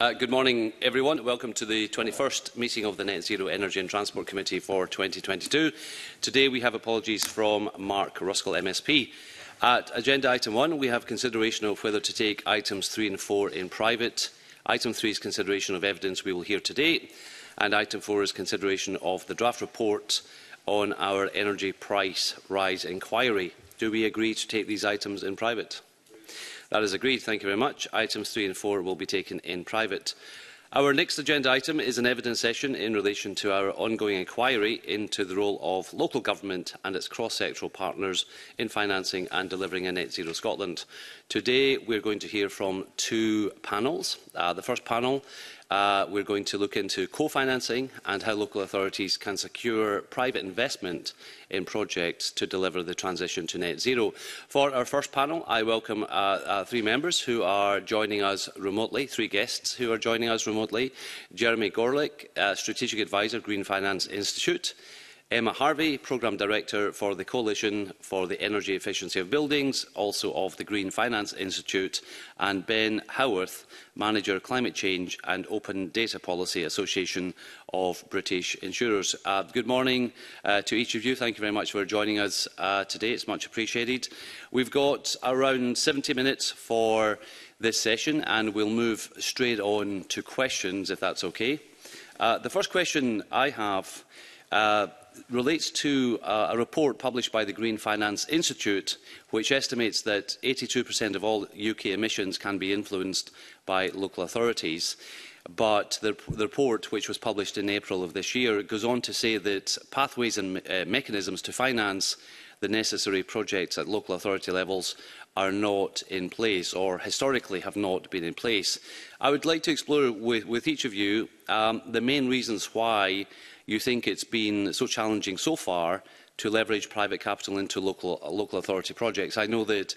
Uh, good morning, everyone. Welcome to the 21st meeting of the Net Zero Energy and Transport Committee for 2022. Today we have apologies from Mark Ruskell, MSP. At agenda item 1, we have consideration of whether to take items 3 and 4 in private. Item 3 is consideration of evidence we will hear today. And item 4 is consideration of the draft report on our energy price rise inquiry. Do we agree to take these items in private? That is agreed. Thank you very much. Items 3 and 4 will be taken in private. Our next agenda item is an evidence session in relation to our ongoing inquiry into the role of local government and its cross-sectoral partners in financing and delivering a net zero Scotland. Today we're going to hear from two panels. Uh, the first panel Uh, we're going to look into co-financing and how local authorities can secure private investment in projects to deliver the transition to net zero. For our first panel, I welcome uh, uh, three members who are joining us remotely, three guests who are joining us remotely. Jeremy Gorlick, uh, Strategic Advisor, Green Finance Institute. Emma Harvey, Programme Director for the Coalition for the Energy Efficiency of Buildings, also of the Green Finance Institute, and Ben Howarth, Manager Climate Change and Open Data Policy Association of British Insurers. Uh, good morning uh, to each of you. Thank you very much for joining us uh, today. It's much appreciated. We've got around 70 minutes for this session and we'll move straight on to questions if that's okay. Uh, the first question I have uh, relates to uh, a report published by the Green Finance Institute, which estimates that 82% of all UK emissions can be influenced by local authorities. But the, the, report, which was published in April of this year, goes on to say that pathways and uh, mechanisms to finance the necessary projects at local authority levels are not in place or historically have not been in place. I would like to explore with, with each of you um, the main reasons why you think it's been so challenging so far to leverage private capital into local, uh, local authority projects. I know that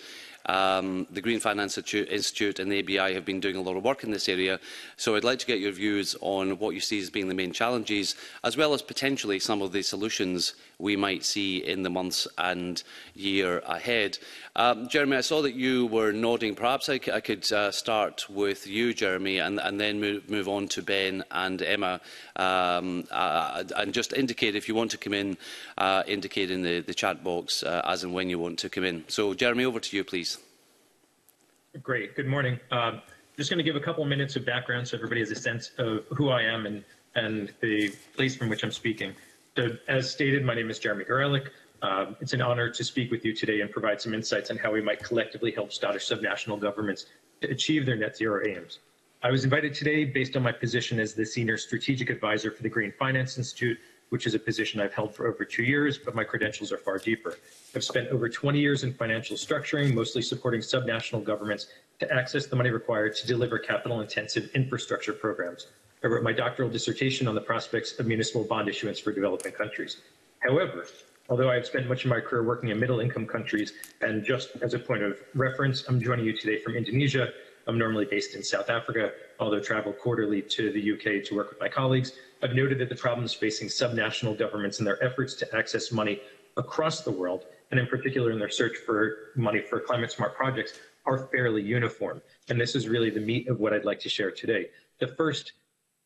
um, the Green Finance Institute and the ABI have been doing a lot of work in this area, so I'd like to get your views on what you see as being the main challenges, as well as potentially some of the solutions we might see in the months and year ahead. Um, Jeremy, I saw that you were nodding. Perhaps I, I could uh, start with you, Jeremy, and, and then move, move on to Ben and Emma, um, uh, and just indicate if you want to come in, uh, indicate in the, the chat box uh, as and when you want to come in. So, Jeremy, over to you, please. Great. Good morning. Um, just going to give a couple minutes of background so everybody has a sense of who I am and, and the place from which I'm speaking. As stated, my name is Jeremy Gorelick. Um, it's an honor to speak with you today and provide some insights on how we might collectively help Scottish subnational governments to achieve their net zero aims. I was invited today based on my position as the Senior Strategic Advisor for the Green Finance Institute, which is a position I've held for over two years, but my credentials are far deeper. I've spent over 20 years in financial structuring, mostly supporting subnational governments to access the money required to deliver capital-intensive infrastructure programs. I wrote my doctoral dissertation on the prospects of municipal bond issuance for developing countries. However, although I've spent much of my career working in middle-income countries, and just as a point of reference, I'm joining you today from Indonesia. I'm normally based in South Africa, although travel quarterly to the UK to work with my colleagues. I've noted that the problems facing subnational governments in their efforts to access money across the world, and in particular in their search for money for climate smart projects, are fairly uniform. And this is really the meat of what I'd like to share today. The first,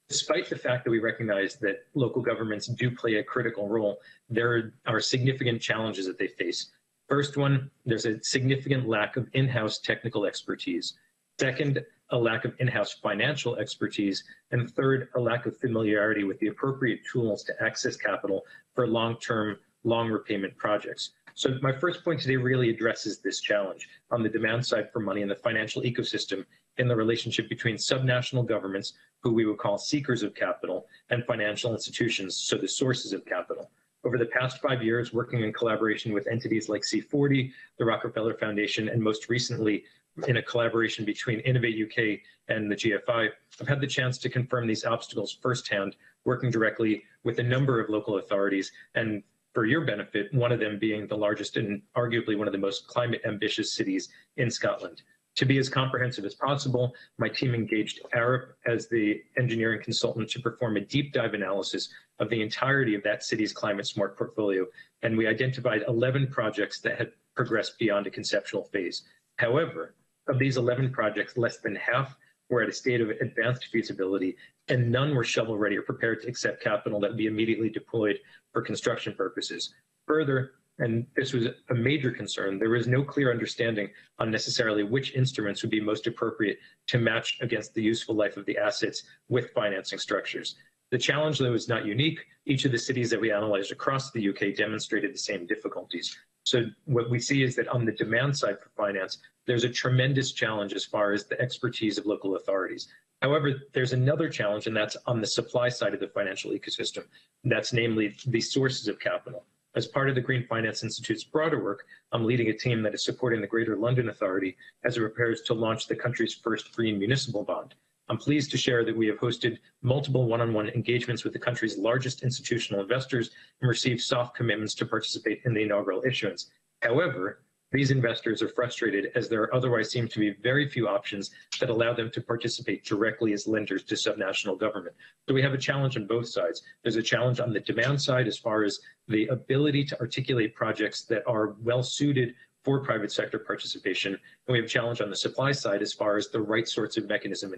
despite the fact that we recognize that local governments do play a critical role, there are significant challenges that they face. First one, there's a significant lack of in-house technical expertise. Second, a lack of in-house financial expertise, and third, a lack of familiarity with the appropriate tools to access capital for long-term, long repayment projects. So my first point today really addresses this challenge on the demand side for money in the financial ecosystem in the relationship between subnational governments, who we would call seekers of capital, and financial institutions, so the sources of capital. Over the past five years, working in collaboration with entities like C40, the Rockefeller Foundation, and most recently in a collaboration between Innovate UK and the GFI, I've had the chance to confirm these obstacles firsthand, working directly with a number of local authorities and for your benefit, one of them being the largest and arguably one of the most climate ambitious cities in Scotland. To be as comprehensive as possible, my team engaged Arup as the engineering consultant to perform a deep dive analysis of the entirety of that city's climate smart portfolio, and we identified 11 projects that had progressed beyond a conceptual phase. However, of these 11 projects, less than half were at a state of advanced feasibility, and none were shovel ready or prepared to accept capital that would be immediately deployed for construction purposes. Further, and this was a major concern, there was no clear understanding on necessarily which instruments would be most appropriate to match against the useful life of the assets with financing structures. The challenge, though, is not unique. Each of the cities that we analyzed across the UK demonstrated the same difficulties. So what we see is that on the demand side for finance, there's a tremendous challenge as far as the expertise of local authorities. However, there's another challenge, and that's on the supply side of the financial ecosystem. That's namely the sources of capital. As part of the Green Finance Institute's broader work, I'm leading a team that is supporting the Greater London Authority as it prepares to launch the country's first green municipal bond. I'm pleased to share that we have hosted multiple one-on-one engagements with the country's largest institutional investors and received soft commitments to participate in the inaugural issuance. However, these investors are frustrated as there otherwise seem to be very few options that allow them to participate directly as lenders to subnational government. So we have a challenge on both sides. There's a challenge on the demand side as far as the ability to articulate projects that are well suited for private sector participation. And we have a challenge on the supply side as far as the right sorts of mechanism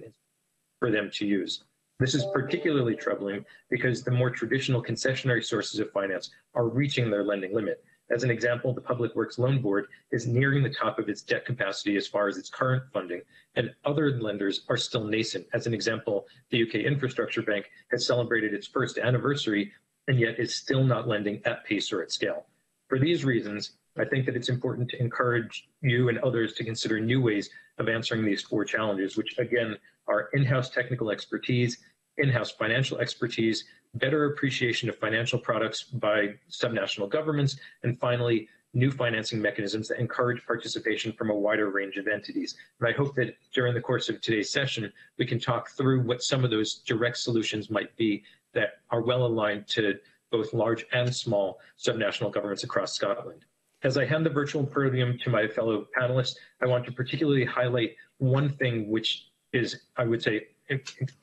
for them to use. This is particularly troubling because the more traditional concessionary sources of finance are reaching their lending limit. As an example, the Public Works Loan Board is nearing the top of its debt capacity as far as its current funding, and other lenders are still nascent. As an example, the UK Infrastructure Bank has celebrated its first anniversary and yet is still not lending at pace or at scale. For these reasons, I think that it's important to encourage you and others to consider new ways of answering these four challenges, which again are in-house technical expertise, in-house financial expertise, better appreciation of financial products by subnational governments, and finally, new financing mechanisms that encourage participation from a wider range of entities. And I hope that during the course of today's session, we can talk through what some of those direct solutions might be that are well aligned to both large and small subnational governments across Scotland. As I hand the virtual podium to my fellow panelists, I want to particularly highlight one thing which is, I would say,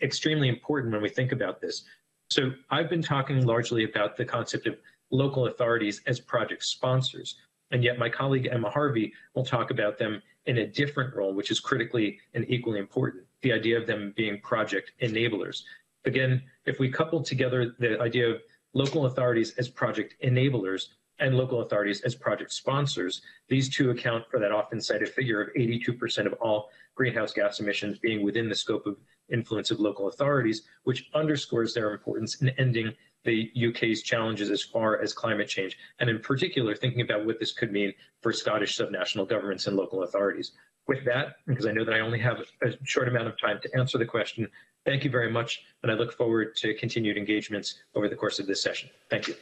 extremely important when we think about this, so I've been talking largely about the concept of local authorities as project sponsors, and yet my colleague Emma Harvey will talk about them in a different role, which is critically and equally important, the idea of them being project enablers. Again, if we couple together the idea of local authorities as project enablers and local authorities as project sponsors, these two account for that often cited figure of 82% of all greenhouse gas emissions being within the scope of influence of local authorities, which underscores their importance in ending the UK's challenges as far as climate change, and in particular, thinking about what this could mean for Scottish subnational governments and local authorities. With that, because I know that I only have a short amount of time to answer the question, thank you very much, and I look forward to continued engagements over the course of this session. Thank you.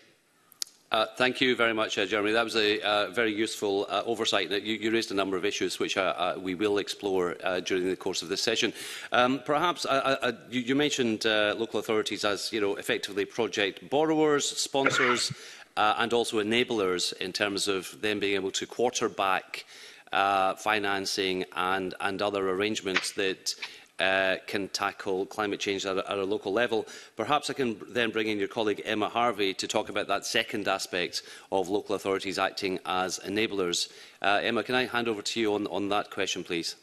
Uh, thank you very much, uh, Jeremy. That was a uh, very useful uh, oversight. You, you raised a number of issues which uh, uh, we will explore uh, during the course of this session. Um, perhaps uh, uh, uh you, you mentioned uh, local authorities as you know, effectively project borrowers, sponsors, uh, and also enablers in terms of them being able to quarterback uh, financing and, and other arrangements that uh, can tackle climate change at a, at a local level. Perhaps I can then bring in your colleague Emma Harvey to talk about that second aspect of local authorities acting as enablers. Uh, Emma, can I hand over to you on, on that question, please?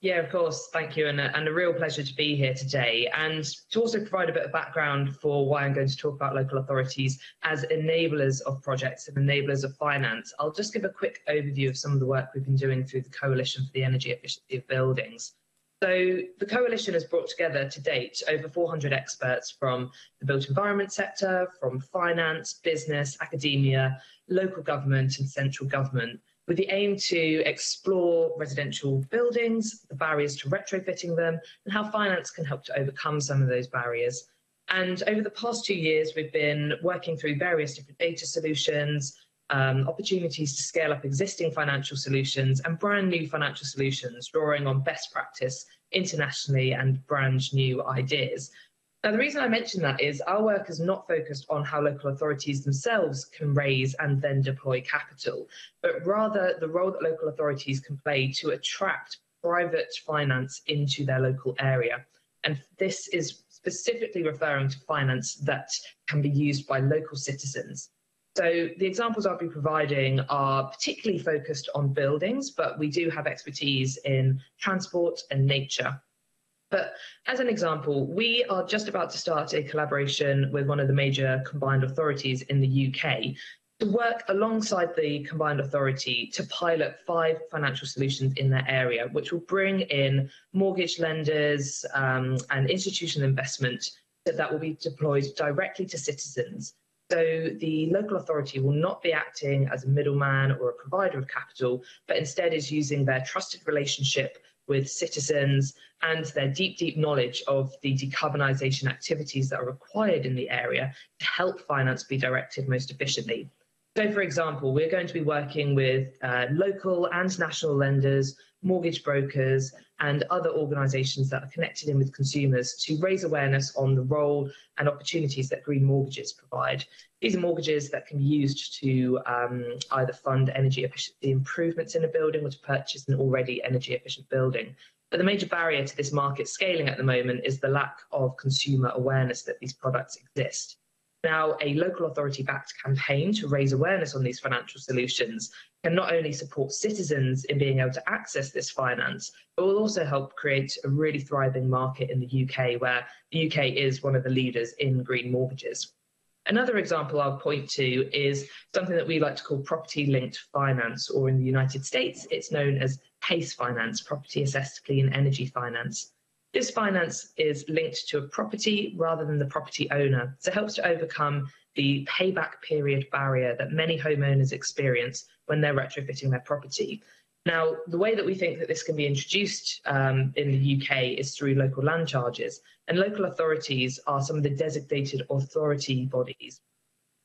Yeah, of course. Thank you. And a, and a, real pleasure to be here today. And to also provide a bit of background for why I'm going to talk about local authorities as enablers of projects and enablers of finance, I'll just give a quick overview of some of the work we've been doing through the Coalition for the Energy Efficiency of Buildings. So the coalition has brought together to date over 400 experts from the built environment sector, from finance, business, academia, local government and central government with the aim to explore residential buildings, the barriers to retrofitting them, and how finance can help to overcome some of those barriers. And over the past two years, we've been working through various different data solutions, um, opportunities to scale up existing financial solutions and brand new financial solutions, drawing on best practice internationally and brand new ideas. Now, the reason I mention that is our work is not focused on how local authorities themselves can raise and then deploy capital, but rather the role that local authorities can play to attract private finance into their local area. And this is specifically referring to finance that can be used by local citizens. So the examples I'll be providing are particularly focused on buildings, but we do have expertise in transport and nature. But as an example, we are just about to start a collaboration with one of the major combined authorities in the UK to work alongside the combined authority to pilot five financial solutions in their area, which will bring in mortgage lenders um, and institutional investment that, that will be deployed directly to citizens. So the local authority will not be acting as a middleman or a provider of capital, but instead is using their trusted relationship with citizens and their deep, deep knowledge of the decarbonisation activities that are required in the area to help finance be directed most efficiently. So, for example, we're going to be working with uh, local and national lenders, mortgage brokers, and other organisations that are connected in with consumers to raise awareness on the role and opportunities that green mortgages provide. These are mortgages that can be used to um, either fund energy efficiency improvements in a building or to purchase an already energy efficient building. But the major barrier to this market scaling at the moment is the lack of consumer awareness that these products exist now a local authority backed campaign to raise awareness on these financial solutions can not only support citizens in being able to access this finance, but will also help create a really thriving market in the UK, where the UK is one of the leaders in green mortgages. Another example I'll point to is something that we like to call property linked finance, or in the United States, it's known as PACE finance, property assessed clean energy finance. This finance is linked to a property rather than the property owner, so it helps to overcome the payback period barrier that many homeowners experience when they're retrofitting their property. Now, the way that we think that this can be introduced um, in the UK is through local land charges, and local authorities are some of the designated authority bodies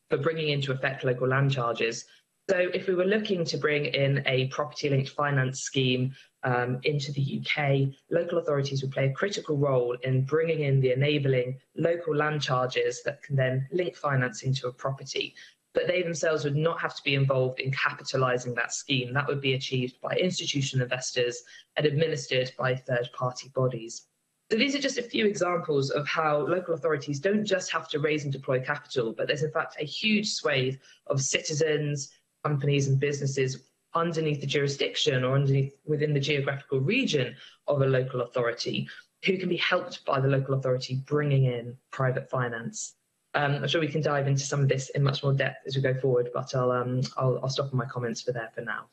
for bringing into effect local land charges. So, if we were looking to bring in a property linked finance scheme um, into the UK, local authorities would play a critical role in bringing in the enabling local land charges that can then link financing to a property. But they themselves would not have to be involved in capitalising that scheme. That would be achieved by institutional investors and administered by third party bodies. So these are just a few examples of how local authorities don't just have to raise and deploy capital, but there's in fact a huge swathe of citizens, companies and businesses underneath the jurisdiction or underneath within the geographical region of a local authority who can be helped by the local authority bringing in private finance. Um, I'm sure we can dive into some of this in much more depth as we go forward, but I'll, um, I'll, I'll stop my comments for there for now.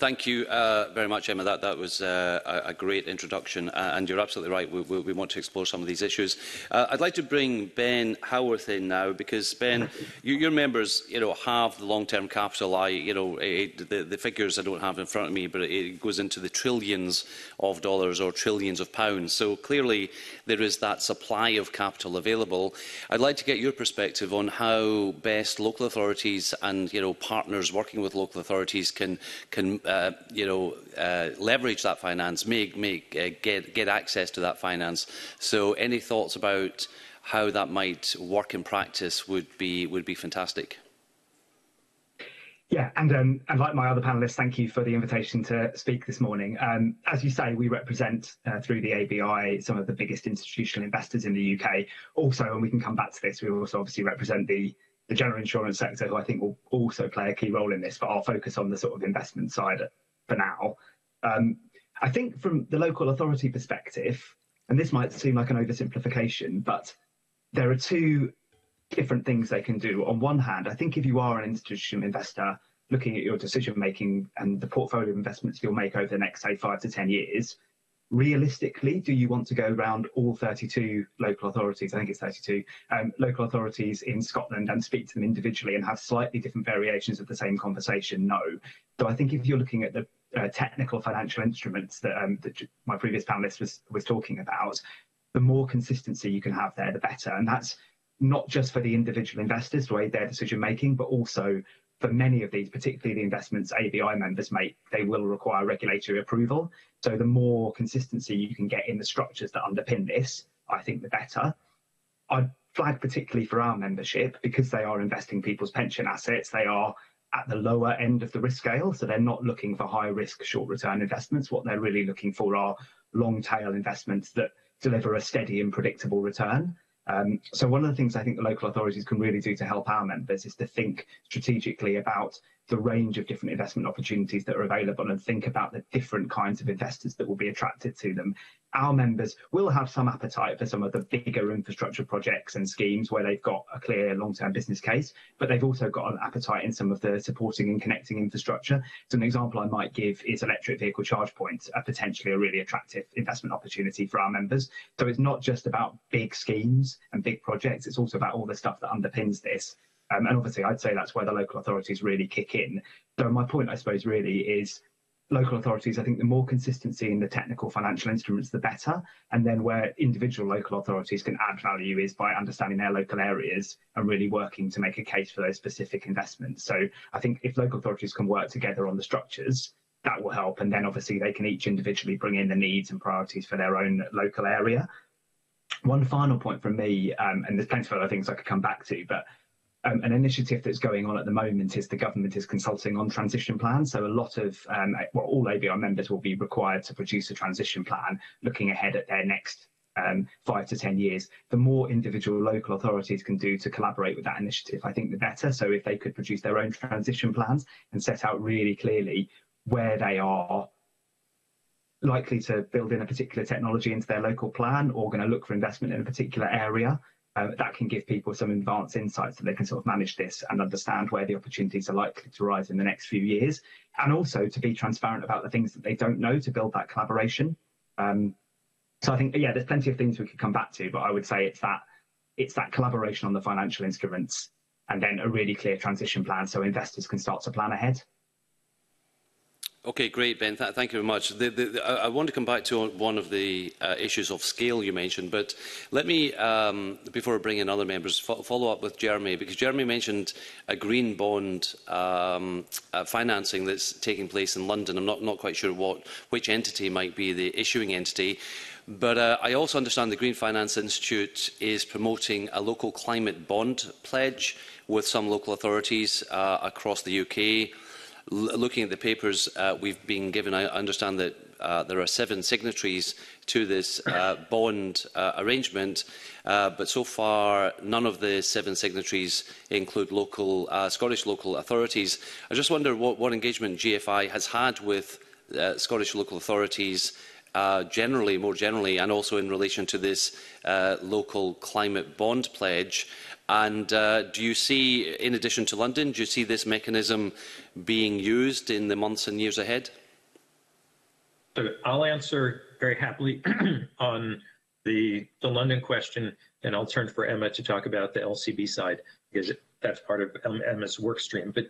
Thank you uh, very much, Emma. That, that was uh, a, a great introduction, uh, and you're absolutely right. We, we, we want to explore some of these issues. Uh, I'd like to bring Ben Howarth in now, because, Ben, you, your members you know, have the long-term capital. I, you know, it, the, the figures I don't have in front of me, but it, it goes into the trillions of dollars or trillions of pounds. So clearly, there is that supply of capital available. I'd like to get your perspective on how best local authorities and you know partners working with local authorities can can uh, you know uh, leverage that finance, make make uh, get get access to that finance. So any thoughts about how that might work in practice would be would be fantastic. Yeah, and um, and like my other panelists, thank you for the invitation to speak this morning. Um, as you say, we represent uh, through the ABI some of the biggest institutional investors in the UK. Also, and we can come back to this, we also obviously represent the the general insurance sector, who I think will also play a key role in this, but I'll focus on the sort of investment side for now. Um, I think from the local authority perspective, and this might seem like an oversimplification, but there are two different things they can do. On one hand, I think if you are an institutional investor looking at your decision making and the portfolio investments you'll make over the next, say, five to 10 years, realistically, do you want to go around all 32 local authorities? I think it's 32 um, local authorities in Scotland and speak to them individually and have slightly different variations of the same conversation? No. So I think if you're looking at the uh, technical financial instruments that, um, that my previous panelist was was talking about, the more consistency you can have there, the better. And that's not just for the individual investors to aid their decision making, but also for many of these, particularly the investments ABI members make, they will require regulatory approval. So the more consistency you can get in the structures that underpin this, I think the better. I'd flag particularly for our membership because they are investing people's pension assets, they are at the lower end of the risk scale. So they're not looking for high risk, short return investments. What they're really looking for are long tail investments that deliver a steady and predictable return. Um, so one of the things I think the local authorities can really do to help our members is to think strategically about the range of different investment opportunities that are available and think about the different kinds of investors that will be attracted to them. Our members will have some appetite for some of the bigger infrastructure projects and schemes where they've got a clear long-term business case, but they've also got an appetite in some of the supporting and connecting infrastructure. So an example I might give is electric vehicle charge points, potentially a really attractive investment opportunity for our members. So it's not just about big schemes and big projects, it's also about all the stuff that underpins this. Um, and obviously, I'd say that's where the local authorities really kick in. So my point, I suppose, really is local authorities, I think the more consistency in the technical financial instruments, the better. And then where individual local authorities can add value is by understanding their local areas and really working to make a case for those specific investments. So I think if local authorities can work together on the structures, that will help. And then obviously they can each individually bring in the needs and priorities for their own local area. One final point from me, um, and there's plenty of other things I could come back to, but um, an initiative that's going on at the moment is the government is consulting on transition plans. So a lot of, um, well, all ABI members will be required to produce a transition plan looking ahead at their next um, five to 10 years. The more individual local authorities can do to collaborate with that initiative, I think the better. So if they could produce their own transition plans and set out really clearly where they are likely to build in a particular technology into their local plan or going to look for investment in a particular area, uh, that can give people some advanced insights so they can sort of manage this and understand where the opportunities are likely to rise in the next few years, and also to be transparent about the things that they don't know to build that collaboration. Um, so I think yeah, there's plenty of things we could come back to, but I would say it's that it's that collaboration on the financial instruments and then a really clear transition plan so investors can start to plan ahead. Okay, great, Ben. Th thank you very much. The, the, the, I want to come back to one of the uh, issues of scale you mentioned, but let me, um, before I bring in other members, fo follow up with Jeremy, because Jeremy mentioned a green bond um, uh, financing that's taking place in London. I'm not, not quite sure what, which entity might be the issuing entity. But uh, I also understand the Green Finance Institute is promoting a local climate bond pledge with some local authorities uh, across the UK looking at the papers uh, we've been given, I understand that uh, there are seven signatories to this uh, bond uh, arrangement, uh, but so far none of the seven signatories include local, uh, Scottish local authorities. I just wonder what, what engagement GFI has had with uh, Scottish local authorities uh, generally, more generally, and also in relation to this uh, local climate bond pledge. And uh, do you see, in addition to London, do you see this mechanism being used in the months and years ahead? So I'll answer very happily on the, the London question, and I'll turn for Emma to talk about the LCB side, because that's part of Emma's work stream. But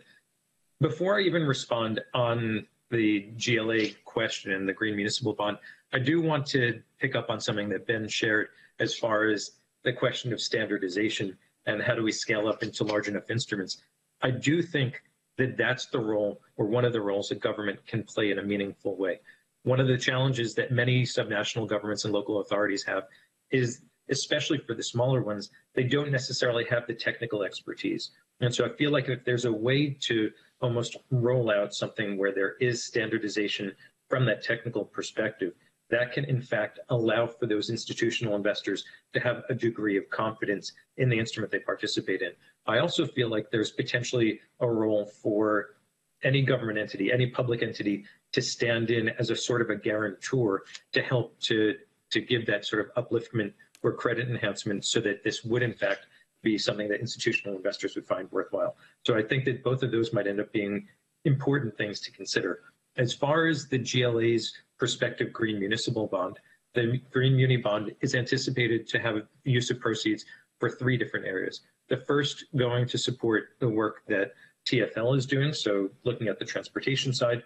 before I even respond on the GLA question and the Green Municipal Bond, I do want to pick up on something that Ben shared as far as the question of standardization and how do we scale up into large enough instruments. I do think that that's the role or one of the roles that government can play in a meaningful way. One of the challenges that many subnational governments and local authorities have is, especially for the smaller ones, they don't necessarily have the technical expertise. And so I feel like if there's a way to almost roll out something where there is standardization from that technical perspective, that can in fact allow for those institutional investors to have a degree of confidence in the instrument they participate in. I also feel like there's potentially a role for any government entity, any public entity to stand in as a sort of a guarantor to help to, to give that sort of upliftment or credit enhancement so that this would in fact be something that institutional investors would find worthwhile. So I think that both of those might end up being important things to consider. As far as the GLA's prospective green municipal bond. The green muni bond is anticipated to have use of proceeds for three different areas. The first going to support the work that TFL is doing, so looking at the transportation side.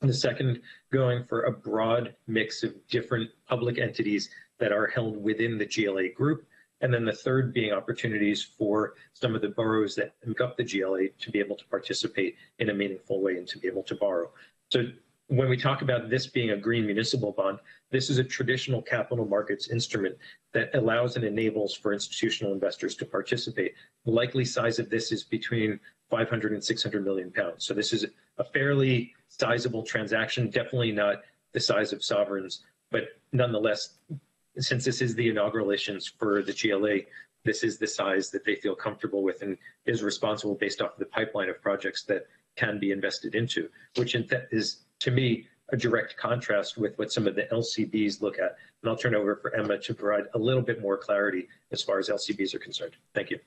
And the second going for a broad mix of different public entities that are held within the GLA group. And then the third being opportunities for some of the boroughs that make up the GLA to be able to participate in a meaningful way and to be able to borrow. So when we talk about this being a green municipal bond, this is a traditional capital markets instrument that allows and enables for institutional investors to participate. The likely size of this is between 500 and 600 million pounds. So this is a fairly sizable transaction, definitely not the size of sovereigns, but nonetheless since this is the inaugural issuance for the GLA, this is the size that they feel comfortable with and is responsible based off of the pipeline of projects that can be invested into, which is to me a direct contrast with what some of the LCBs look at. And I'll turn over for Emma to provide a little bit more clarity as far as LCBs are concerned. Thank you.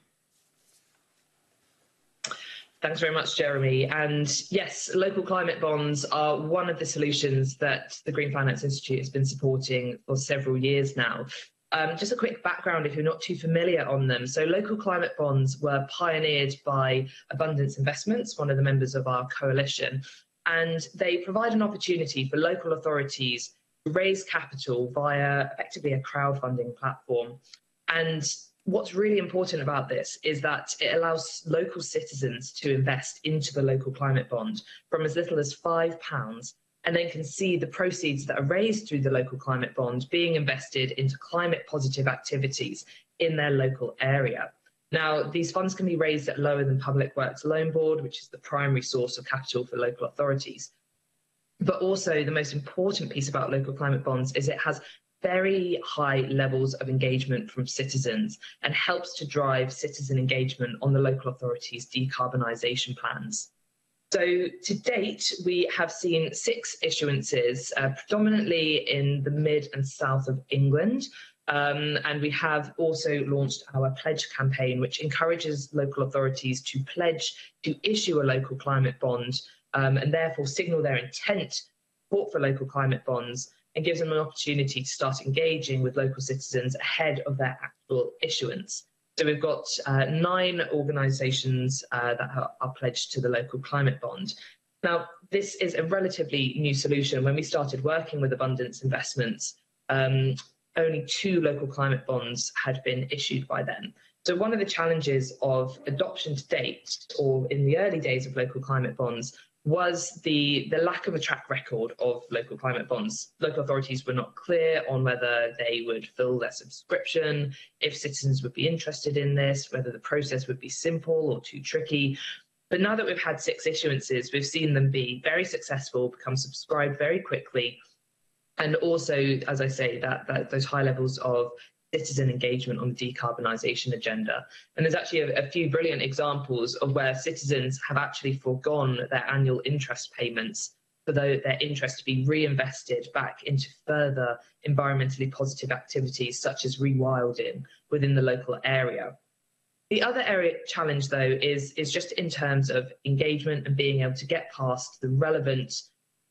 Thanks very much, Jeremy. And yes, local climate bonds are one of the solutions that the Green Finance Institute has been supporting for several years now. Um, just a quick background if you're not too familiar on them. So, local climate bonds were pioneered by Abundance Investments, one of the members of our coalition, and they provide an opportunity for local authorities to raise capital via effectively a crowdfunding platform. And what's really important about this is that it allows local citizens to invest into the local climate bond from as little as £5 and then can see the proceeds that are raised through the local climate bond being invested into climate positive activities in their local area. Now, these funds can be raised at lower than Public Works Loan Board, which is the primary source of capital for local authorities. But also, the most important piece about local climate bonds is it has very high levels of engagement from citizens and helps to drive citizen engagement on the local authorities' decarbonisation plans. So, to date, we have seen six issuances, uh, predominantly in the mid and south of England. Um, and we have also launched our pledge campaign, which encourages local authorities to pledge to issue a local climate bond um, and therefore signal their intent for local climate bonds and gives them an opportunity to start engaging with local citizens ahead of their actual issuance. So we've got uh, nine organisations uh, that are, are pledged to the local climate bond. Now, this is a relatively new solution. When we started working with Abundance Investments, um, only two local climate bonds had been issued by then. So, one of the challenges of adoption to date, or in the early days of local climate bonds, was the, the lack of a track record of local climate bonds. Local authorities were not clear on whether they would fill their subscription, if citizens would be interested in this, whether the process would be simple or too tricky. But now that we've had six issuances, we've seen them be very successful, become subscribed very quickly, and also, as I say, that, that those high levels of citizen engagement on the decarbonisation agenda. And there's actually a, a, few brilliant examples of where citizens have actually foregone their annual interest payments for the, their interest to be reinvested back into further environmentally positive activities such as rewilding within the local area. The other area challenge, though, is, is just in terms of engagement and being able to get past the relevant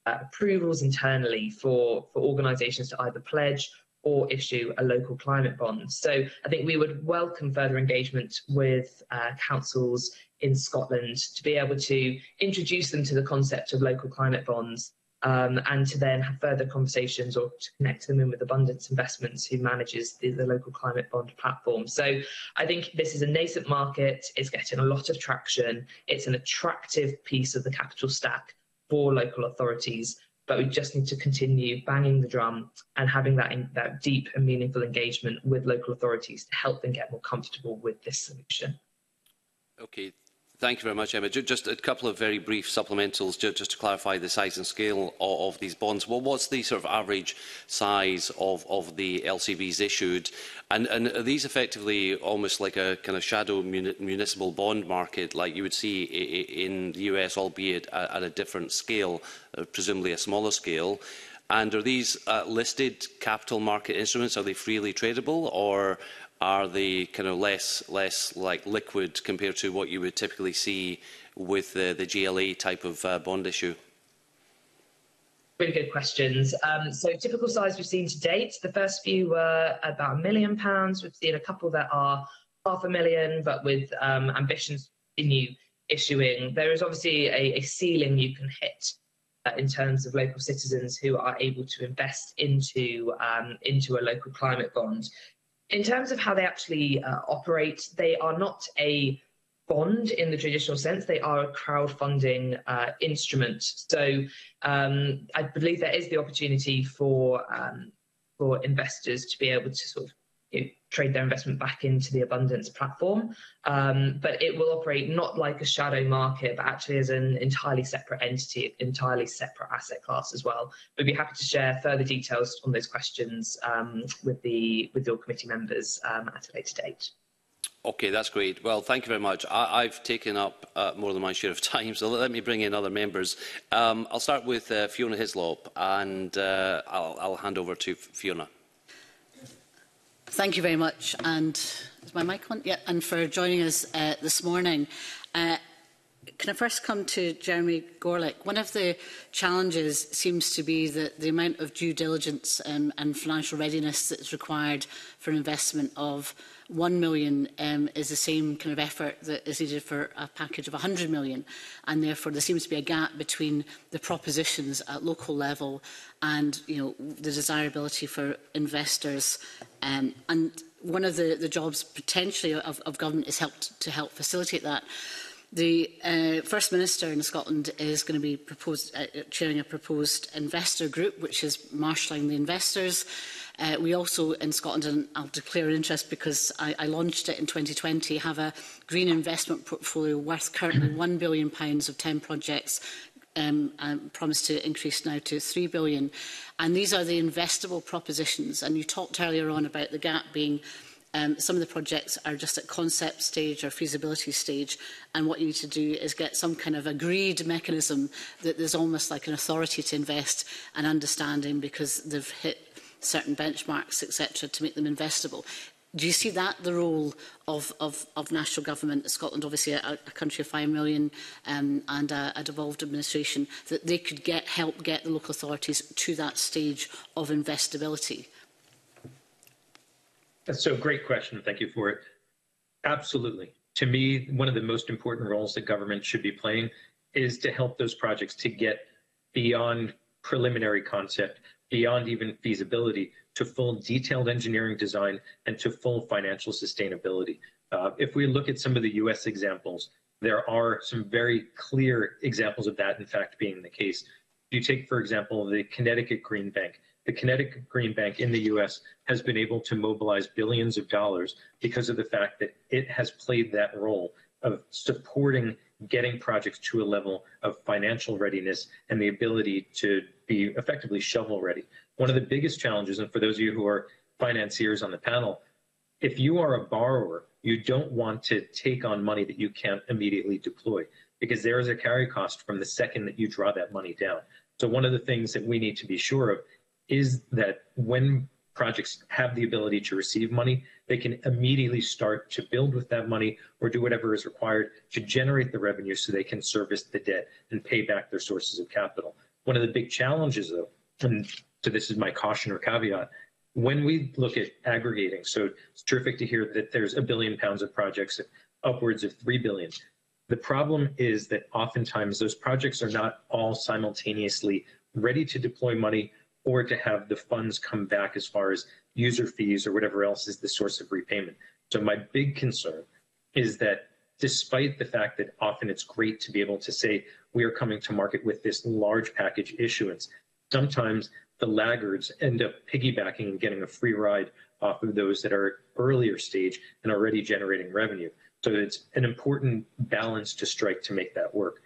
uh, approvals internally for, for organisations to either pledge or issue a local climate bond. So I think we would welcome further engagement with uh, councils in Scotland to be able to introduce them to the concept of local climate bonds um, and to then have further conversations or to connect them in with Abundance Investments, who manages the, the, local climate bond platform. So I think this is a nascent market, it's getting a lot of traction, it's an attractive piece of the capital stack for local authorities but we just need to continue banging the drum and having that in, that deep and meaningful engagement with local authorities to help them get more comfortable with this solution. Okay, Thank you very much, Emma. Just a couple of very brief supplementals, just to clarify the size and scale of, these bonds. Well, what's the sort of average size of, of the LCBs issued? And, and are these effectively almost like a kind of shadow municipal bond market, like you would see in the US, albeit at a different scale, uh, presumably a smaller scale? And are these uh, listed capital market instruments? Are they freely tradable, or are they kind of less less like liquid compared to what you would typically see with the, the GLA type of uh, bond issue? Really good questions. Um, so typical size we've seen to date, the first few were about a million pounds. We've seen a couple that are half a million, but with um, ambitions in continue issuing. There is obviously a, a ceiling you can hit uh, in terms of local citizens who are able to invest into um, into a local climate bond in terms of how they actually uh, operate, they are not a bond in the traditional sense. They are a crowdfunding uh, instrument. So um, I believe there is the opportunity for um, for investors to be able to sort of trade their investment back into the Abundance platform. Um, but it will operate not like a shadow market, but actually as an entirely separate entity, entirely separate asset class as well. We'd be happy to share further details on those questions um, with the with your committee members um, at a later date. Okay, that's great. Well, thank you very much. I, I've taken up uh, more than my share of time, so let me bring in other members. Um, I'll start with uh, Fiona Hislop, and uh, I'll, I'll hand over to Fiona. Thank you very much. And is my mic on? Yeah, and for joining us uh, this morning. Uh, can I first come to Jeremy Gorlick? One of the challenges seems to be that the amount of due diligence um, and financial readiness that's required for investment of 1 million um, is the same kind of effort that is needed for a package of 100 million. And therefore, there seems to be a gap between the propositions at local level and you know, the desirability for investors. Um, and one of the, the jobs potentially of, of government is helped to help facilitate that. The uh, First Minister in Scotland is going to be proposed, uh, chairing a proposed investor group, which is marshalling the investors. Uh, we also in Scotland, and I'll declare an interest because I, I launched it in 2020, have a green investment portfolio worth currently £1 billion of 10 projects um, um, promised to increase now to 3 billion. And these are the investable propositions. And you talked earlier on about the gap being um, some of the projects are just at concept stage or feasibility stage. And what you need to do is get some kind of agreed mechanism that there's almost like an authority to invest and understanding because they've hit certain benchmarks, etc., to make them investable. Do you see that the role of, of, of national government, Scotland obviously a, a country of 5 million um, and a, a devolved administration, that they could get help get the local authorities to that stage of investability? So great question. Thank you for it. Absolutely. To me, one of the most important roles that government should be playing is to help those projects to get beyond preliminary concept, beyond even feasibility, to full detailed engineering design and to full financial sustainability. Uh, if we look at some of the US examples, there are some very clear examples of that, in fact, being the case. You take, for example, the Connecticut Green Bank the Connecticut Green Bank in the US has been able to mobilize billions of dollars because of the fact that it has played that role of supporting getting projects to a level of financial readiness and the ability to be effectively shovel ready. One of the biggest challenges, and for those of you who are financiers on the panel, if you are a borrower, you don't want to take on money that you can't immediately deploy because there is a carry cost from the second that you draw that money down. So one of the things that we need to be sure of is that when projects have the ability to receive money, they can immediately start to build with that money or do whatever is required to generate the revenue so they can service the debt and pay back their sources of capital. One of the big challenges, though, and so this is my caution or caveat, when we look at aggregating, so it's terrific to hear that there's a billion pounds of projects, upwards of 3 billion. The problem is that oftentimes those projects are not all simultaneously ready to deploy money or to have the funds come back as far as user fees or whatever else is the source of repayment. So my big concern is that despite the fact that often it's great to be able to say we are coming to market with this large package issuance, sometimes the laggards end up piggybacking and getting a free ride off of those that are earlier stage and already generating revenue. So it's an important balance to strike to make that work.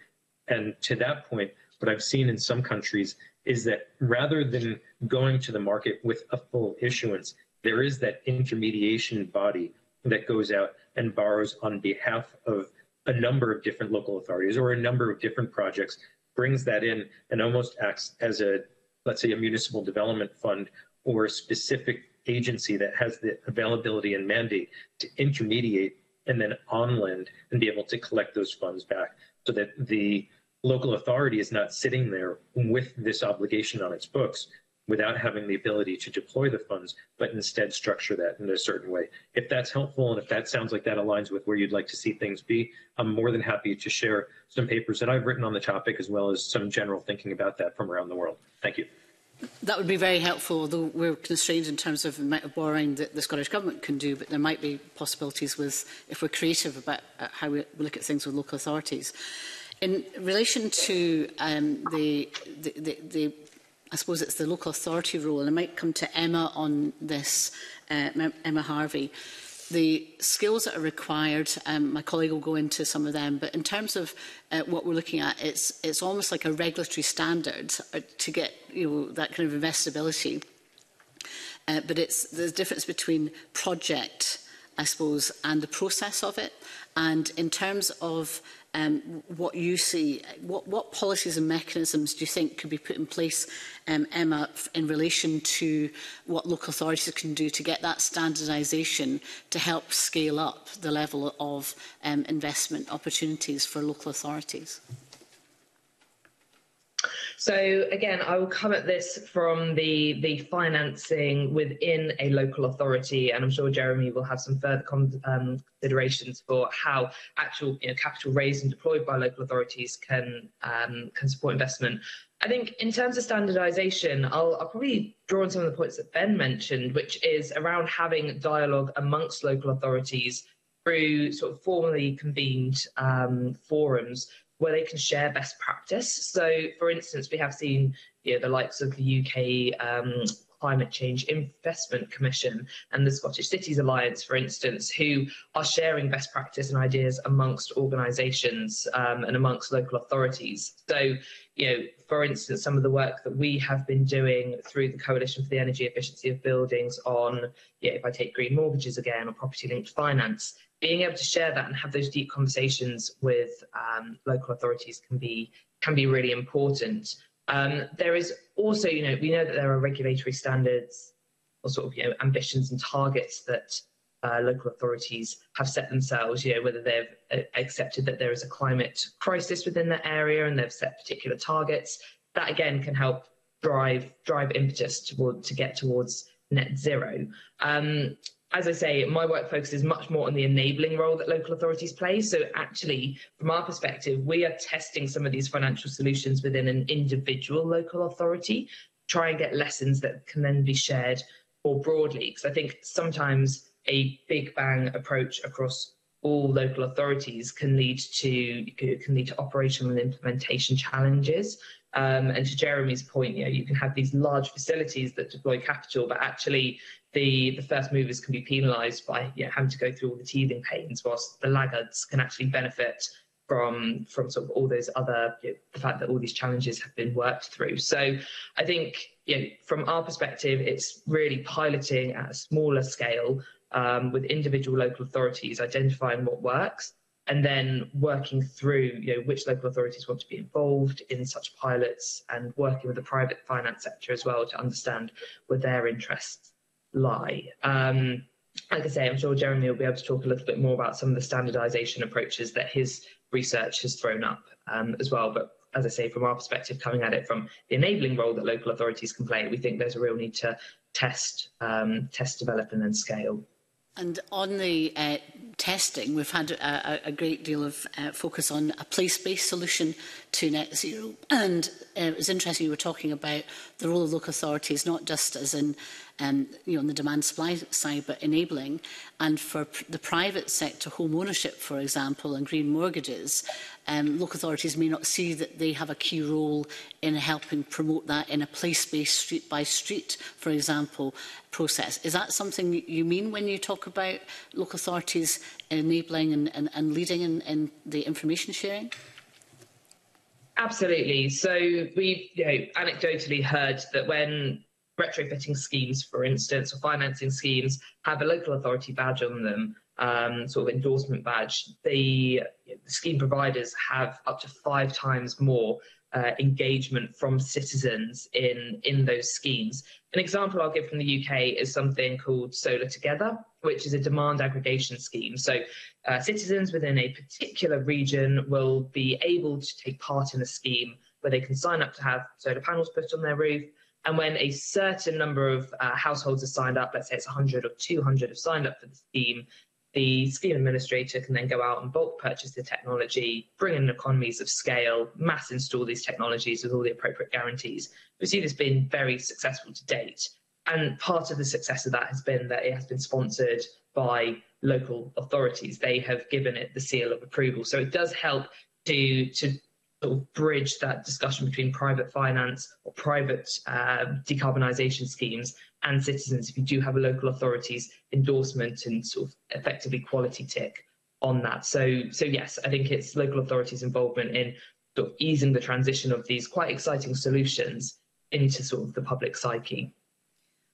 And to that point, what I've seen in some countries is that rather than going to the market with a full issuance, there is that intermediation body that goes out and borrows on behalf of a number of different local authorities or a number of different projects, brings that in and almost acts as a, let's say, a municipal development fund or a specific agency that has the availability and mandate to intermediate and then on lend and be able to collect those funds back so that the local authority is not sitting there with this obligation on its books without having the ability to deploy the funds, but instead structure that in a certain way. If that's helpful and if that sounds like that aligns with where you'd like to see things be, I'm more than happy to share some papers that I've written on the topic as well as some general thinking about that from around the world. Thank you. That would be very helpful, although we're constrained in terms of the amount of borrowing that the Scottish Government can do, but there might be possibilities with, if we're creative about uh, how we look at things with local authorities. In relation to um, the, the, the, the I suppose it's the local authority role, and I might come to Emma on this, uh, Emma Harvey. The skills that are required, um, my colleague will go into some of them, but in terms of uh, what we're looking at, it's, it's almost like a regulatory standard uh, to get you know, that kind of investability. Uh, but it's the difference between project, I suppose, and the process of it. And in terms of um, what you see. What, what policies and mechanisms do you think could be put in place, um, Emma, in relation to what local authorities can do to get that standardisation to help scale up the level of um, investment opportunities for local authorities? So again, I will come at this from the the financing within a local authority, and I'm sure Jeremy will have some further um, considerations for how actual you know, capital raised and deployed by local authorities can um, can support investment. I think in terms of standardisation, I'll, I'll probably draw on some of the points that Ben mentioned, which is around having dialogue amongst local authorities through sort of formally convened um, forums where they can share best practice. So, for instance, we have seen you know, the likes of the UK um, Climate Change Investment Commission and the Scottish Cities Alliance, for instance, who are sharing best practice and ideas amongst organisations um, and amongst local authorities. So, you know, for instance, some of the work that we have been doing through the Coalition for the Energy Efficiency of Buildings on, yeah, if I take green mortgages again or property linked finance, being able to share that and have those deep conversations with um, local authorities can be can be really important. Um, there is also, you know, we know that there are regulatory standards or sort of you know ambitions and targets that uh, local authorities have set themselves. You know, whether they've uh, accepted that there is a climate crisis within that area and they've set particular targets. That again can help drive drive impetus toward to get towards net zero. Um, as I say, my work focuses much more on the enabling role that local authorities play. So, actually, from our perspective, we are testing some of these financial solutions within an individual local authority, try and get lessons that can then be shared more broadly. Because I think sometimes a big bang approach across all local authorities can lead to can lead to operational implementation challenges. Um, and to Jeremy's point, you know, you can have these large facilities that deploy capital, but actually the, the first movers can be penalised by you know, having to go through all the teething pains, whilst the laggards can actually benefit from from sort of all those other you know, the fact that all these challenges have been worked through. So I think you know, from our perspective, it's really piloting at a smaller scale um, with individual local authorities, identifying what works, and then working through you know which local authorities want to be involved in such pilots and working with the private finance sector as well to understand where their interests lie. Um, like I say, I'm sure Jeremy will be able to talk a little bit more about some of the standardisation approaches that his research has thrown up um, as well. But as I say, from our perspective, coming at it from the enabling role that local authorities can play, we think there's a real need to test, um, test, develop, and then scale. And on the uh, testing, we've had a, a, great deal of uh, focus on a place-based solution to net zero. And uh, it was interesting you were talking about the role of local authorities, not just as in um, you know, on the demand supply side, but enabling. And for the private sector, home ownership, for example, and green mortgages, um, local authorities may not see that they have a key role in helping promote that in a place-based street-by-street, for example, process. Is that something you mean when you talk about local authorities enabling and, and, and leading in, in the information sharing? Absolutely. So we've you know, anecdotally heard that when retrofitting schemes, for instance, or financing schemes have a local authority badge on them, um, sort of endorsement badge, the, scheme providers have up to five times more uh, engagement from citizens in, in those schemes. An example I'll give from the UK is something called Solar Together, which is a demand aggregation scheme. So uh, citizens within a particular region will be able to take part in a scheme where they can sign up to have solar panels put on their roof, and when a certain number of uh, households are signed up, let's say it's 100 or 200 have signed up for the scheme, the scheme administrator can then go out and bulk purchase the technology, bring in economies of scale, mass install these technologies with all the appropriate guarantees. We see this being very successful to date. And part of the success of that has been that it has been sponsored by local authorities. They have given it the seal of approval. So it does help to, to sort of bridge that discussion between private finance or private uh, decarbonisation schemes and citizens if you do have a local authority's endorsement and sort of effectively quality tick on that. So, so yes, I think it's local authorities' involvement in sort of easing the transition of these quite exciting solutions into sort of the public psyche.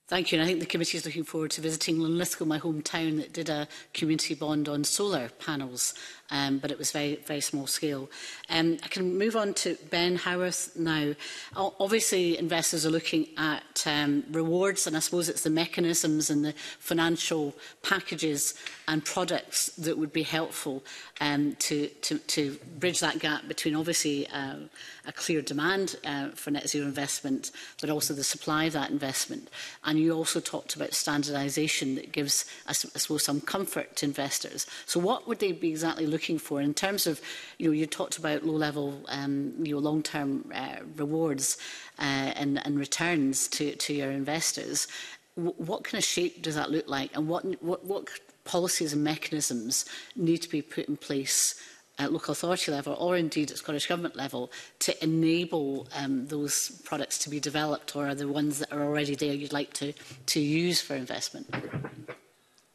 Thank you. And I think the committee is looking forward to visiting Linlithgow, my hometown, that did a community bond on solar panels, um, but it was very, very small scale. Um, I can move on to Ben Howarth now. O obviously, investors are looking at um, rewards, and I suppose it's the mechanisms and the financial packages and products that would be helpful um, to, to, to bridge that gap between, obviously, uh, a clear demand uh, for net zero investment, but also the supply of that investment. And you also talked about standardisation that gives, I suppose, some comfort to investors. So what would they be exactly looking for in terms of, you know, you talked about low-level, um, you know, long-term uh, rewards uh, and, and returns to, to your investors. W what kind of shape does that look like, and what, what, what policies and mechanisms need to be put in place at local authority level or indeed at Scottish Government level to enable um, those products to be developed or are the ones that are already there you'd like to, to use for investment? And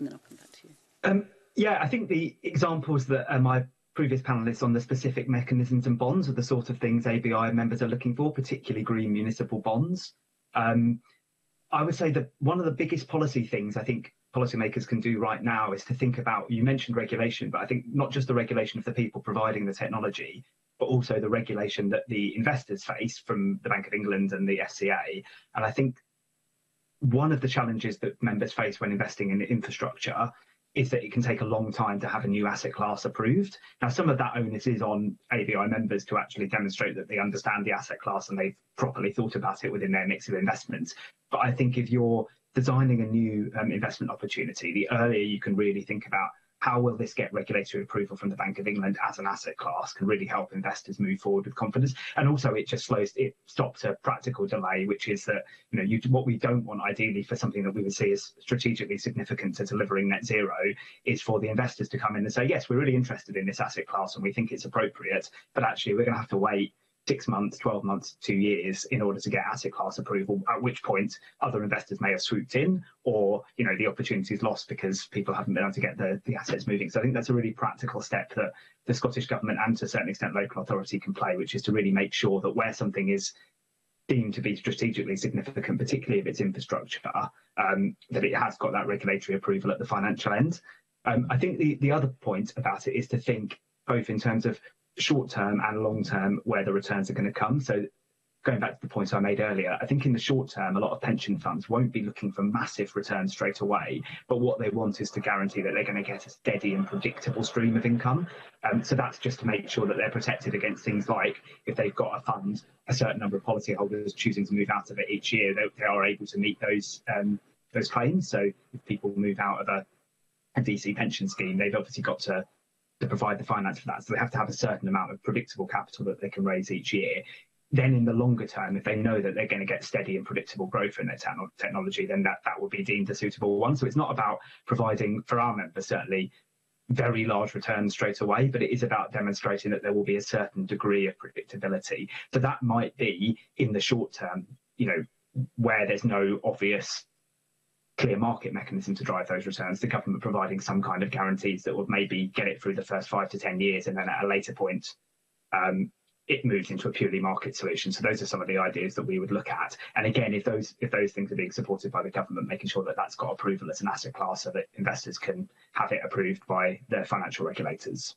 then I'll come back to you. Um, yeah, I think the examples that um, my previous panelists on the specific mechanisms and bonds are the sort of things ABI members are looking for, particularly green municipal bonds. Um, I would say that one of the biggest policy things I think policymakers can do right now is to think about, you mentioned regulation, but I think not just the regulation of the people providing the technology, but also the regulation that the investors face from the Bank of England and the FCA. And I think one of the challenges that members face when investing in infrastructure is that it can take a long time to have a new asset class approved. Now, some of that onus is on ABI members to actually demonstrate that they understand the asset class and they've properly thought about it within their mix of investments. But I think if you're designing a new um, investment opportunity, the earlier you can really think about how will this get regulatory approval from the Bank of England as an asset class can really help investors move forward with confidence. And also it just slows, it stops a practical delay, which is that, you know, you, what we don't want ideally for something that we would see as strategically significant to delivering net zero is for the investors to come in and say, yes, we're really interested in this asset class and we think it's appropriate, but actually we're going to have to wait six months, 12 months, two years in order to get asset class approval, at which point other investors may have swooped in or, you know, the opportunity is lost because people haven't been able to get the, the assets moving. So I think that's a really practical step that the Scottish Government and to a certain extent local authority can play, which is to really make sure that where something is deemed to be strategically significant, particularly if it's infrastructure, um, that it has got that regulatory approval at the financial end. Um, I think the, the other point about it is to think both in terms of short term and long term where the returns are going to come. So going back to the point I made earlier, I think in the short term, a lot of pension funds won't be looking for massive returns straight away, but what they want is to guarantee that they're going to get a steady and predictable stream of income. Um, so that's just to make sure that they're protected against things like if they've got a fund, a certain number of policyholders choosing to move out of it each year, they, they are able to meet those um, those claims. So if people move out of a, a DC pension scheme, they've obviously got to to provide the finance for that. So they have to have a certain amount of predictable capital that they can raise each year. Then in the longer term, if they know that they're going to get steady and predictable growth in their te technology, then that, that would be deemed a suitable one. So it's not about providing, for our members certainly, very large returns straight away, but it is about demonstrating that there will be a certain degree of predictability. So that might be in the short term, you know, where there's no obvious clear market mechanism to drive those returns, the government providing some kind of guarantees that would maybe get it through the first five to 10 years, and then at a later point, um, it moves into a purely market solution. So those are some of the ideas that we would look at. And again, if those if those things are being supported by the government, making sure that that's got approval as an asset class so that investors can have it approved by their financial regulators.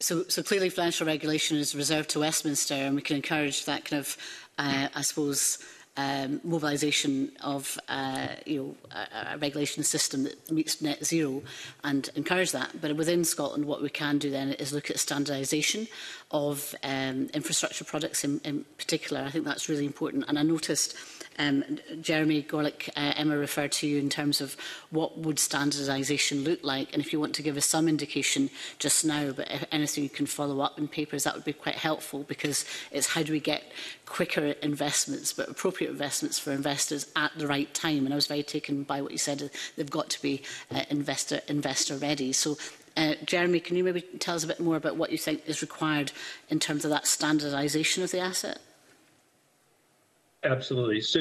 So, so clearly financial regulation is reserved to Westminster and we can encourage that kind of, uh, I suppose, um, mobilisation of uh, you know, a, a regulation system that meets net zero and encourage that. But within Scotland, what we can do then is look at standardisation of um, infrastructure products in, in particular. I think that's really important. And I noticed um, Jeremy Gorlick, uh, Emma referred to you in terms of what would standardisation look like. And if you want to give us some indication just now, but if anything you can follow up in papers, that would be quite helpful because it's how do we get quicker investments, but appropriate investments for investors at the right time. And I was very taken by what you said, they've got to be uh, investor, investor ready. So Uh, Jeremy, can you maybe tell us a bit more about what you think is required in terms of that standardisation of the asset? Absolutely. So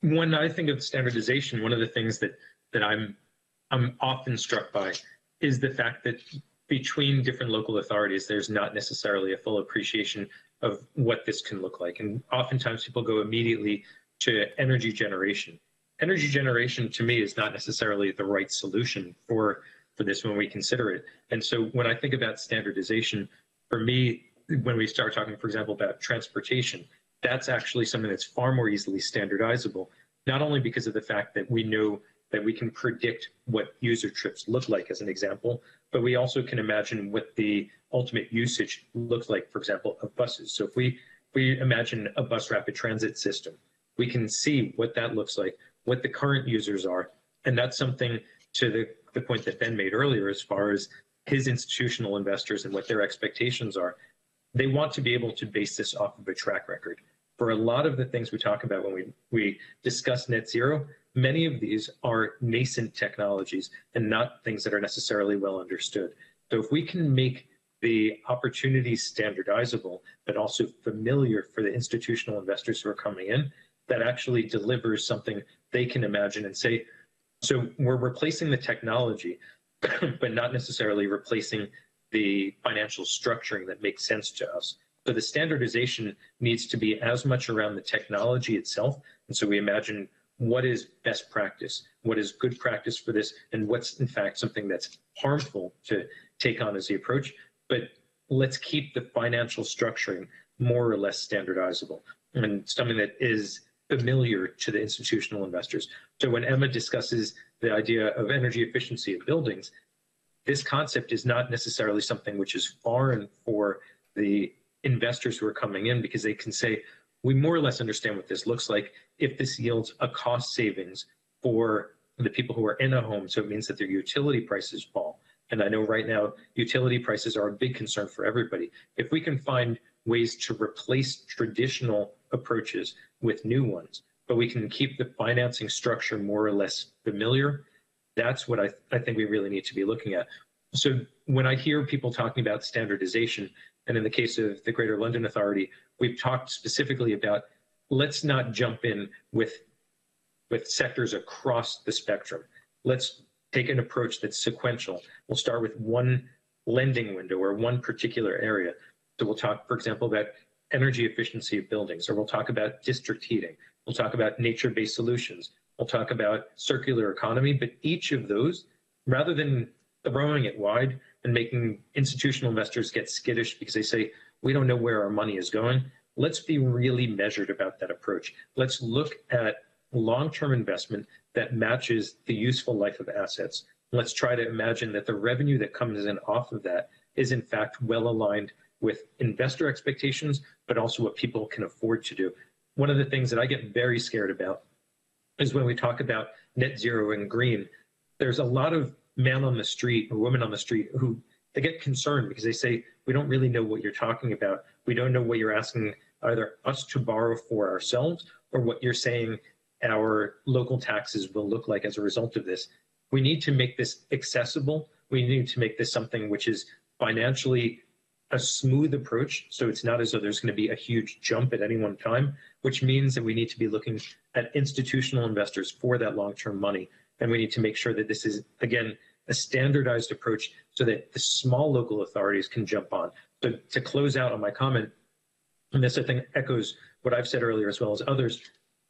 when I think of standardization, one of the things that that I'm I'm often struck by is the fact that between different local authorities, there's not necessarily a full appreciation of what this can look like. And oftentimes people go immediately to energy generation. Energy generation to me is not necessarily the right solution for for this when we consider it. And so when I think about standardization, for me, when we start talking, for example, about transportation, that's actually something that's far more easily standardizable, not only because of the fact that we know that we can predict what user trips look like as an example, but we also can imagine what the ultimate usage looks like, for example, of buses. So if we, we imagine a bus rapid transit system, we can see what that looks like, what the current users are, and that's something to the, the point that Ben made earlier as far as his institutional investors and what their expectations are. They want to be able to base this off of a track record. For a lot of the things we talk about when we, we discuss net zero, many of these are nascent technologies and not things that are necessarily well understood. So if we can make the opportunities standardizable, but also familiar for the institutional investors who are coming in, that actually delivers something they can imagine and say, so we're replacing the technology, but not necessarily replacing the financial structuring that makes sense to us. So the standardization needs to be as much around the technology itself. And so we imagine what is best practice, what is good practice for this, and what's in fact something that's harmful to take on as the approach. But let's keep the financial structuring more or less standardizable and something that is familiar to the institutional investors. So when Emma discusses the idea of energy efficiency of buildings, this concept is not necessarily something which is foreign for the investors who are coming in because they can say, we more or less understand what this looks like if this yields a cost savings for the people who are in a home. So it means that their utility prices fall. And I know right now utility prices are a big concern for everybody. If we can find ways to replace traditional approaches with new ones, but we can keep the financing structure more or less familiar, that's what I, th I think we really need to be looking at. So when I hear people talking about standardization, and in the case of the Greater London Authority, we've talked specifically about let's not jump in with with sectors across the spectrum. Let's take an approach that's sequential. We'll start with one lending window or one particular area. So we'll talk, for example, about energy efficiency of buildings, or we'll talk about district heating. We'll talk about nature-based solutions. We'll talk about circular economy, but each of those, rather than throwing it wide and making institutional investors get skittish because they say, we don't know where our money is going, let's be really measured about that approach. Let's look at long-term investment that matches the useful life of assets. Let's try to imagine that the revenue that comes in off of that is in fact well aligned with investor expectations, but also what people can afford to do. One of the things that I get very scared about is when we talk about net zero and green, there's a lot of men on the street or women on the street who they get concerned because they say, we don't really know what you're talking about. We don't know what you're asking either us to borrow for ourselves or what you're saying our local taxes will look like as a result of this. We need to make this accessible. We need to make this something which is financially a smooth approach. So it's not as though there's going to be a huge jump at any one time, which means that we need to be looking at institutional investors for that long-term money. And we need to make sure that this is, again, a standardized approach so that the small local authorities can jump on. So to close out on my comment, and this I think echoes what I've said earlier as well as others,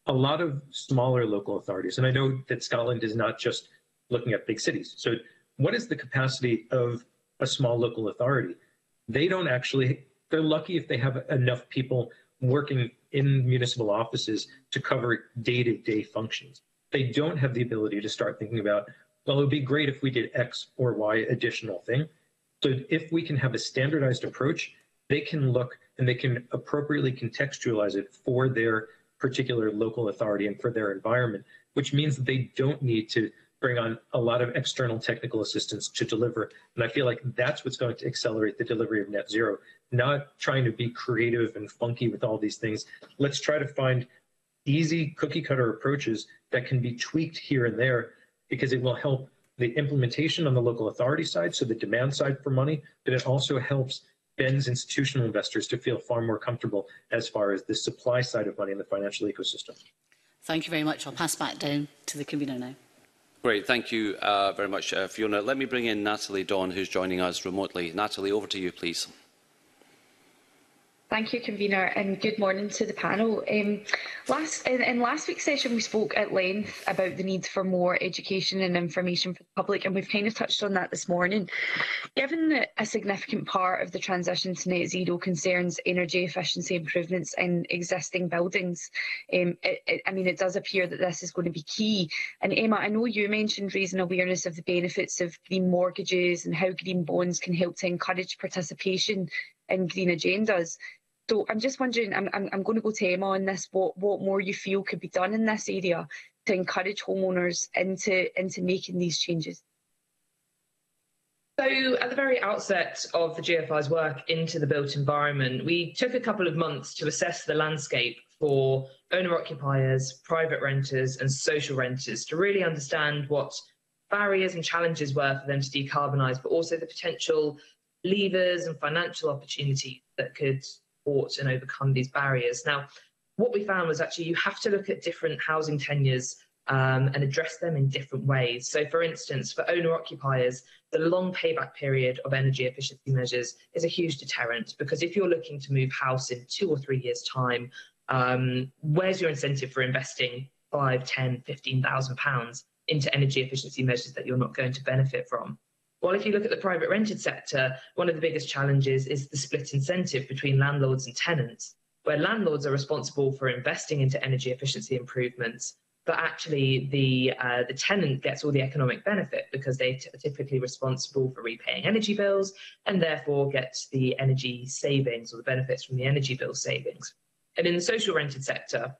a lot of smaller local authorities, and I know that Scotland is not just looking at big cities. So what is the capacity of a small local authority? They don't actually, they're lucky if they have enough people working in municipal offices to cover day-to-day -day functions. They don't have the ability to start thinking about well, it would be great if we did X or Y additional thing. So if we can have a standardized approach, they can look and they can appropriately contextualize it for their particular local authority and for their environment, which means that they don't need to bring on a lot of external technical assistance to deliver. And I feel like that's what's going to accelerate the delivery of net zero, not trying to be creative and funky with all these things. Let's try to find easy cookie cutter approaches that can be tweaked here and there because it will help the implementation on the local authority side, so the demand side for money, but it also helps Ben's institutional investors to feel far more comfortable as far as the supply side of money in the financial ecosystem. Thank you very much. I'll pass back down to the convener now. Great, thank you uh, very much, uh, Fiona. Let me bring in Natalie Don, who's joining us remotely. Natalie, over to you, please. Thank you, convener, and good morning to the panel. Um, last in, in, last week's session, we spoke at length about the need for more education and information for the public, and we've kind of touched on that this morning. Given that a significant part of the transition to net zero concerns energy efficiency improvements in existing buildings, um, it, it, I mean, it does appear that this is going to be key. And Emma, I know you mentioned raising awareness of the benefits of green mortgages and how green bonds can help to encourage participation in green agendas. So I'm just wondering, I'm, I'm, I'm going to go to Emma on this, what, what more you feel could be done in this area to encourage homeowners into, into making these changes? So, at the very outset of the GFI's work into the built environment, we took a couple of months to assess the landscape for owner occupiers, private renters, and social renters to really understand what barriers and challenges were for them to decarbonise, but also the potential levers and financial opportunities that could support and overcome these barriers. Now, what we found was actually you have to look at different housing tenures um, and address them in different ways. So, for instance, for owner occupiers, the long payback period of energy efficiency measures is a huge deterrent because if you're looking to move house in two or three years' time, um, where's your incentive for investing five, ten, fifteen thousand pounds into energy efficiency measures that you're not going to benefit from? Well, if you look at the private rented sector, one of the biggest challenges is the split incentive between landlords and tenants, where landlords are responsible for investing into energy efficiency improvements, but actually the uh, the tenant gets all the economic benefit because they are typically responsible for repaying energy bills and therefore gets the energy savings or the benefits from the energy bill savings. And in the social rented sector,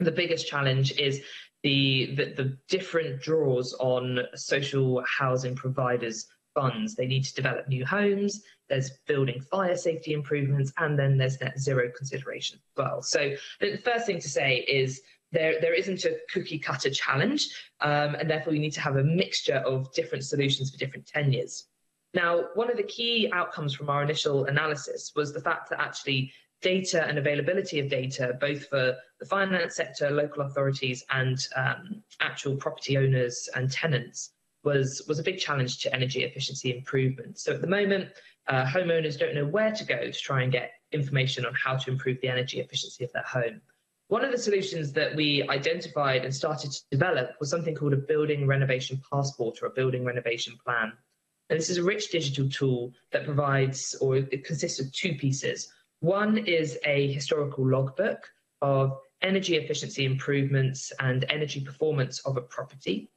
the biggest challenge is the, the, the different draws on social housing providers funds. They need to develop new homes, there's building fire safety improvements, and then there's net zero consideration as well. So the first thing to say is there, there isn't a cookie cutter challenge, um, and therefore you need to have a mixture of different solutions for different tenures. Now, one of the key outcomes from our initial analysis was the fact that actually data and availability of data, both for the finance sector, local authorities, and um, actual property owners and tenants, was, was a big challenge to energy efficiency improvement. So at the moment, uh, homeowners don't know where to go to try and get information on how to improve the energy efficiency of their home. One of the solutions that we identified and started to develop was something called a building renovation passport or a building renovation plan. And this is a rich digital tool that provides, or it consists of two pieces. One is a historical logbook of energy efficiency improvements and energy performance of a property.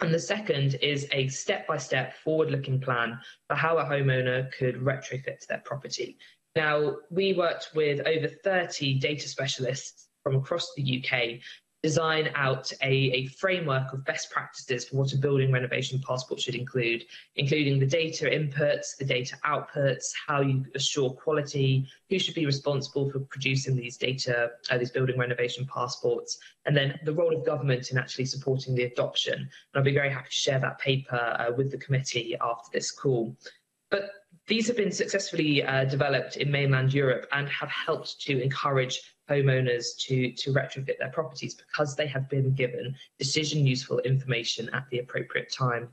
And the second is a step by step forward looking plan for how a homeowner could retrofit their property. Now, we worked with over 30 data specialists from across the UK design out a, a, framework of best practices for what a building renovation passport should include, including the data inputs, the data outputs, how you assure quality, who should be responsible for producing these data, uh, these building renovation passports, and then the role of government in actually supporting the adoption. And I'll be very happy to share that paper uh, with the committee after this call. But these have been successfully uh, developed in mainland Europe and have helped to encourage homeowners to, to retrofit their properties because they have been given decision useful information at the appropriate time.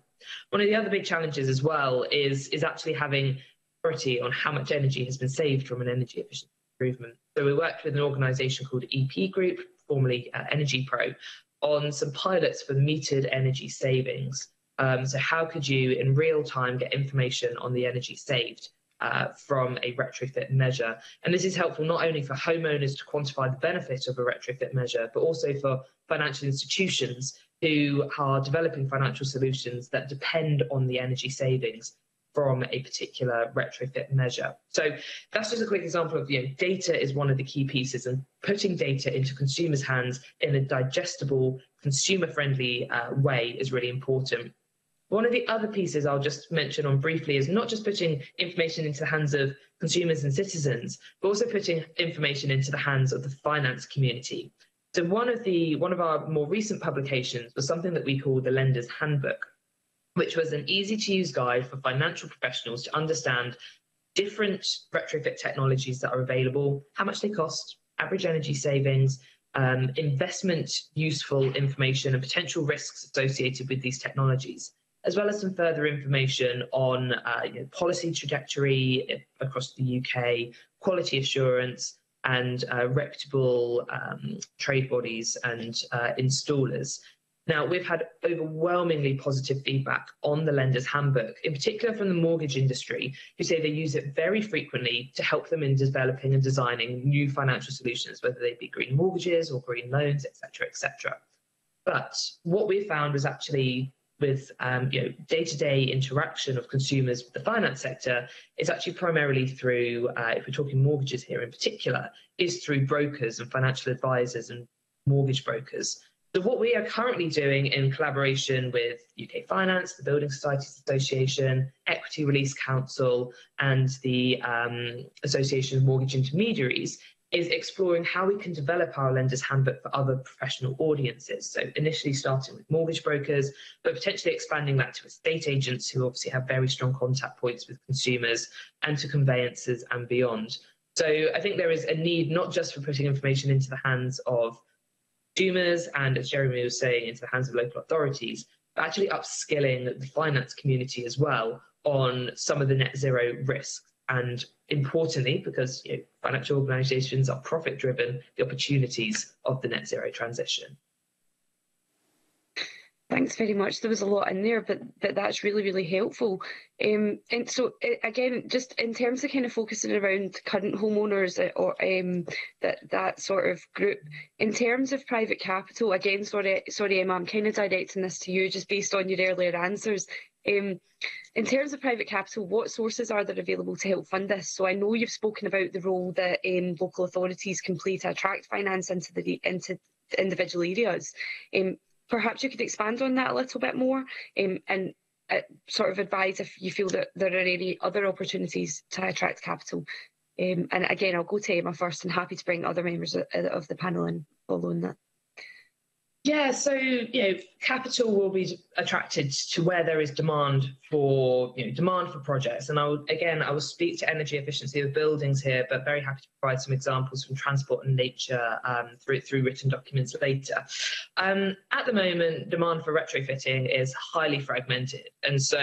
One of the other big challenges as well is, is actually having clarity on how much energy has been saved from an energy efficiency improvement. So we worked with an organisation called EP Group, formerly uh, Energy Pro, on some pilots for metered energy savings. Um, so how could you in real time get information on the energy saved? Uh, from a retrofit measure. And this is helpful not only for homeowners to quantify the benefit of a retrofit measure, but also for financial institutions who are developing financial solutions that depend on the energy savings from a particular retrofit measure. So that's just a quick example of you know data is one of the key pieces and putting data into consumers' hands in a digestible, consumer-friendly uh, way is really important. One of the other pieces I'll just mention on briefly is not just putting information into the hands of consumers and citizens, but also putting information into the hands of the finance community. So one of the one of our more recent publications was something that we call the Lender's Handbook. which was an easy to use guide for financial professionals to understand different retrofit technologies that are available, how much they cost, average energy savings, um, investment useful information and potential risks associated with these technologies, as well as some further information on uh, you know, policy trajectory across the UK, quality assurance, and uh, reputable um, trade bodies and uh, installers. Now, we've had overwhelmingly positive feedback on the lender's handbook, in particular from the mortgage industry, who say they use it very frequently to help them in developing and designing new financial solutions, whether they be green mortgages or green loans, etc., etc. But what we found was actually with um, you know day-to-day interaction of consumers with the finance sector is actually primarily through, uh, if we're talking mortgages here in particular, is through brokers and financial advisors and mortgage brokers. So what we are currently doing in collaboration with UK Finance, the Building Societies Association, Equity Release Council, and the um, Association of Mortgage Intermediaries is exploring how we can develop our lenders handbook for other professional audiences. So initially starting with mortgage brokers, but potentially expanding that to estate agents who obviously have very strong contact points with consumers and to conveyancers and beyond. So I think there is a need not just for putting information into the hands of consumers and, as Jeremy was saying, into the hands of local authorities, but actually upskilling the finance community as well on some of the net zero risks. And importantly, because you know, financial organisations are profit driven, the opportunities of the net zero transition. Thanks very much. There was a lot in there, but but that's really really helpful. Um, and so again, just in terms of kind of focusing around current homeowners uh, or um, that that sort of group, in terms of private capital, again, sorry, sorry, Emma, I'm kind of directing this to you just based on your earlier answers. Um, in terms of private capital, what sources are there available to help fund this? So I know you've spoken about the role that um, local authorities can play to attract finance into the into individual areas. Um, perhaps you could expand on that a little bit more um, and uh, sort of advise if you feel that there are any other opportunities to attract capital. Um, and again, I'll go to Emma first and happy to bring other members of, of the panel in following that. Yeah, so you know, capital will be attracted to where there is demand for you know demand for projects. And I will again, I will speak to energy efficiency of buildings here, but very happy to provide some examples from transport and nature um, through through written documents later. Um, at the moment, demand for retrofitting is highly fragmented, and so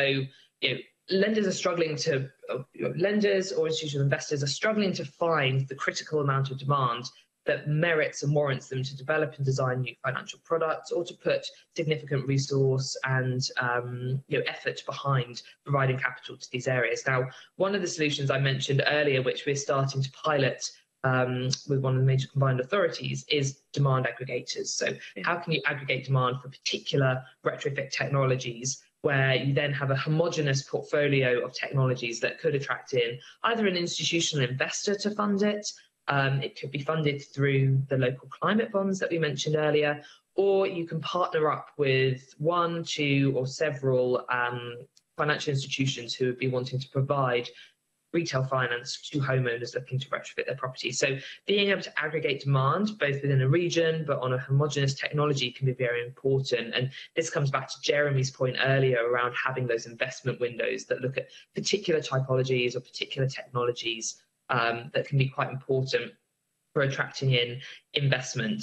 you know lenders are struggling to uh, lenders or institutional investors are struggling to find the critical amount of demand that merits and warrants them to develop and design new financial products or to put significant resource and um, you know, effort behind providing capital to these areas. Now, one of the solutions I mentioned earlier, which we're starting to pilot um, with one of the major combined authorities is demand aggregators. So how can you aggregate demand for particular retrofit technologies where you then have a homogenous portfolio of technologies that could attract in either an institutional investor to fund it, um, it could be funded through the local climate bonds that we mentioned earlier, or you can partner up with one, two, or several um, financial institutions who would be wanting to provide retail finance to homeowners looking to retrofit their property. So being able to aggregate demand both within a region but on a homogenous technology can be very important. And this comes back to Jeremy's point earlier around having those investment windows that look at particular typologies or particular technologies um, that can be quite important for attracting in investment.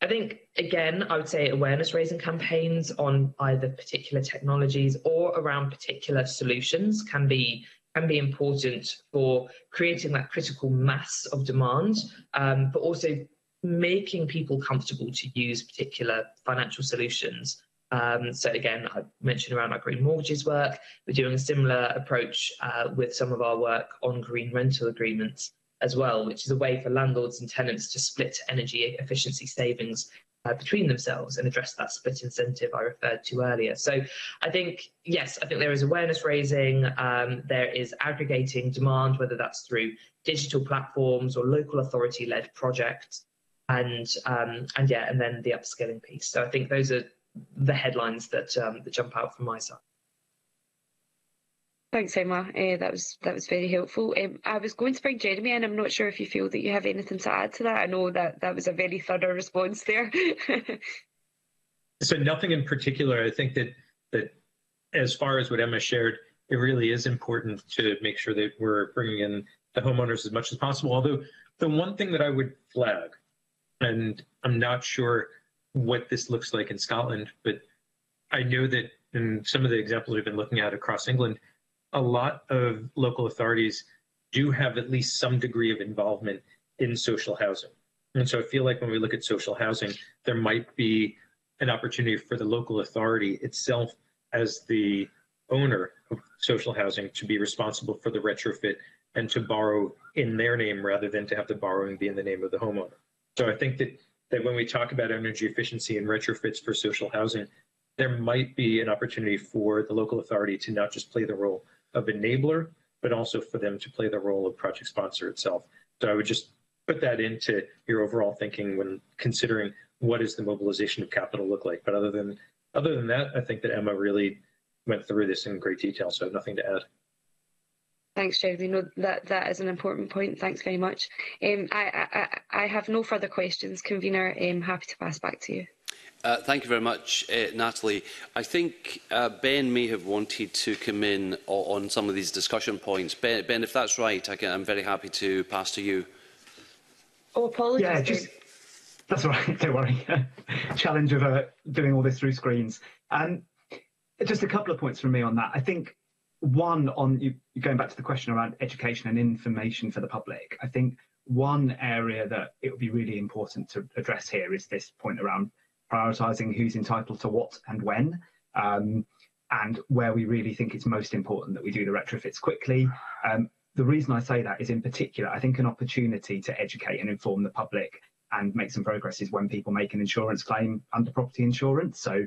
I think, again, I would say awareness raising campaigns on either particular technologies or around particular solutions can be can be important for creating that critical mass of demand, um, but also making people comfortable to use particular financial solutions. Um, so again, I mentioned around our green mortgages work. We're doing a similar approach uh, with some of our work on green rental agreements as well, which is a way for landlords and tenants to split energy efficiency savings uh, between themselves and address that split incentive I referred to earlier. So I think, yes, I think there is awareness raising, um, there is aggregating demand, whether that's through digital platforms or local authority led projects. And um, and yeah, and then the upskilling piece. So I think those are the headlines that um, that jump out from my side. Thanks, Emma. Uh, that was that was very helpful. Um, I was going to bring Jeremy in. I'm not sure if you feel that you have anything to add to that. I know that that was a very thorough response there. so nothing in particular. I think that that as far as what Emma shared, it really is important to make sure that we're bringing in the homeowners as much as possible. Although the one thing that I would flag, and I'm not sure what this looks like in Scotland, but I know that in some of the examples we've been looking at across England, a lot of local authorities do have at least some degree of involvement in social housing. And so I feel like when we look at social housing, there might be an opportunity for the local authority itself as the owner of social housing to be responsible for the retrofit and to borrow in their name rather than to have the borrowing be in the name of the homeowner. So I think that that when we talk about energy efficiency and retrofits for social housing, there might be an opportunity for the local authority to not just play the role of enabler, but also for them to play the role of project sponsor itself. So I would just put that into your overall thinking when considering what does the mobilization of capital look like. But other than other than that, I think that Emma really went through this in great detail, so nothing to add. Thanks, Jeremy. No, know that that is an important point. Thanks very much. Um, I, I, I have no further questions, convener. I'm happy to pass back to you. Uh, thank you very much, uh, Natalie. I think uh, Ben may have wanted to come in on some of these discussion points. Ben, ben if that's right, I can, I'm very happy to pass to you. Oh, apologies. Yeah, just, that's all right. Don't worry. Challenge of uh, doing all this through screens. Um, just a couple of points from me on that. I think one on you going back to the question around education and information for the public. I think one area that it would be really important to address here is this point around prioritising who's entitled to what and when. Um, and where we really think it's most important that we do the retrofits quickly. Um, the reason I say that is in particular, I think an opportunity to educate and inform the public and make some progress is when people make an insurance claim under property insurance. So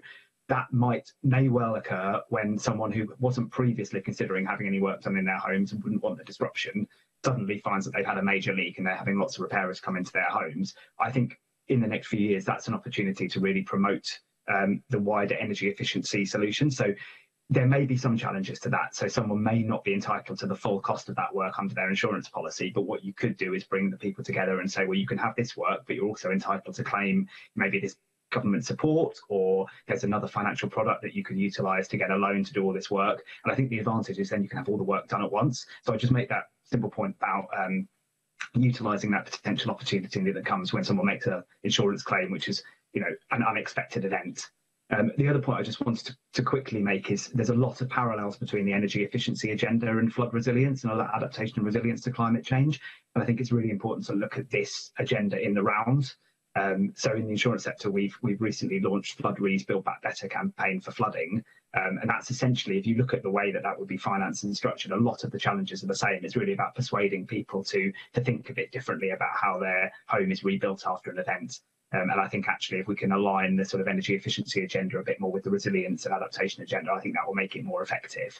that might may well occur when someone who wasn't previously considering having any work done in their homes and wouldn't want the disruption suddenly finds that they've had a major leak and they're having lots of repairers come into their homes. I think in the next few years, that's an opportunity to really promote um, the wider energy efficiency solution. So there may be some challenges to that. So someone may not be entitled to the full cost of that work under their insurance policy. But what you could do is bring the people together and say, well, you can have this work, but you're also entitled to claim maybe this government support or there's another financial product that you can utilize to get a loan to do all this work. And I think the advantage is then you can have all the work done at once. So I just make that simple point about um, utilizing that potential opportunity that comes when someone makes an insurance claim, which is you know an unexpected event. Um, the other point I just wanted to, to, quickly make is there's a lot of parallels between the energy efficiency agenda and flood resilience and adaptation and resilience to climate change. And I think it's really important to look at this agenda in the round um, so in the insurance sector, we've we've recently launched Flood Re's Build Back Better campaign for flooding, um, and that's essentially if you look at the way that that would be financed and structured, a lot of the challenges are the same. It's really about persuading people to to think a bit differently about how their home is rebuilt after an event. Um, and I think actually, if we can align the sort of energy efficiency agenda a bit more with the resilience and adaptation agenda, I think that will make it more effective.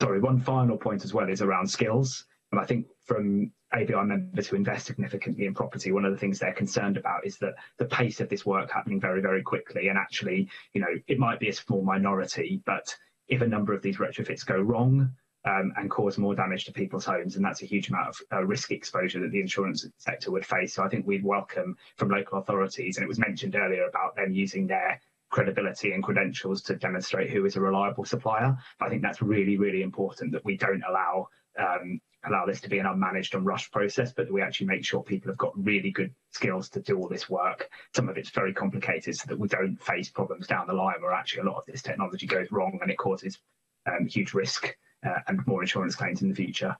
Sorry, one final point as well is around skills. And I think from ABI members who invest significantly in property, one of the things they're concerned about is that the pace of this work happening very, very quickly. And actually, you know, it might be a small minority, but if a number of these retrofits go wrong um, and cause more damage to people's homes, and that's a huge amount of uh, risk exposure that the insurance sector would face. So I think we'd welcome from local authorities, and it was mentioned earlier about them using their credibility and credentials to demonstrate who is a reliable supplier. I think that's really, really important that we don't allow um, allow this to be an unmanaged and rushed process, but we actually make sure people have got really good skills to do all this work. Some of it's very complicated so that we don't face problems down the line where actually a lot of this technology goes wrong and it causes um, huge risk uh, and more insurance claims in the future.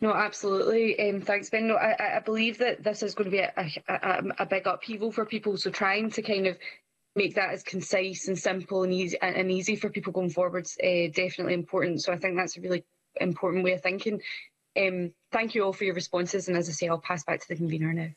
No, absolutely. Um, thanks, Ben. No, I, I believe that this is going to be a, a, a big upheaval for people. So trying to kind of make that as concise and simple and easy and easy for people going forwards uh, definitely important. So I think that's a really important way of thinking. Um, thank you all for your responses, and as I say, I'll pass back to the convener now.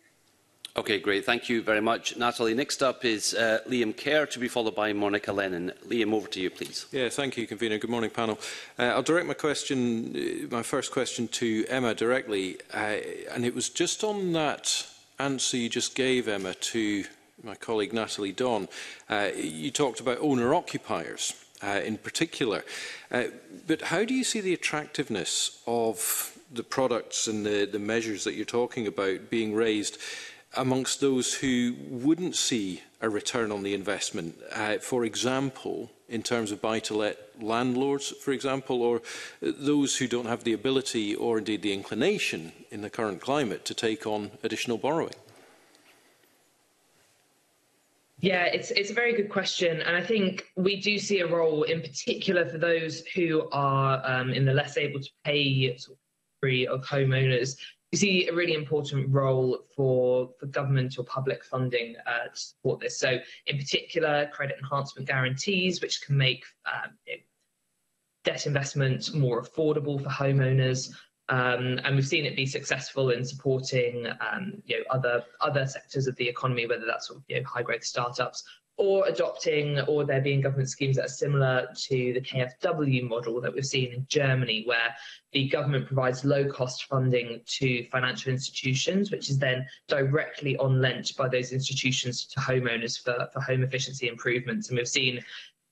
Okay, great. Thank you very much, Natalie. Next up is uh, Liam Kerr, to be followed by Monica Lennon. Liam, over to you, please. Yeah, thank you, convener. Good morning, panel. Uh, I'll direct my question, uh, my first question, to Emma directly, uh, and it was just on that answer you just gave, Emma, to my colleague Natalie Don. Uh, you talked about owner-occupiers uh, in particular. Uh, but how do you see the attractiveness of the products and the, the measures that you're talking about being raised amongst those who wouldn't see a return on the investment, uh, for example, in terms of buy-to-let landlords, for example, or those who don't have the ability or indeed the inclination in the current climate to take on additional borrowing? Yeah, it's it's a very good question, and I think we do see a role in particular for those who are um, in the less able to pay of, of homeowners You see a really important role for, for government or public funding uh, to support this. So, in particular, credit enhancement guarantees, which can make um, debt investment more affordable for homeowners. Um, and we've seen it be successful in supporting um, you know, other other sectors of the economy, whether that's sort of, you know, high growth startups or adopting or there being government schemes that are similar to the KfW model that we've seen in Germany, where the government provides low cost funding to financial institutions, which is then directly on lent by those institutions to homeowners for, for home efficiency improvements. And we've seen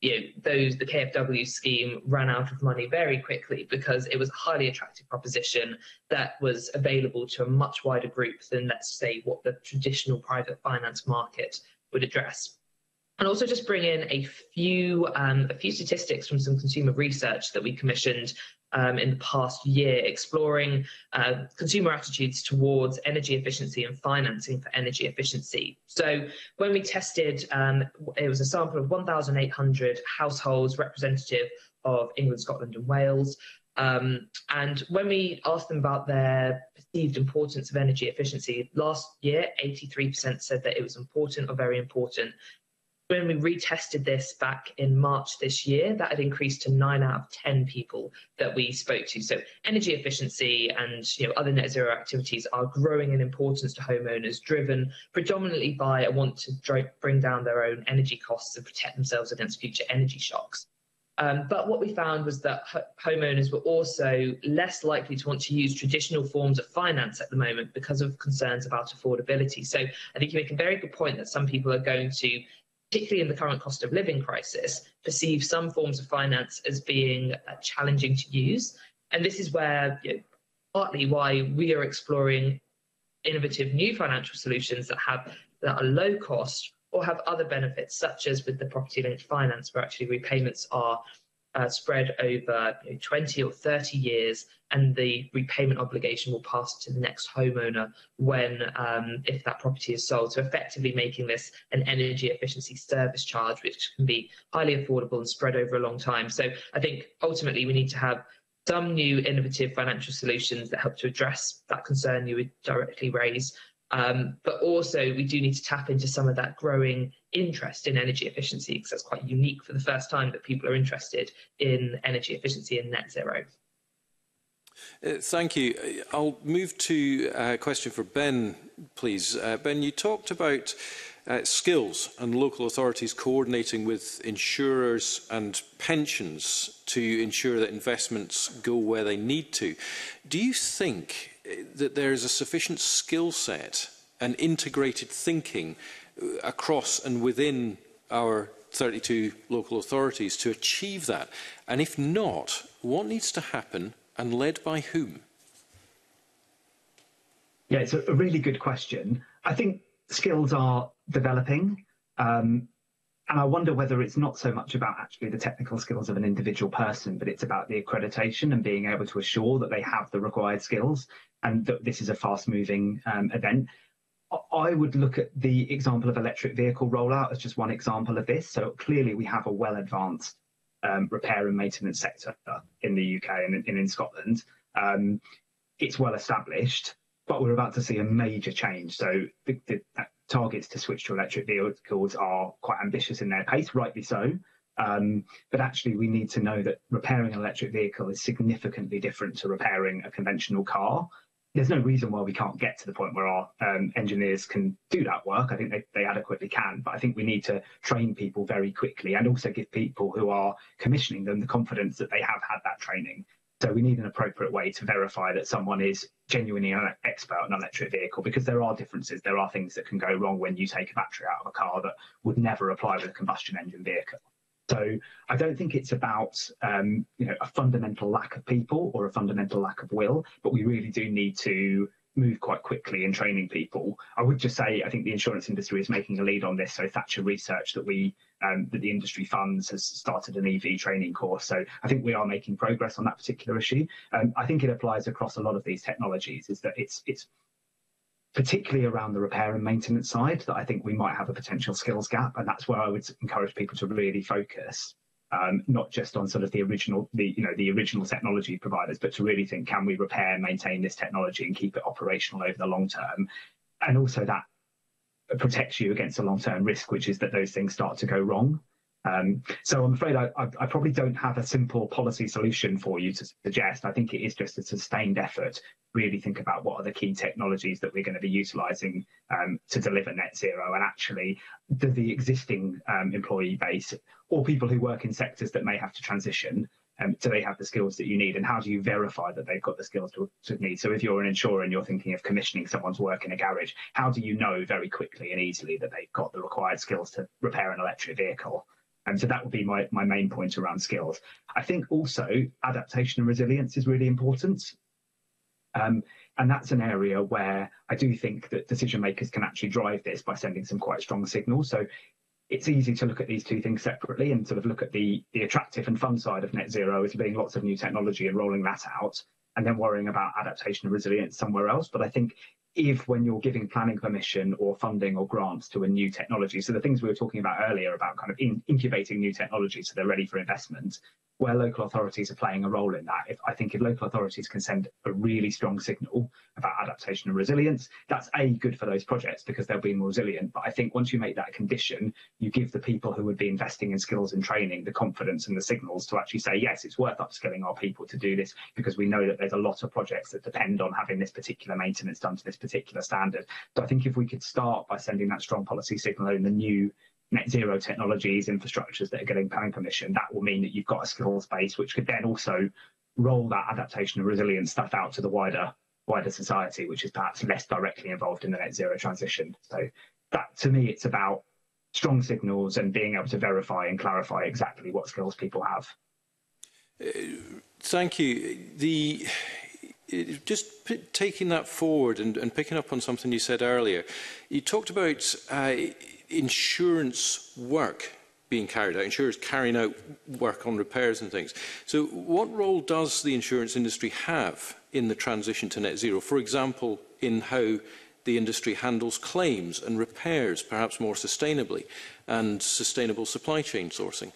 you know, those the KFW scheme ran out of money very quickly because it was a highly attractive proposition that was available to a much wider group than let's say what the traditional private finance market would address. And also just bring in a few um, a few statistics from some consumer research that we commissioned um, in the past year, exploring uh, consumer attitudes towards energy efficiency and financing for energy efficiency. So when we tested, um, it was a sample of 1,800 households representative of England, Scotland, and Wales. Um, and when we asked them about their perceived importance of energy efficiency, last year, 83% said that it was important or very important when we retested this back in March this year, that had increased to nine out of 10 people that we spoke to. So energy efficiency and you know, other net zero activities are growing in importance to homeowners, driven predominantly by a want to bring down their own energy costs and protect themselves against future energy shocks. Um, but what we found was that homeowners were also less likely to want to use traditional forms of finance at the moment because of concerns about affordability. So I think you make a very good point that some people are going to particularly in the current cost of living crisis, perceive some forms of finance as being uh, challenging to use. And this is where you know, partly why we are exploring innovative new financial solutions that have that are low cost or have other benefits, such as with the property linked finance, where actually repayments are uh, spread over you know, 20 or 30 years, and the repayment obligation will pass to the next homeowner when, um, if that property is sold. So, effectively making this an energy efficiency service charge, which can be highly affordable and spread over a long time. So, I think ultimately we need to have some new innovative financial solutions that help to address that concern you would directly raise. Um, but also, we do need to tap into some of that growing interest in energy efficiency because that's quite unique for the first time that people are interested in energy efficiency and net zero. Uh, thank you. Uh, I'll move to a question for Ben, please. Uh, ben, you talked about uh, skills and local authorities coordinating with insurers and pensions to ensure that investments go where they need to. Do you think uh, that there is a sufficient skill set and integrated thinking Uh, across and within our 32 local authorities to achieve that? And if not, what needs to happen and led by whom? Yeah, it's a really good question. I think skills are developing. Um, and I wonder whether it's not so much about actually the technical skills of an individual person, but it's about the accreditation and being able to assure that they have the required skills and that this is a fast moving um, event. I would look at the example of electric vehicle rollout as just one example of this. So clearly, we have a well advanced um, repair and maintenance sector in the UK and in, Scotland. Um, it's well established, but we're about to see a major change. So the, the targets to switch to electric vehicles are quite ambitious in their pace, rightly so. Um, but actually, we need to know that repairing an electric vehicle is significantly different to repairing a conventional car there's no reason why we can't get to the point where our um, engineers can do that work. I think they, they adequately can, but I think we need to train people very quickly and also give people who are commissioning them the confidence that they have had that training. So we need an appropriate way to verify that someone is genuinely an expert on an electric vehicle because there are differences. There are things that can go wrong when you take a battery out of a car that would never apply with a combustion engine vehicle. So I don't think it's about um, you know a fundamental lack of people or a fundamental lack of will, but we really do need to move quite quickly in training people. I would just say I think the insurance industry is making a lead on this. So Thatcham Research that we um, that the industry funds has started an EV training course. So I think we are making progress on that particular issue. Um, I think it applies across a lot of these technologies. Is that it's it's particularly around the repair and maintenance side that I think we might have a potential skills gap, and that's where I would encourage people to really focus um, not just on sort of the original, the you know, the original technology providers, but to really think, can we repair and maintain this technology and keep it operational over the long term? And also that protects you against a long-term risk, which is that those things start to go wrong. Um, so I'm afraid I, I, I, probably don't have a simple policy solution for you to suggest. I think it is just a sustained effort. Really think about what are the key technologies that we're going to be utilising um, to deliver net zero, and actually, do the existing um, employee base or people who work in sectors that may have to transition um, do they have the skills that you need and how do you verify that they've got the skills to, to, need so if you're an insurer and you're thinking of commissioning someone's work in a garage how do you know very quickly and easily that they've got the required skills to repair an electric vehicle and so that would be my, my main point around skills. I think also adaptation and resilience is really important. Um, and that's an area where I do think that decision makers can actually drive this by sending some quite strong signals. So it's easy to look at these two things separately and sort of look at the, the attractive and fun side of net zero as being lots of new technology and rolling that out and then worrying about adaptation and resilience somewhere else. But I think if when you're giving planning permission or funding or grants to a new technology, so the things we were talking about earlier about kind of in, incubating new technology so they're ready for investment, where local authorities are playing a role in that. If I think if local authorities can send a really strong signal about adaptation and resilience, that's a good for those projects because they'll be more resilient. But I think once you make that condition, you give the people who would be investing in skills and training the confidence and the signals to actually say, yes, it's worth upskilling our people to do this because we know that there's a lot of projects that depend on having this particular maintenance done to this particular standard. So I think if we could start by sending that strong policy signal in the new net zero technologies, infrastructures that are getting planning permission, that will mean that you've got a skills base which could then also roll that adaptation and resilience stuff out to the wider wider society, which is perhaps less directly involved in the net zero transition. So that to me, it's about strong signals and being able to verify and clarify exactly what skills people have. Uh, thank you. The just taking that forward and, and picking up on something you said earlier, you talked about uh, insurance work being carried out, insurers carrying out work on repairs and things. So what role does the insurance industry have in the transition to net zero? For example, in how the industry handles claims and repairs, perhaps more sustainably, and sustainable supply chain sourcing?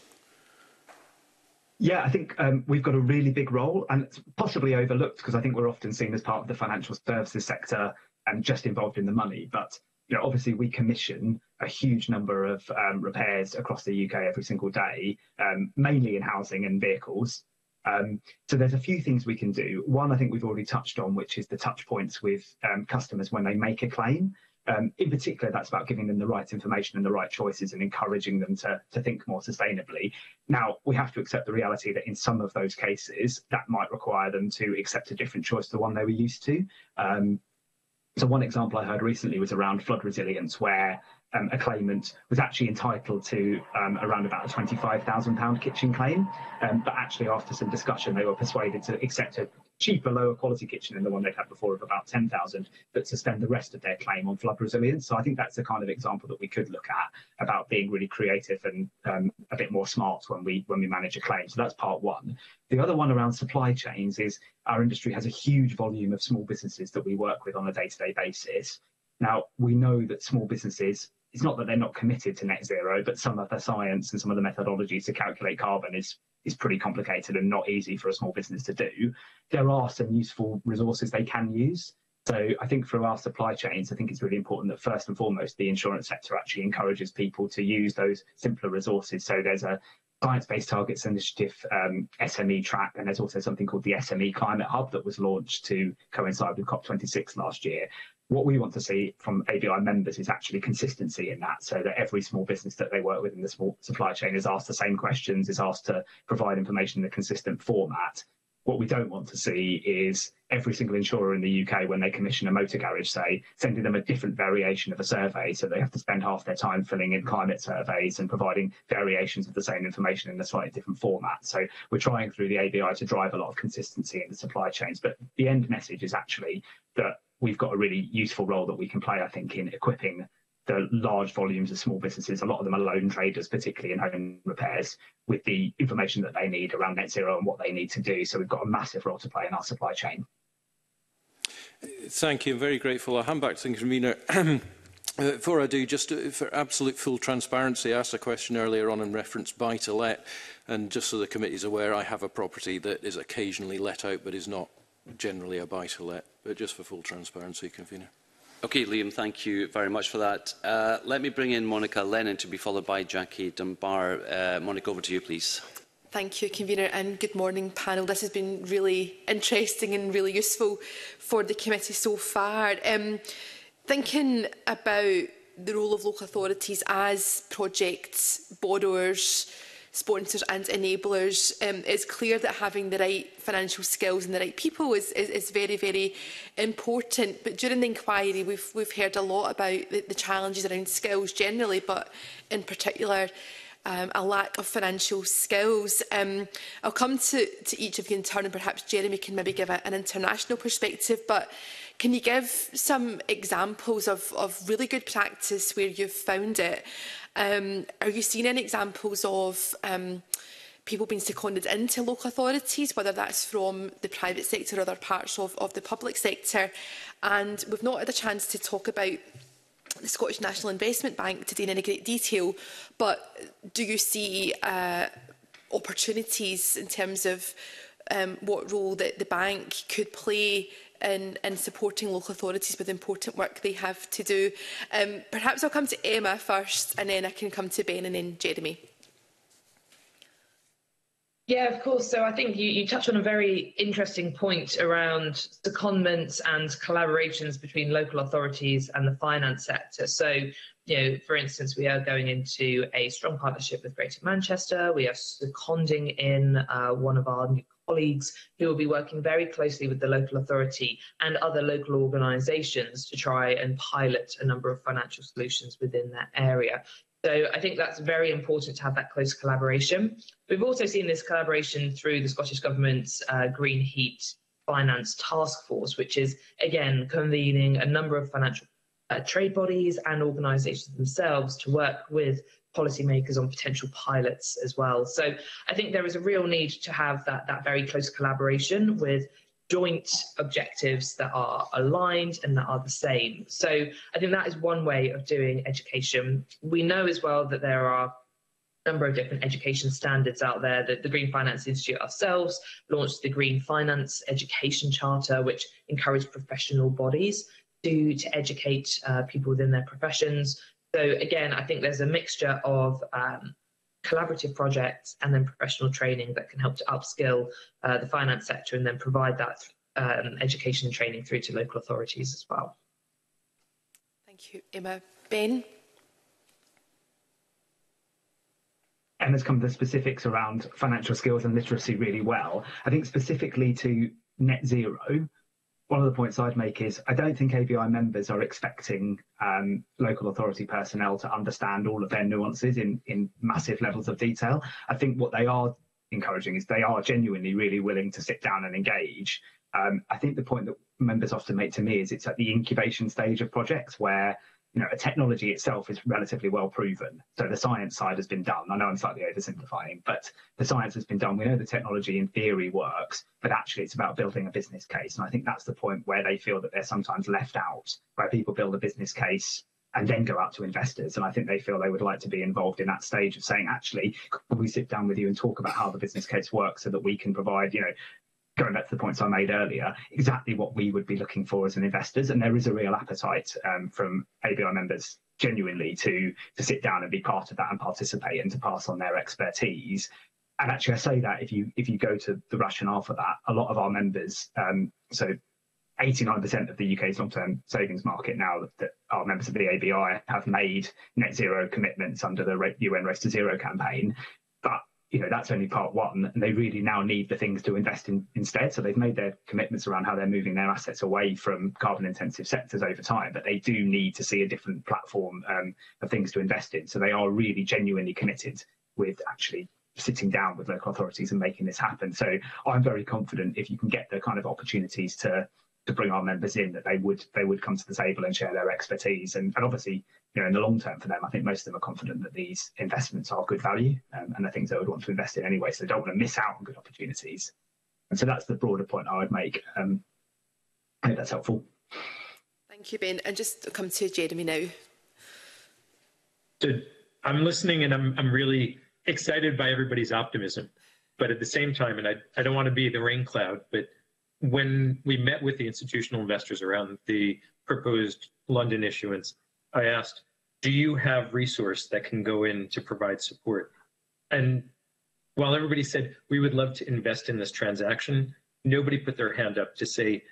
Yeah, I think um, we've got a really big role and it's possibly overlooked because I think we're often seen as part of the financial services sector and just involved in the money. But you know, obviously we commission a huge number of um, repairs across the UK every single day, um, mainly in housing and vehicles. Um, so there's a few things we can do. One, I think we've already touched on, which is the touch points with um, customers when they make a claim. Um, in particular, that's about giving them the right information and the right choices and encouraging them to, to think more sustainably. Now, we have to accept the reality that in some of those cases, that might require them to accept a different choice to the one they were used to. Um, so one example I heard recently was around flood resilience, where um, a claimant was actually entitled to um, around about a £25,000 kitchen claim, um, but actually after some discussion they were persuaded to accept a cheaper, lower quality kitchen than the one they'd had before of about 10,000, but to spend the rest of their claim on flood resilience. So I think that's the kind of example that we could look at about being really creative and um, a bit more smart when we when we manage a claim. So that's part one. The other one around supply chains is our industry has a huge volume of small businesses that we work with on a day-to-day -day basis. Now, we know that small businesses it's not that they're not committed to net zero, but some of the science and some of the methodologies to calculate carbon is is pretty complicated and not easy for a small business to do. There are some useful resources they can use. So I think for our supply chains, I think it's really important that first and foremost, the insurance sector actually encourages people to use those simpler resources. So there's a science-based targets initiative um, SME track, and there's also something called the SME Climate Hub that was launched to coincide with COP26 last year. What we want to see from ABI members is actually consistency in that, so that every small business that they work with in the small supply chain is asked the same questions, is asked to provide information in a consistent format, what we don't want to see is every single insurer in the UK, when they commission a motor garage, say, sending them a different variation of a survey. So they have to spend half their time filling in climate surveys and providing variations of the same information in a slightly different format. So we're trying through the ABI to drive a lot of consistency in the supply chains. But the end message is actually that we've got a really useful role that we can play, I think, in equipping the large volumes of small businesses, a lot of them are lone traders, particularly in home repairs, with the information that they need around net zero and what they need to do. So we've got a massive role to play in our supply chain. Thank you. I'm very grateful. I'll hand back to the convener. Uh, before I do, just to, for absolute full transparency, I asked a question earlier on in reference buy-to-let, and just so the committee is aware, I have a property that is occasionally let out but is not generally a buy-to-let, but just for full transparency, convener. Okay, Liam, thank you very much for that. Uh, let me bring in Monica Lennon to be followed by Jackie Dunbar. Uh, Monica, over to you, please. Thank you, Convener, and good morning, panel. This has been really interesting and really useful for the committee so far. Um, thinking about the role of local authorities as project borrowers, sponsors and enablers. Um, it's clear that having the right financial skills and the right people is, is, is very, very important. But during the inquiry, we've, we've heard a lot about the, the challenges around skills generally, but in particular, um, a lack of financial skills. Um, I'll come to, to each of you in turn and perhaps Jeremy can maybe give a, an international perspective, but can you give some examples of, of really good practice where you've found it Um, are you seeing any examples of um, people being seconded into local authorities, whether that's from the private sector or other parts of, of the public sector? And we've not had a chance to talk about the Scottish National Investment Bank today in any great detail, but do you see uh, opportunities in terms of um, what role that the bank could play in, in supporting local authorities with important work they have to do. Um, perhaps I'll come to Emma first and then I can come to Ben and then Jeremy. Yeah, of course. So I think you, you touched on a very interesting point around secondments and collaborations between local authorities and the finance sector. So, you know, for instance, we are going into a strong partnership with Greater Manchester. We are seconding in uh, one of our new colleagues who will be working very closely with the local authority and other local organisations to try and pilot a number of financial solutions within that area. So I think that's very important to have that close collaboration. We've also seen this collaboration through the Scottish Government's uh, Green Heat Finance Task Force, which is again convening a number of financial uh, trade bodies and organisations themselves to work with policymakers on potential pilots as well. So I think there is a real need to have that, that very close collaboration with joint objectives that are aligned and that are the same. So I think that is one way of doing education. We know as well that there are a number of different education standards out there. The, the Green Finance Institute ourselves launched the Green Finance Education Charter, which encouraged professional bodies to, to educate uh, people within their professions so again, I think there's a mixture of um, collaborative projects and then professional training that can help to upskill uh, the finance sector and then provide that um, education and training through to local authorities as well. Thank you, Emma. Ben? Emma's come to the specifics around financial skills and literacy really well. I think specifically to net zero, one of the points I'd make is I don't think ABI members are expecting um, local authority personnel to understand all of their nuances in, in massive levels of detail. I think what they are encouraging is they are genuinely really willing to sit down and engage. Um, I think the point that members often make to me is it's at the incubation stage of projects where you know, a technology itself is relatively well proven. So the science side has been done. I know I'm slightly oversimplifying, but the science has been done. We know the technology in theory works, but actually it's about building a business case. And I think that's the point where they feel that they're sometimes left out, where people build a business case and then go out to investors. And I think they feel they would like to be involved in that stage of saying, actually, could we sit down with you and talk about how the business case works so that we can provide, you know, going back to the points I made earlier, exactly what we would be looking for as an investors. And there is a real appetite um, from ABI members genuinely to to sit down and be part of that and participate and to pass on their expertise. And actually, I say that if you if you go to the rationale for that, a lot of our members, um, so 89% of the UK's long-term savings market now that are members of the ABI have made net zero commitments under the UN Race to Zero campaign. But you know that's only part one and they really now need the things to invest in instead. So they've made their commitments around how they're moving their assets away from carbon intensive sectors over time but they do need to see a different platform um, of things to invest in. So they are really genuinely committed with actually sitting down with local authorities and making this happen. So i'm very confident if you can get the kind of opportunities to to bring our members in that they would they would come to the table and share their expertise. And, and obviously you know in the long term for them I think most of them are confident that these investments are good value um, and the things they would want to invest in anyway so they don't want to miss out on good opportunities and so that's the broader point I would make um, I hope that's helpful. Thank you Ben and just come to Jeremy now. So I'm listening and I'm I'm really excited by everybody's optimism but at the same time and I, I don't want to be the rain cloud but when we met with the institutional investors around the proposed London issuance, I asked, do you have resource that can go in to provide support? And while everybody said, we would love to invest in this transaction, nobody put their hand up to say,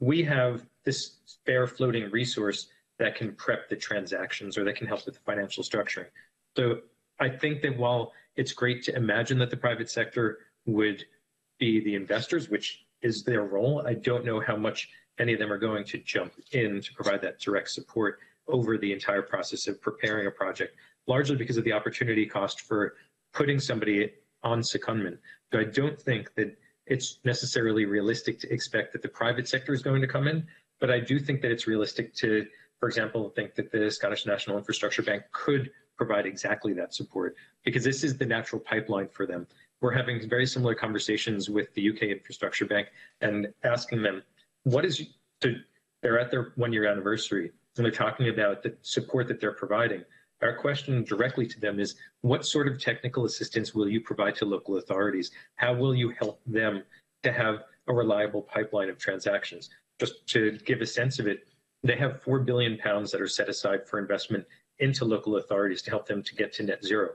we have this spare floating resource that can prep the transactions or that can help with the financial structuring. So I think that while it's great to imagine that the private sector would be the investors, which is their role. I don't know how much any of them are going to jump in to provide that direct support over the entire process of preparing a project, largely because of the opportunity cost for putting somebody on secondment. So I don't think that it's necessarily realistic to expect that the private sector is going to come in, but I do think that it's realistic to, for example, think that the Scottish National Infrastructure Bank could provide exactly that support because this is the natural pipeline for them we're having very similar conversations with the UK Infrastructure Bank and asking them, what is, to, they're at their one year anniversary and they're talking about the support that they're providing. Our question directly to them is, what sort of technical assistance will you provide to local authorities? How will you help them to have a reliable pipeline of transactions? Just to give a sense of it, they have four billion pounds that are set aside for investment into local authorities to help them to get to net zero.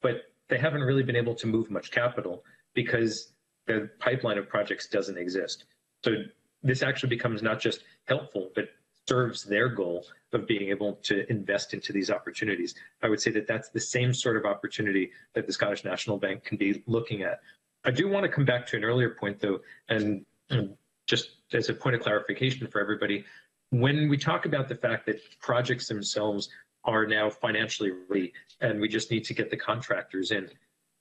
But they haven't really been able to move much capital because the pipeline of projects doesn't exist. So this actually becomes not just helpful, but serves their goal of being able to invest into these opportunities. I would say that that's the same sort of opportunity that the Scottish National Bank can be looking at. I do want to come back to an earlier point, though, and mm, just as a point of clarification for everybody, when we talk about the fact that projects themselves are now financially ready and we just need to get the contractors in.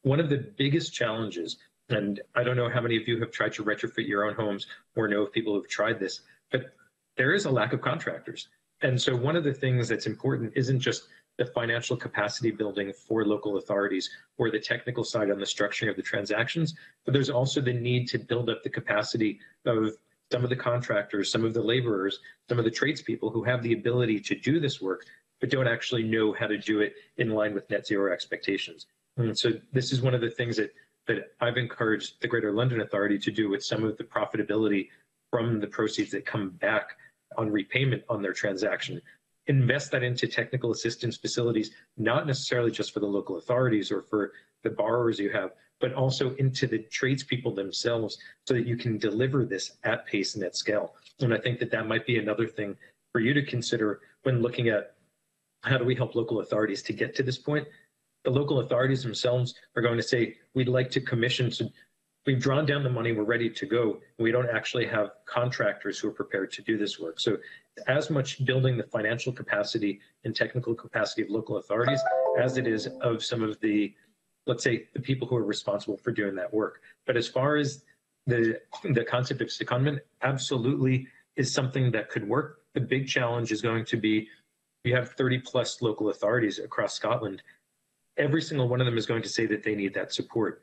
One of the biggest challenges, and I don't know how many of you have tried to retrofit your own homes or know of people who've tried this, but there is a lack of contractors. And so one of the things that's important isn't just the financial capacity building for local authorities or the technical side on the structuring of the transactions, but there's also the need to build up the capacity of some of the contractors, some of the laborers, some of the tradespeople who have the ability to do this work but don't actually know how to do it in line with net zero expectations. And so this is one of the things that, that I've encouraged the Greater London Authority to do with some of the profitability from the proceeds that come back on repayment on their transaction. Invest that into technical assistance facilities, not necessarily just for the local authorities or for the borrowers you have, but also into the tradespeople themselves so that you can deliver this at pace and at scale. And I think that that might be another thing for you to consider when looking at how do we help local authorities to get to this point? The local authorities themselves are going to say, we'd like to commission, so we've drawn down the money, we're ready to go. We don't actually have contractors who are prepared to do this work. So as much building the financial capacity and technical capacity of local authorities as it is of some of the, let's say, the people who are responsible for doing that work. But as far as the, the concept of secondment, absolutely is something that could work. The big challenge is going to be you have 30 plus local authorities across Scotland. Every single one of them is going to say that they need that support.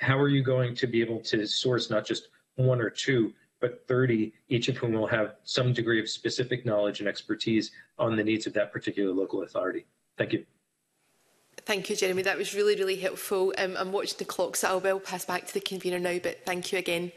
How are you going to be able to source not just one or two, but 30, each of whom will have some degree of specific knowledge and expertise on the needs of that particular local authority? Thank you. Thank you, Jeremy. That was really, really helpful. Um, I'm watching the clock, so I will pass back to the convener now, but thank you again.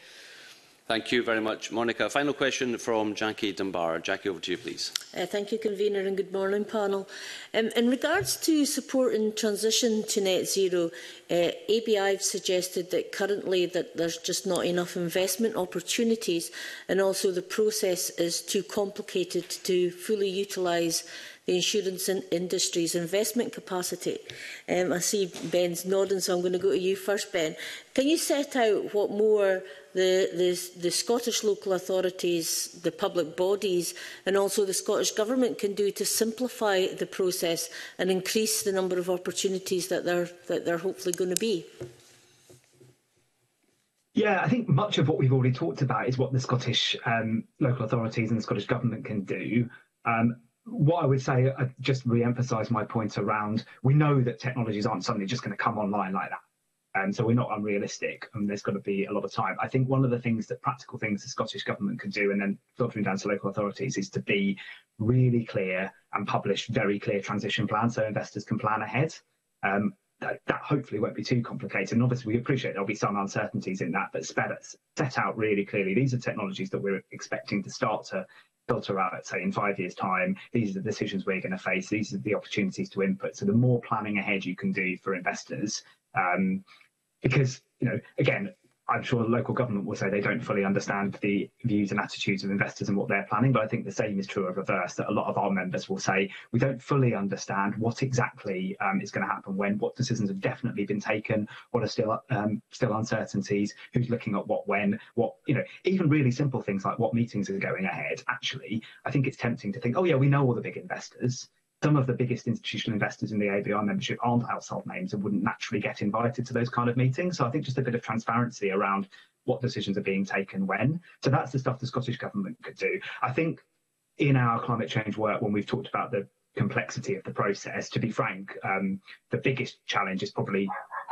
Thank you very much, Monica. Final question from Jackie Dunbar. Jackie, over to you, please. Uh, thank you, Convener, and good morning, panel. Um, in regards to supporting transition to net zero, uh, ABI have suggested that currently that there's just not enough investment opportunities and also the process is too complicated to fully utilise the insurance in industry's investment capacity. Um, I see Ben's nodding, so I'm going to go to you first, Ben. Can you set out what more the, the, the Scottish local authorities, the public bodies and also the Scottish Government can do to simplify the process and increase the number of opportunities that they're, that they're hopefully going to be? Yeah, I think much of what we've already talked about is what the Scottish um, local authorities and the Scottish Government can do. Um, what I would say, uh, just re-emphasise my point around, we know that technologies aren't suddenly just going to come online like that. And so we're not unrealistic and there's going to be a lot of time. I think one of the things that practical things the Scottish Government can do and then filtering down to local authorities is to be really clear and publish very clear transition plans so investors can plan ahead. Um, that, that, hopefully won't be too complicated. And obviously we appreciate there'll be some uncertainties in that, but set out really clearly, these are technologies that we're expecting to start to filter out, say, in five years' time, these are the decisions we're going to face, these are the opportunities to input. So the more planning ahead you can do for investors, um, because, you know, again, I'm sure the local government will say they don't fully understand the views and attitudes of investors and what they're planning, but I think the same is true of reverse, that a lot of our members will say we don't fully understand what exactly um, is going to happen when, what decisions have definitely been taken, what are still um, still uncertainties, who's looking at what when, what, you know, even really simple things like what meetings are going ahead. Actually, I think it's tempting to think, oh yeah, we know all the big investors, some of the biggest institutional investors in the ABI membership aren't household names and wouldn't naturally get invited to those kind of meetings. So I think just a bit of transparency around what decisions are being taken when. So that's the stuff the Scottish Government could do. I think in our climate change work, when we've talked about the complexity of the process, to be frank, um, the biggest challenge is probably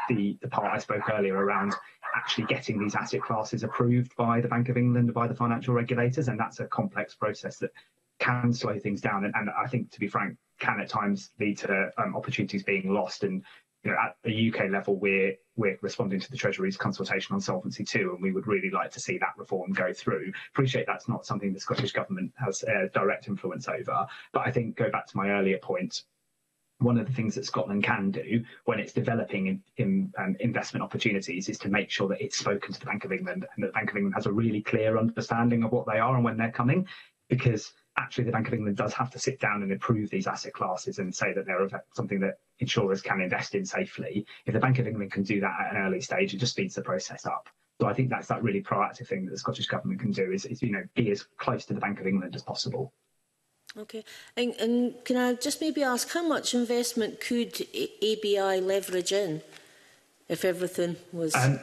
the, the part I spoke earlier around actually getting these asset classes approved by the Bank of England and by the financial regulators. And that's a complex process that can slow things down. And, and I think, to be frank, can at times lead to um, opportunities being lost. And you know, at the UK level, we're we're responding to the Treasury's consultation on Solvency II, and we would really like to see that reform go through. Appreciate that's not something the Scottish Government has uh, direct influence over, but I think go back to my earlier point. One of the things that Scotland can do when it's developing in, in um, investment opportunities is to make sure that it's spoken to the Bank of England and that the Bank of England has a really clear understanding of what they are and when they're coming. Because actually the Bank of England does have to sit down and approve these asset classes and say that they're something that insurers can invest in safely. If the Bank of England can do that at an early stage, it just speeds the process up. So I think that's that really proactive thing that the Scottish Government can do is, is you know, be as close to the Bank of England as possible. Okay, and, and can I just maybe ask how much investment could ABI leverage in if everything was? Um,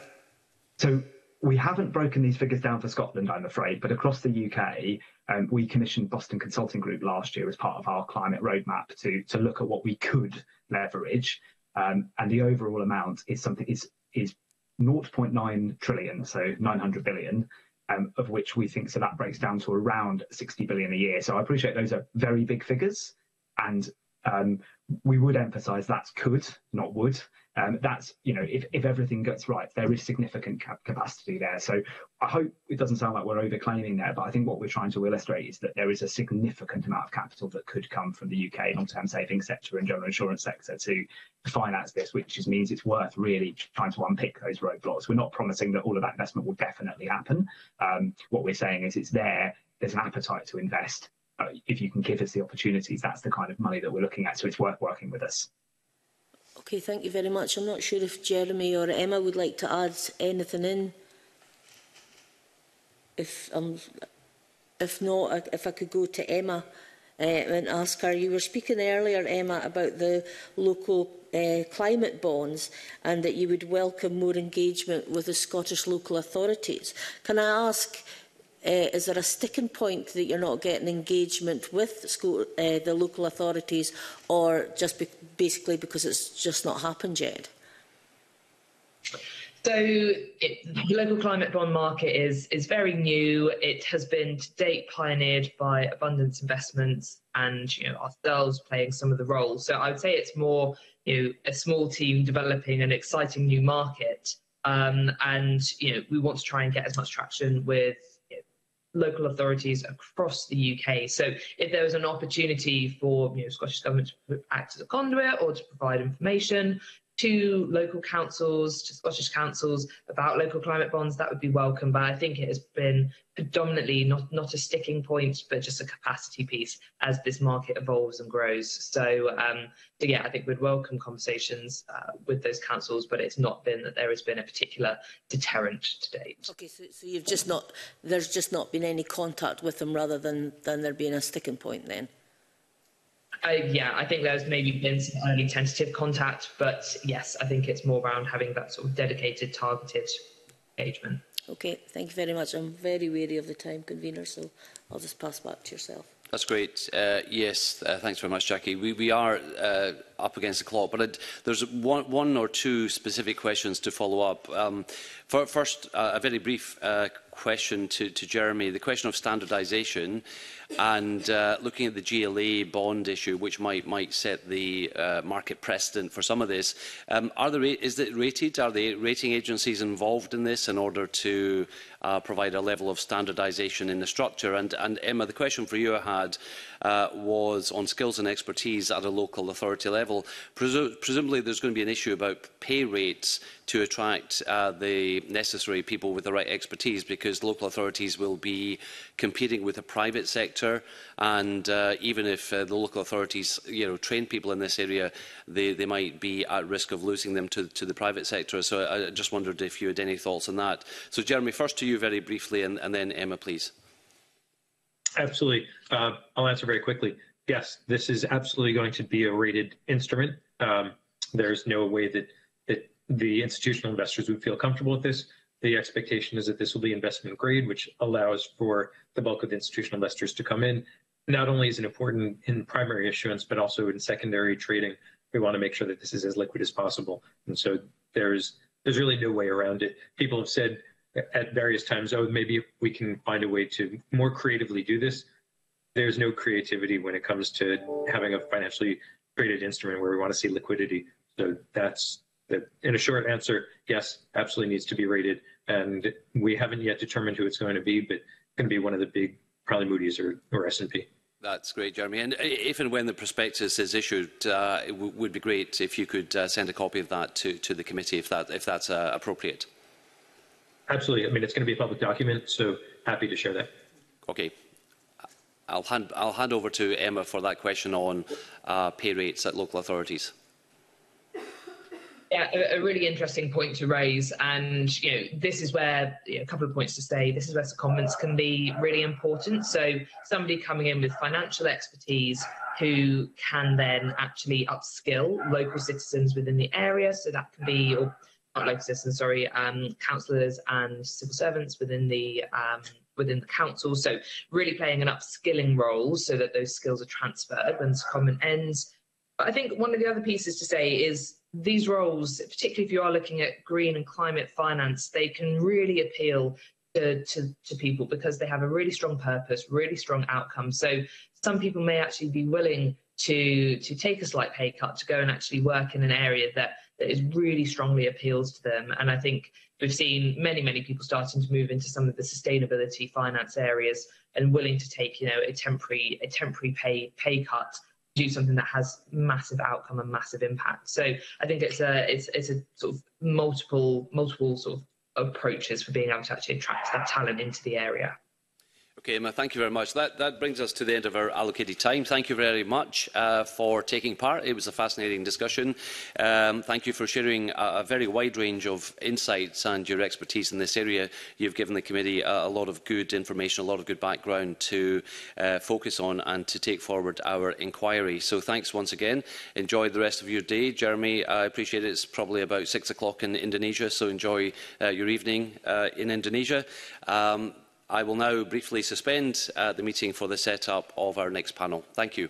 so we haven't broken these figures down for Scotland, I'm afraid, but across the UK, um, we commissioned Boston Consulting Group last year as part of our climate roadmap to to look at what we could leverage, um, and the overall amount is something is is 0.9 trillion, so 900 billion, um, of which we think so that breaks down to around 60 billion a year. So I appreciate those are very big figures, and um, we would emphasise that's could, not would. Um, that's, you know, if, if everything gets right, there is significant cap capacity there. So I hope it doesn't sound like we're overclaiming there, but I think what we're trying to illustrate is that there is a significant amount of capital that could come from the UK long-term savings sector and general insurance sector to finance this, which just means it's worth really trying to unpick those roadblocks. We're not promising that all of that investment will definitely happen. Um, what we're saying is it's there, there's an appetite to invest. if you can give us the opportunities, that's the kind of money that we're looking at. So it's worth working with us. Okay, thank you very much. I'm not sure if Jeremy or Emma would like to add anything in. If um, if not, if I could go to Emma uh, and ask her. You were speaking earlier, Emma, about the local uh, climate bonds and that you would welcome more engagement with the Scottish local authorities. Can I ask Uh, is there a sticking point that you're not getting engagement with school, uh, the local authorities or just be basically because it's just not happened yet? So it, the local climate bond market is is very new. It has been to date pioneered by Abundance Investments and you know ourselves playing some of the roles. So I would say it's more you know a small team developing an exciting new market, um, and you know we want to try and get as much traction with local authorities across the UK. So if there was an opportunity for you know, Scottish Government to act as a conduit or to provide information, to local councils, to Scottish councils about local climate bonds, that would be welcome. But I think it has been predominantly not, not a sticking point, but just a capacity piece as this market evolves and grows. So, um, so yeah, I think we'd welcome conversations uh, with those councils, but it's not been that there has been a particular deterrent to date. Okay, so, so you've just not, there's just not been any contact with them rather than, than there being a sticking point then? Uh, yeah, I think there's maybe been some early tentative contact, but yes, I think it's more around having that sort of dedicated, targeted engagement. Okay, thank you very much. I'm very wary of the time, convener, so I'll just pass back to yourself. That's great. Uh, yes, uh, thanks very much, Jackie. We, we are uh, up against the clock, but I'd, there's one, one or two specific questions to follow up. Um, For, first, uh, a very brief uh, question to, to Jeremy. The question of standardisation and uh, looking at the GLA bond issue, which might, might set the uh, market precedent for some of this. Um, are there, is it rated? Are the rating agencies involved in this in order to uh, provide a level of standardisation in the structure? And, and Emma, the question for you I had uh, was on skills and expertise at a local authority level. Presu presumably there's going to be an issue about pay rates to attract uh, the necessary people with the right expertise because local authorities will be competing with the private sector and uh, even if uh, the local authorities you know train people in this area they, they might be at risk of losing them to, to the private sector so I, I just wondered if you had any thoughts on that. So Jeremy first to you very briefly and, and then Emma please. Absolutely. Uh, I'll answer very quickly. Yes, this is absolutely going to be a rated instrument. Um, there's no way that, that the institutional investors would feel comfortable with this. The expectation is that this will be investment grade, which allows for the bulk of the institutional investors to come in. Not only is it important in primary issuance, but also in secondary trading. We want to make sure that this is as liquid as possible. And so there's there's really no way around it. People have said at various times, oh, maybe we can find a way to more creatively do this. There's no creativity when it comes to having a financially traded instrument where we want to see liquidity. So that's the, in a short answer, yes, absolutely needs to be rated. And we haven't yet determined who it's going to be, but it's going to be one of the big, probably Moody's or, or S&P. That's great, Jeremy. And if and when the prospectus is issued, uh, it would be great if you could uh, send a copy of that to, to the committee, if, that, if that's uh, appropriate. Absolutely. I mean, it's going to be a public document, so happy to share that. Okay. I'll hand, I'll hand over to Emma for that question on uh, pay rates at local authorities. Yeah, a, a, really interesting point to raise, and you know, this is where you know, a couple of points to say. This is where secondments can be really important. So, somebody coming in with financial expertise who can then actually upskill local citizens within the area. So that can be, or local citizens, sorry, um, councillors and civil servants within the um, within the council. So, really playing an upskilling role so that those skills are transferred when secondment ends. But I think one of the other pieces to say is these roles, particularly if you are looking at green and climate finance, they can really appeal to, to, to, people because they have a really strong purpose, really strong outcome. So some people may actually be willing to to take a slight pay cut to go and actually work in an area that, that is really strongly appeals to them. And I think we've seen many, many people starting to move into some of the sustainability finance areas and willing to take, you know, a temporary a temporary pay pay cut do something that has massive outcome and massive impact. So I think it's a it's it's a sort of multiple multiple sort of approaches for being able to actually attract that talent into the area. Okay, Emma, thank you very much. That, that brings us to the end of our allocated time. Thank you very much uh, for taking part. It was a fascinating discussion. Um, thank you for sharing a, a very wide range of insights and your expertise in this area. You've given the committee a, a lot of good information, a lot of good background to uh, focus on and to take forward our inquiry. So thanks once again. Enjoy the rest of your day. Jeremy, I appreciate it. It's probably about six o'clock in Indonesia, so enjoy uh, your evening uh, in Indonesia. Um, I will now briefly suspend uh, the meeting for the setup of our next panel. Thank you.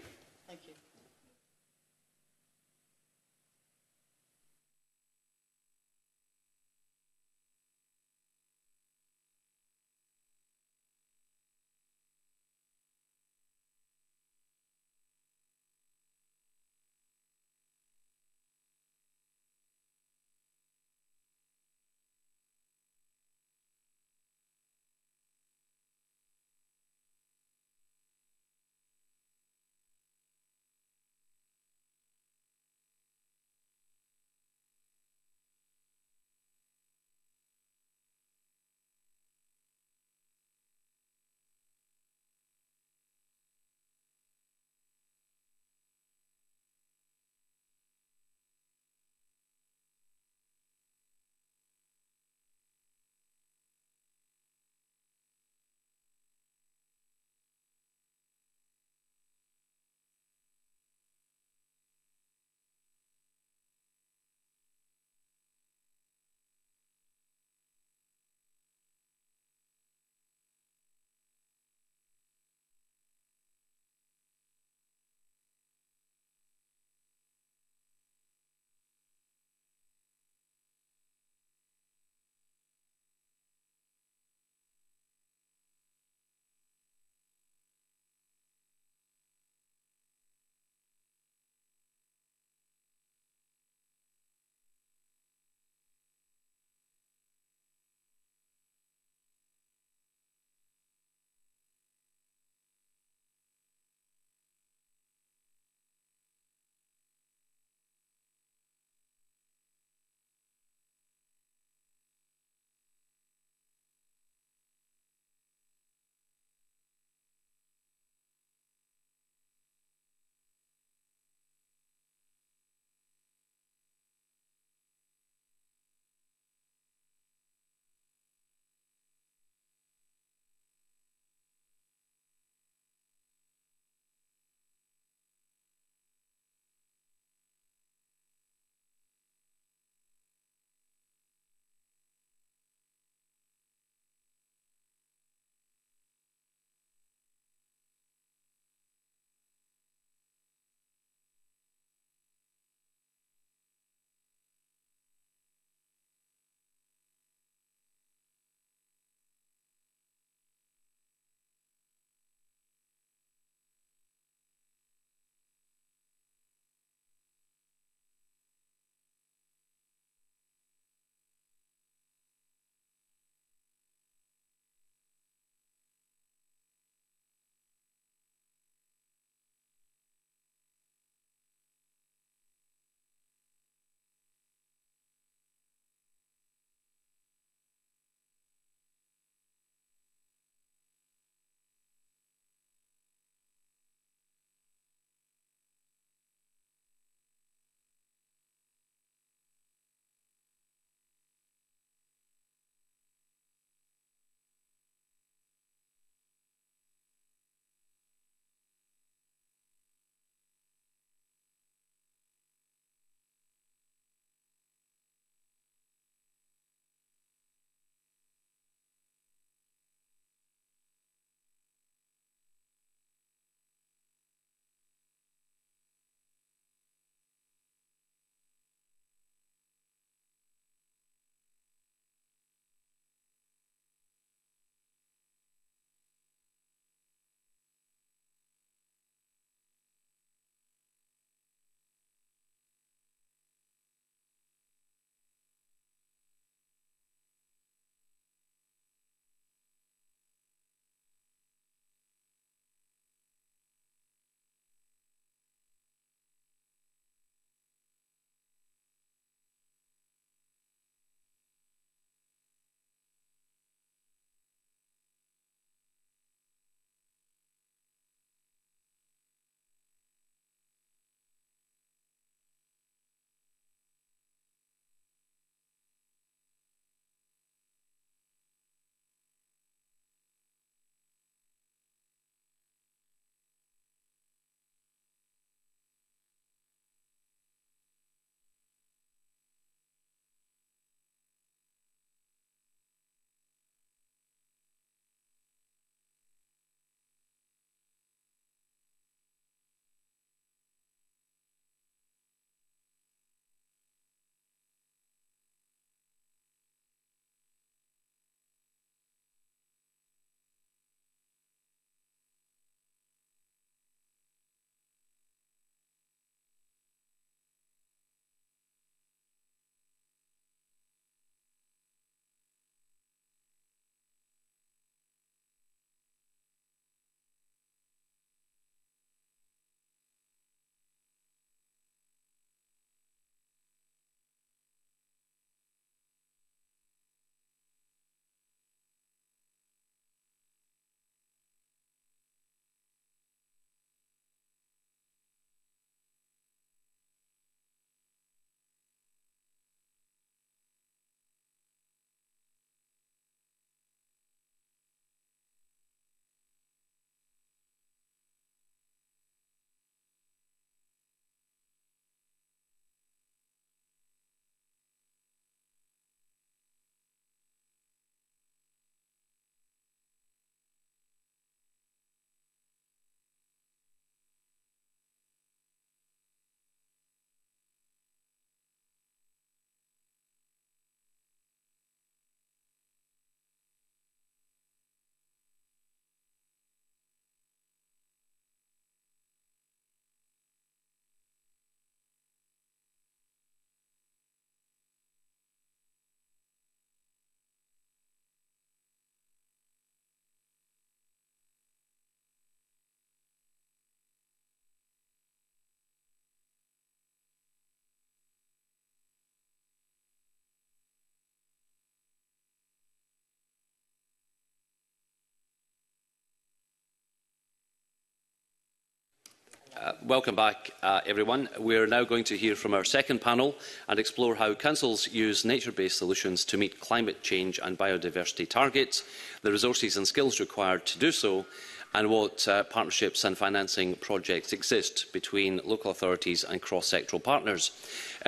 Uh, welcome back, uh, everyone. We are now going to hear from our second panel and explore how councils use nature-based solutions to meet climate change and biodiversity targets, the resources and skills required to do so, and what uh, partnerships and financing projects exist between local authorities and cross-sectoral partners.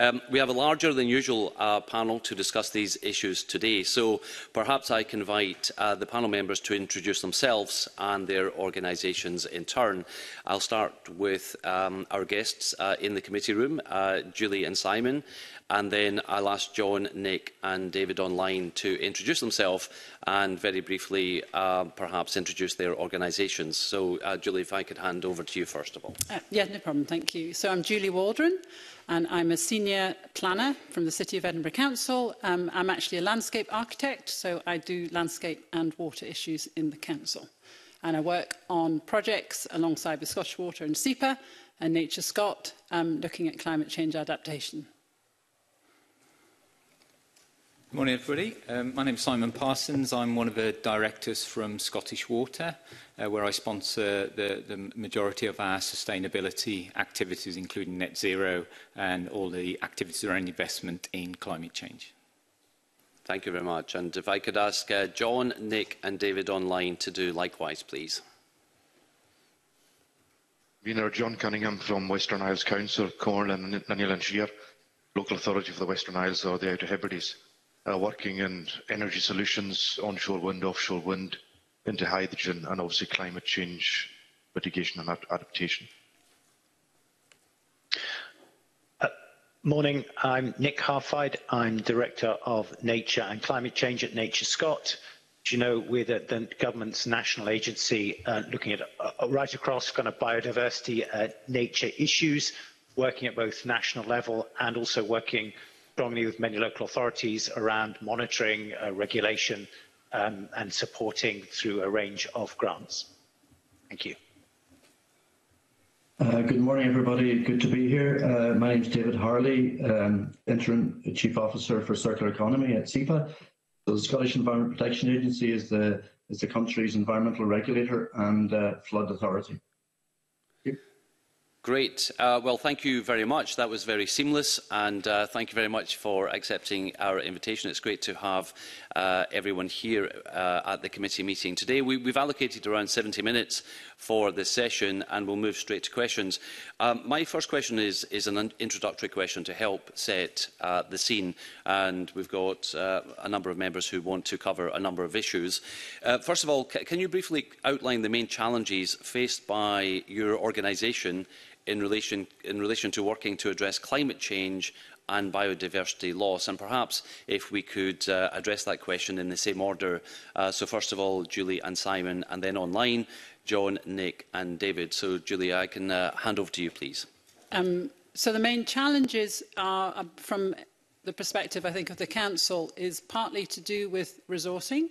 Um, we have a larger than usual uh, panel to discuss these issues today, so perhaps I can invite uh, the panel members to introduce themselves and their organisations in turn. I'll start with um, our guests uh, in the committee room, uh, Julie and Simon, and then I'll ask John, Nick and David online to introduce themselves and very briefly uh, perhaps introduce their organisations. So, uh, Julie, if I could hand over to you first of all. Uh, yeah, no problem. Thank you. So I'm Julie Waldron and I'm a senior planner from the City of Edinburgh Council. Um, I'm actually a landscape architect, so I do landscape and water issues in the council. And I work on projects alongside with Scottish Water and SEPA and Nature Scott, um, looking at climate change adaptation. Good morning, everybody. Um, my name is Simon Parsons. I'm one of the directors from Scottish Water uh, where I sponsor the, the majority of our sustainability activities, including net zero and all the activities around investment in climate change. Thank you very much. And if I could ask uh, John, Nick and David online to do likewise, please. You John Cunningham from Western Isles Council, Corn and Naniel and Shear, local authority for the Western Isles or the Outer Hebrides, uh, working in energy solutions, onshore wind, offshore wind, into hydrogen, and obviously climate change mitigation and ad adaptation. Uh, morning, I'm Nick Halfhide. I'm Director of Nature and Climate Change at NatureScot. As you know, we're the, the government's national agency uh, looking at uh, right across kind of biodiversity uh, nature issues, working at both national level and also working strongly with many local authorities around monitoring, uh, regulation um, and supporting through a range of grants. Thank you. Uh, good morning, everybody. Good to be here. Uh, my name is David Harley, um, Interim Chief Officer for Circular Economy at SEPA. So the Scottish Environment Protection Agency is the, is the country's environmental regulator and uh, flood authority. Great. Uh, well, thank you very much. That was very seamless, and uh, thank you very much for accepting our invitation. It's great to have uh, everyone here uh, at the committee meeting today. We, we've allocated around 70 minutes for this session, and we'll move straight to questions. Um, my first question is, is an introductory question to help set uh, the scene, and we've got uh, a number of members who want to cover a number of issues. Uh, first of all, can you briefly outline the main challenges faced by your organisation in relation, in relation to working to address climate change and biodiversity loss. And perhaps if we could uh, address that question in the same order. Uh, so first of all, Julie and Simon, and then online, John, Nick and David. So Julie, I can uh, hand over to you, please. Um, so the main challenges are uh, from the perspective, I think, of the Council is partly to do with resourcing,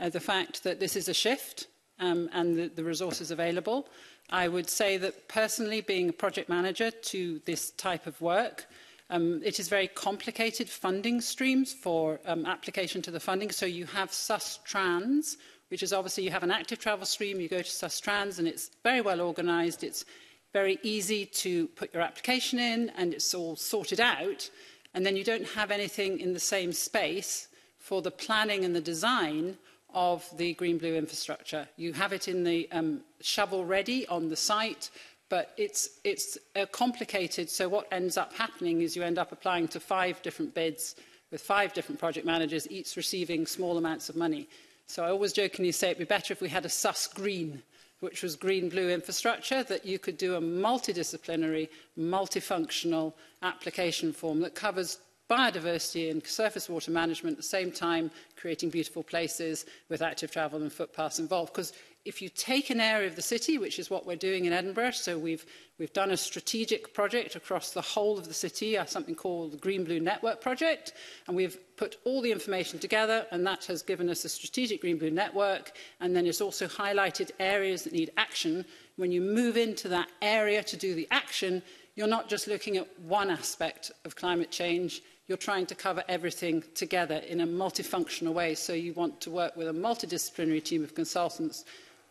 uh, the fact that this is a shift um, and the, the resources available. I would say that personally, being a project manager to this type of work, um, it is very complicated funding streams for um, application to the funding. So you have SUSTRANS, which is obviously you have an active travel stream, you go to SUSTRANS, and it's very well organized. It's very easy to put your application in, and it's all sorted out. And then you don't have anything in the same space for the planning and the design of the green blue infrastructure. You have it in the um, shovel ready on the site, but it's, it's uh, complicated. So what ends up happening is you end up applying to five different bids with five different project managers, each receiving small amounts of money. So I always jokingly say it'd be better if we had a sus green which was green blue infrastructure that you could do a multidisciplinary multifunctional application form that covers biodiversity and surface water management at the same time creating beautiful places with active travel and footpaths involved. Because if you take an area of the city, which is what we're doing in Edinburgh, so we've, we've done a strategic project across the whole of the city, uh, something called the Green Blue Network Project, and we've put all the information together, and that has given us a strategic Green Blue Network, and then it's also highlighted areas that need action. When you move into that area to do the action, you're not just looking at one aspect of climate change, you're trying to cover everything together in a multifunctional way. So you want to work with a multidisciplinary team of consultants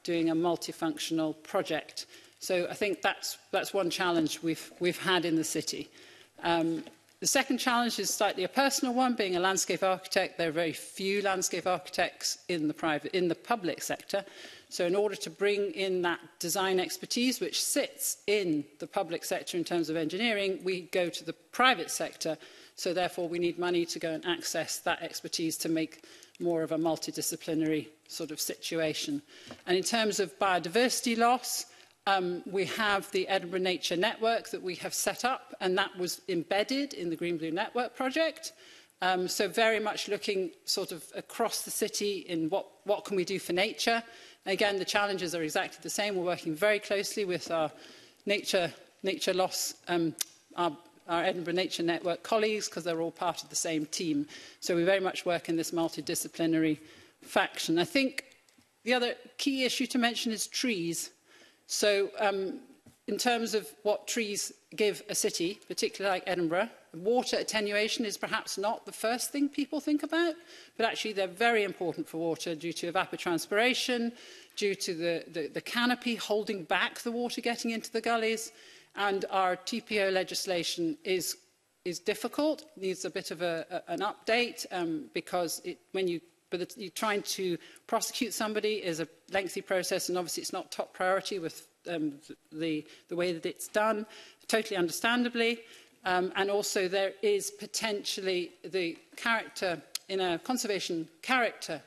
doing a multifunctional project. So I think that's, that's one challenge we've, we've had in the city. Um, the second challenge is slightly a personal one, being a landscape architect. There are very few landscape architects in the, private, in the public sector. So in order to bring in that design expertise, which sits in the public sector in terms of engineering, we go to the private sector So therefore, we need money to go and access that expertise to make more of a multidisciplinary sort of situation. And in terms of biodiversity loss, um, we have the Edinburgh Nature Network that we have set up, and that was embedded in the Green Blue Network project. Um, so very much looking sort of across the city in what, what can we do for nature. Again, the challenges are exactly the same. We're working very closely with our nature, nature loss, um, our our Edinburgh Nature Network colleagues because they're all part of the same team. So we very much work in this multidisciplinary faction. I think the other key issue to mention is trees. So um, in terms of what trees give a city, particularly like Edinburgh, water attenuation is perhaps not the first thing people think about, but actually they're very important for water due to evapotranspiration, due to the, the, the canopy holding back the water getting into the gullies, and our TPO legislation is is difficult, needs a bit of a, a, an update um, because it, when you but you're trying to prosecute somebody is a lengthy process and obviously it's not top priority with um, the, the way that it's done, totally understandably. Um, and also there is potentially the character in a conservation character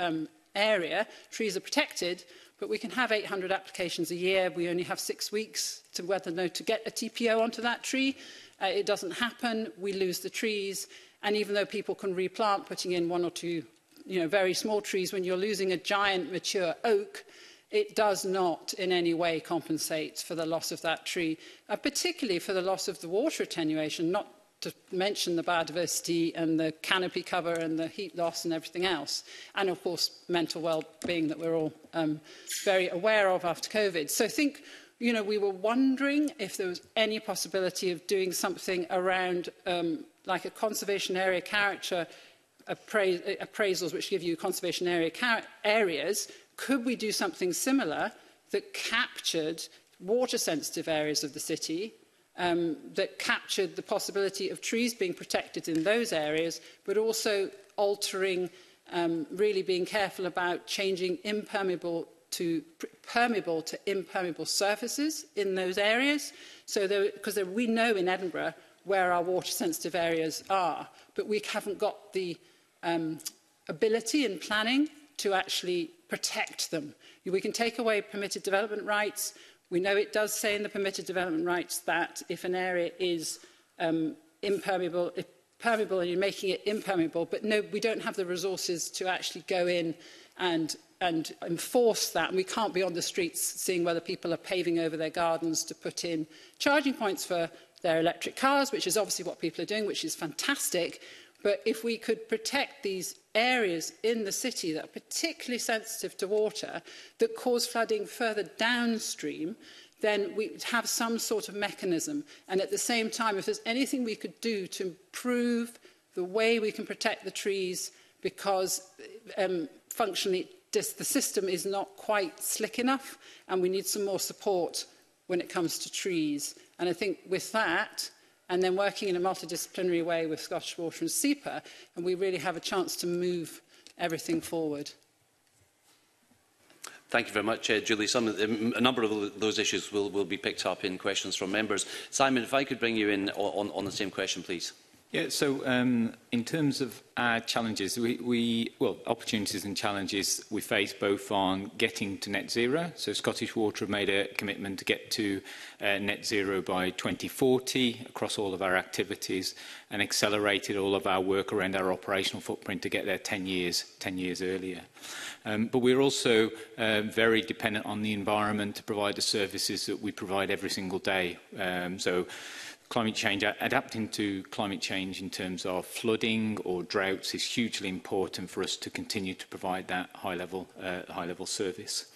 um, area, trees are protected, But we can have 800 applications a year. We only have six weeks to whether no to get a TPO onto that tree. Uh, it doesn't happen. We lose the trees. And even though people can replant, putting in one or two you know, very small trees, when you're losing a giant mature oak, it does not in any way compensate for the loss of that tree, uh, particularly for the loss of the water attenuation, not to mention the biodiversity and the canopy cover and the heat loss and everything else. And of course, mental well-being that we're all um, very aware of after COVID. So I think, you know, we were wondering if there was any possibility of doing something around um, like a conservation area character appraisals, which give you conservation area areas. Could we do something similar that captured water sensitive areas of the city um, that captured the possibility of trees being protected in those areas, but also altering, um, really being careful about changing impermeable to permeable to impermeable surfaces in those areas. So because there, we know in Edinburgh where our water sensitive areas are, but we haven't got the um, ability in planning to actually protect them. We can take away permitted development rights, We know it does say in the permitted development rights that if an area is um, impermeable, if permeable and you're making it impermeable, but no, we don't have the resources to actually go in and and enforce that. And we can't be on the streets seeing whether people are paving over their gardens to put in charging points for their electric cars, which is obviously what people are doing, which is fantastic. But if we could protect these areas in the city that are particularly sensitive to water that cause flooding further downstream, then we have some sort of mechanism. And at the same time, if there's anything we could do to improve the way we can protect the trees because um, functionally just the system is not quite slick enough and we need some more support when it comes to trees. And I think with that, and then working in a multidisciplinary way with Scottish Water and SEPA, and we really have a chance to move everything forward. Thank you very much, uh, Julie. Some, um, a number of those issues will, will be picked up in questions from members. Simon, if I could bring you in on, on the same question, please. Yeah, so um, in terms of our challenges, we, we, well, opportunities and challenges we face both on getting to net zero. So Scottish Water have made a commitment to get to uh, net zero by 2040 across all of our activities and accelerated all of our work around our operational footprint to get there 10 years, 10 years earlier. Um, but we're also uh, very dependent on the environment to provide the services that we provide every single day. Um, so climate change, adapting to climate change in terms of flooding or droughts is hugely important for us to continue to provide that high-level uh, high level service.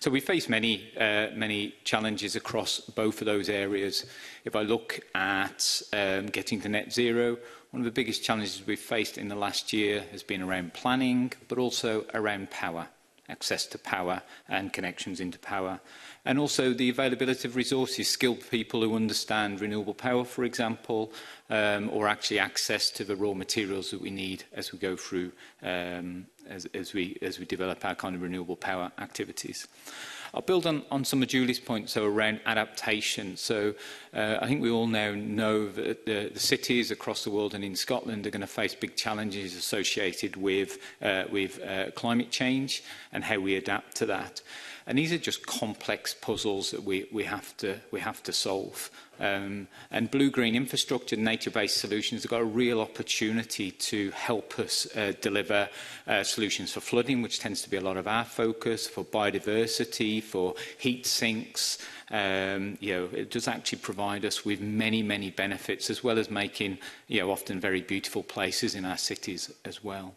So we face many, uh, many challenges across both of those areas. If I look at um, getting to net zero, one of the biggest challenges we've faced in the last year has been around planning, but also around power, access to power and connections into power and also the availability of resources, skilled people who understand renewable power, for example, um, or actually access to the raw materials that we need as we go through, um, as, as, we, as we develop our kind of renewable power activities. I'll build on, on some of Julie's points so around adaptation. So uh, I think we all now know that the, the cities across the world and in Scotland are going to face big challenges associated with, uh, with uh, climate change and how we adapt to that. And these are just complex puzzles that we, we, have, to, we have to solve. Um, and blue-green infrastructure, nature-based solutions have got a real opportunity to help us uh, deliver uh, solutions for flooding, which tends to be a lot of our focus, for biodiversity, for heat sinks. Um, you know, it does actually provide us with many, many benefits, as well as making you know, often very beautiful places in our cities as well.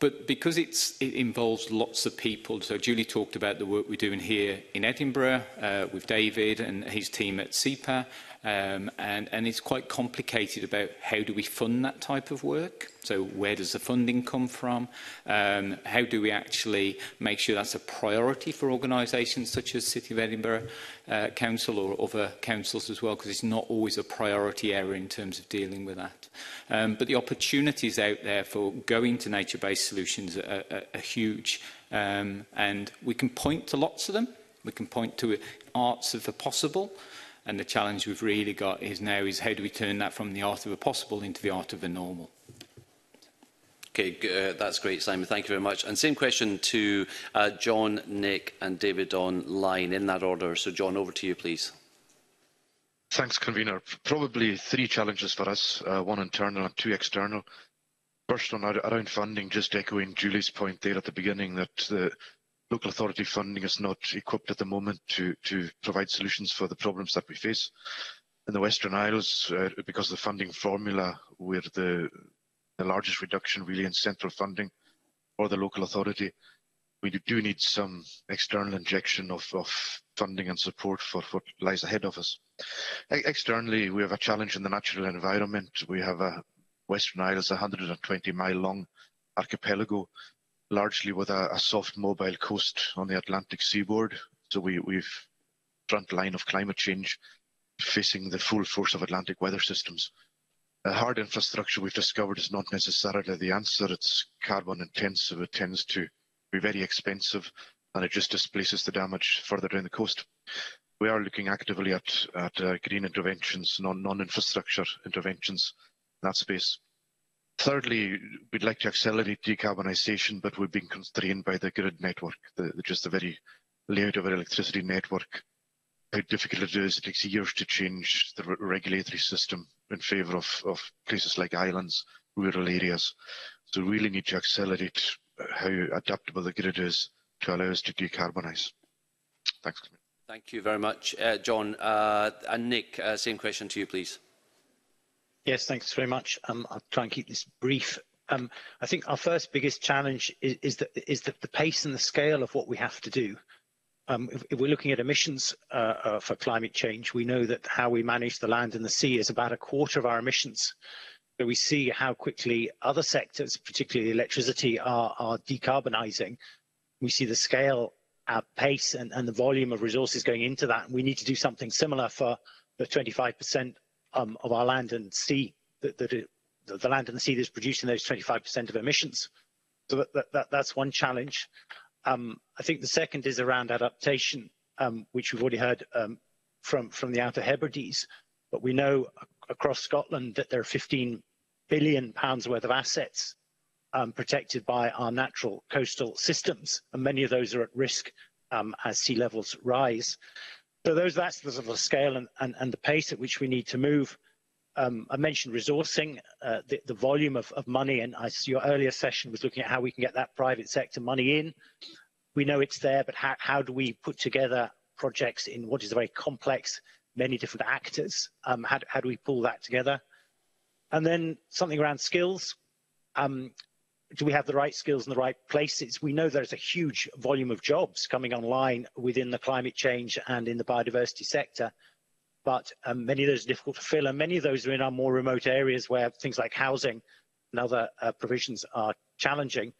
But because it's, it involves lots of people, so Julie talked about the work we're doing here in Edinburgh uh, with David and his team at SEPA, um, and, and it's quite complicated about how do we fund that type of work. So where does the funding come from? Um, how do we actually make sure that's a priority for organisations such as City of Edinburgh uh, Council or other councils as well? Because it's not always a priority area in terms of dealing with that. Um, but the opportunities out there for going to nature-based solutions are, are, are huge. Um, and we can point to lots of them. We can point to arts of the possible. And the challenge we've really got is now is how do we turn that from the art of the possible into the art of the normal? Okay, uh, that's great, Simon. Thank you very much. And same question to uh, John, Nick and David online in that order. So, John, over to you, please. Thanks, Convener. Probably three challenges for us, uh, one internal and two external. First on around funding, just echoing Julie's point there at the beginning that the local authority funding is not equipped at the moment to, to provide solutions for the problems that we face. In the Western Isles, uh, because the funding formula, we're the, the largest reduction really in central funding for the local authority. We do need some external injection of, of funding and support for what lies ahead of us. Externally, we have a challenge in the natural environment. We have a Western Isles, a 120 mile long archipelago largely with a, a, soft mobile coast on the Atlantic seaboard. So we, we've front line of climate change facing the full force of Atlantic weather systems. A hard infrastructure we've discovered is not necessarily the answer. It's carbon intensive. It tends to be very expensive and it just displaces the damage further down the coast. We are looking actively at, at uh, green interventions, non-infrastructure non interventions in that space. Thirdly, we'd like to accelerate decarbonisation, but we've been constrained by the grid network, the, just the very layout of our electricity network, how difficult it is. It takes years to change the re regulatory system in favour of, of places like islands, rural areas. So we really need to accelerate how adaptable the grid is to allow us to decarbonise. Thanks. Thank you very much, uh, John. Uh, and Nick, uh, same question to you, please. Yes, thanks very much. Um, I'll try and keep this brief. Um, I think our first biggest challenge is, is, the, is the, the, pace and the scale of what we have to do. Um, if, if, we're looking at emissions uh, uh, for climate change, we know that how we manage the land and the sea is about a quarter of our emissions. So we see how quickly other sectors, particularly electricity, are, are decarbonising. We see the scale, uh, pace, and, and the volume of resources going into that. We need to do something similar for the 25% um, of our land and sea that, that it, the land and the sea that's producing those 25% of emissions. So that, that, that's one challenge. Um, I think the second is around adaptation, um, which we've already heard um, from, from the Outer Hebrides. But we know across Scotland that there are 15 billion pounds worth of assets um, protected by our natural coastal systems, and many of those are at risk um, as sea levels rise. So those, that's the sort of scale and, and, and the pace at which we need to move. Um, I mentioned resourcing, uh, the, the, volume of, of money, and I, your earlier session was looking at how we can get that private sector money in. We know it's there, but how, how do we put together projects in what is a very complex, many different actors? Um, how, how do we pull that together? And then something around skills. Um, do we have the right skills in the right places? We know there's a huge volume of jobs coming online within the climate change and in the biodiversity sector, but um, many of those are difficult to fill, and many of those are in our more remote areas where things like housing and other uh, provisions are challenging.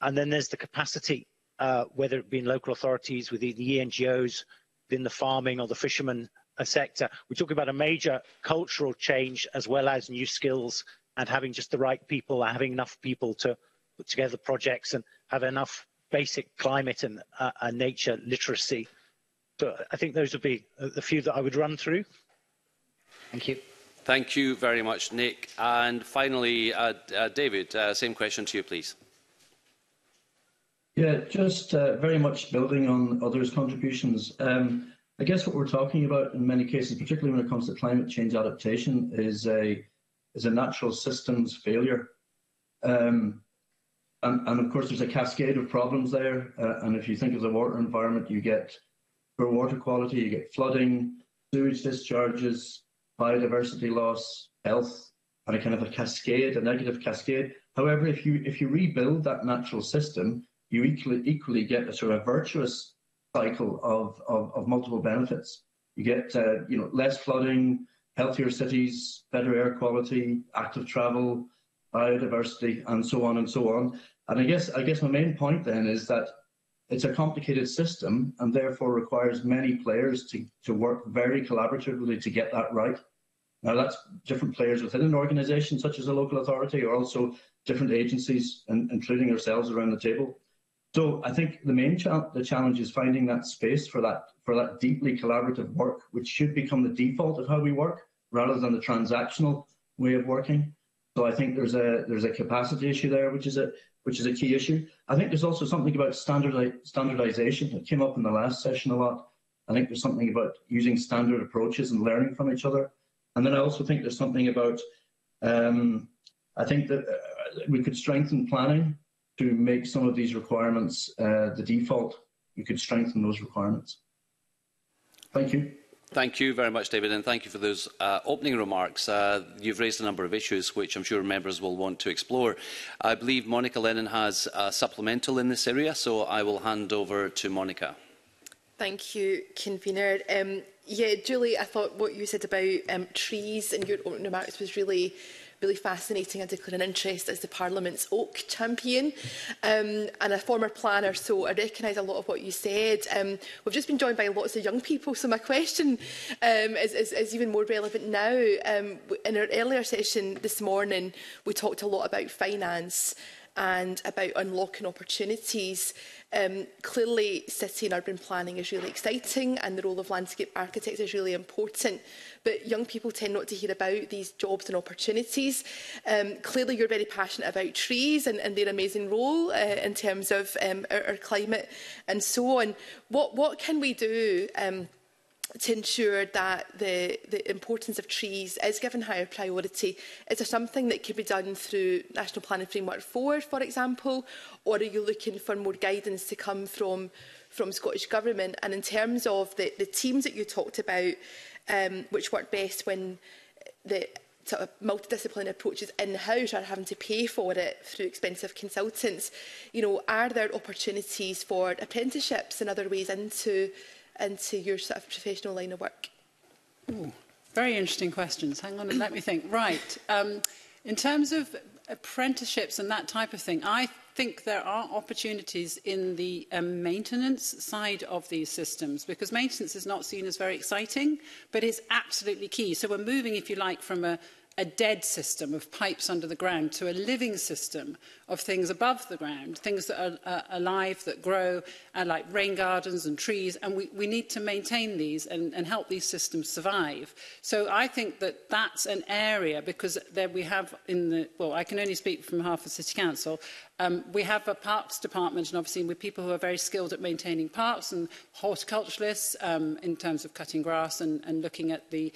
And then there's the capacity. uh, whether it be in local authorities, within the NGOs, within the farming or the fishermen uh, sector. We're talking about a major cultural change as well as new skills and having just the right people, having enough people to put together projects and have enough basic climate and, uh, and nature literacy. So I think those would be the few that I would run through. Thank you. Thank you very much, Nick. And finally, uh, uh, David, uh, same question to you, please. Yeah, just uh, very much building on others' contributions. Um, I guess what we're talking about in many cases, particularly when it comes to climate change adaptation, is a is a natural systems failure. Um, and, and, of course, there's a cascade of problems there. Uh, and if you think of the water environment, you get poor water quality, you get flooding, sewage discharges, biodiversity loss, health, and a kind of a cascade, a negative cascade. However, if you if you rebuild that natural system, you equally equally get a sort of virtuous cycle of, of, of multiple benefits. You get uh, you know less flooding, healthier cities, better air quality, active travel, biodiversity, and so on and so on. And I guess I guess my main point then is that it's a complicated system and therefore requires many players to, to work very collaboratively to get that right. Now that's different players within an organisation such as a local authority or also different agencies, and, including ourselves around the table. So I think the main cha the challenge is finding that space for that for that deeply collaborative work, which should become the default of how we work rather than the transactional way of working. So I think there's a there's a capacity issue there, which is a which is a key issue. I think there's also something about standardi standardization that came up in the last session a lot. I think there's something about using standard approaches and learning from each other. And then I also think there's something about, um, I think that uh, we could strengthen planning to make some of these requirements uh, the default. We could strengthen those requirements. Thank you. Thank you very much, David, and thank you for those uh, opening remarks. Uh, you've raised a number of issues which I'm sure members will want to explore. I believe Monica Lennon has a supplemental in this area, so I will hand over to Monica. Thank you, convener. Um, yeah, Julie, I thought what you said about um, trees in your opening remarks was really really fascinating. I declare an interest as the Parliament's Oak champion um, and a former planner, so I recognise a lot of what you said. Um, we've just been joined by lots of young people, so my question um, is, is, is even more relevant now. Um, in our earlier session this morning, we talked a lot about finance and about unlocking opportunities. Um, clearly, city and urban planning is really exciting and the role of landscape architects is really important but young people tend not to hear about these jobs and opportunities. Um, clearly, you're very passionate about trees and, and their amazing role uh, in terms of um, our, our climate and so on. What, what can we do um, to ensure that the, the importance of trees is given higher priority? Is there something that could be done through National Planning Framework 4, for example, or are you looking for more guidance to come from, from Scottish Government? And in terms of the, the teams that you talked about, um, which work best when the sort of multidisciplinary approaches in-house are having to pay for it through expensive consultants. You know, are there opportunities for apprenticeships and other ways into into your sort of professional line of work? Ooh, very interesting questions. Hang on and let me think. Right. Um, in terms of apprenticeships and that type of thing, I think there are opportunities in the um, maintenance side of these systems because maintenance is not seen as very exciting, but is absolutely key. So we're moving, if you like, from a a dead system of pipes under the ground to a living system of things above the ground, things that are uh, alive, that grow, uh, like rain gardens and trees. And we, we need to maintain these and, and help these systems survive. So I think that that's an area, because there we have in the, well, I can only speak from half of City Council, Um, we have a parks department and obviously with people who are very skilled at maintaining parks and horticulturalists um, in terms of cutting grass and, and looking at the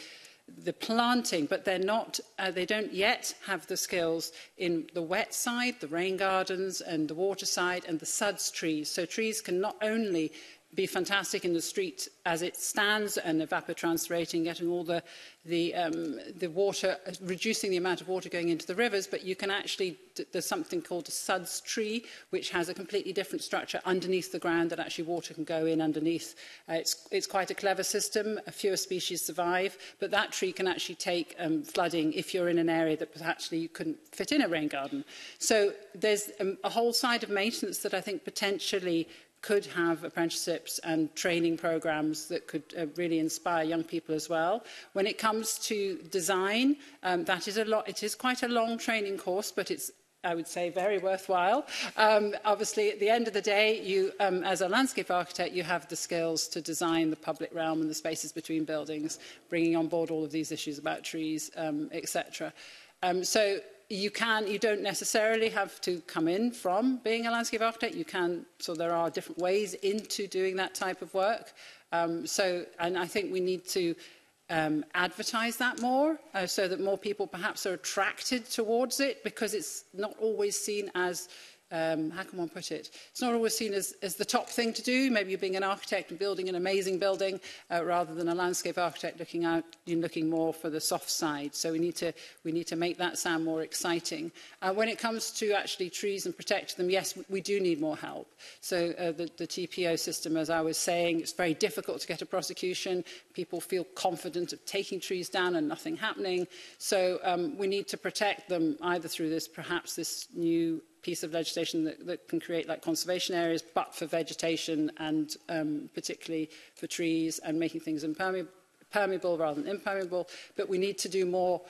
the planting, but they're not, uh, they don't yet have the skills in the wet side, the rain gardens and the water side and the suds trees. So trees can not only be fantastic in the street as it stands and evapotranspirating, getting all the, the, um, the water, reducing the amount of water going into the rivers, but you can actually, there's something called a suds tree, which has a completely different structure underneath the ground that actually water can go in underneath. Uh, it's, it's quite a clever system, a fewer species survive, but that tree can actually take um, flooding if you're in an area that actually you couldn't fit in a rain garden. So there's um, a whole side of maintenance that I think potentially could have apprenticeships and training programs that could uh, really inspire young people as well. When it comes to design, um, that is a lot, it is quite a long training course, but it's I would say very worthwhile. Um, obviously, at the end of the day, you, um, as a landscape architect, you have the skills to design the public realm and the spaces between buildings, bringing on board all of these issues about trees, um, etc. Um, so you can, you don't necessarily have to come in from being a landscape architect. You can, so there are different ways into doing that type of work. Um, so, and I think we need to um, advertise that more uh, so that more people perhaps are attracted towards it because it's not always seen as um, how can one put it? It's not always seen as, as the top thing to do. Maybe you're being an architect and building an amazing building uh, rather than a landscape architect looking out and looking more for the soft side. So we need to, we need to make that sound more exciting. Uh, when it comes to actually trees and protecting them, yes, we do need more help. So uh, the, the TPO system, as I was saying, it's very difficult to get a prosecution. People feel confident of taking trees down and nothing happening. So um, we need to protect them either through this, perhaps this new piece of legislation that, that can create like conservation areas, but for vegetation and um, particularly for trees and making things impermeable permeable rather than impermeable, but we need to do more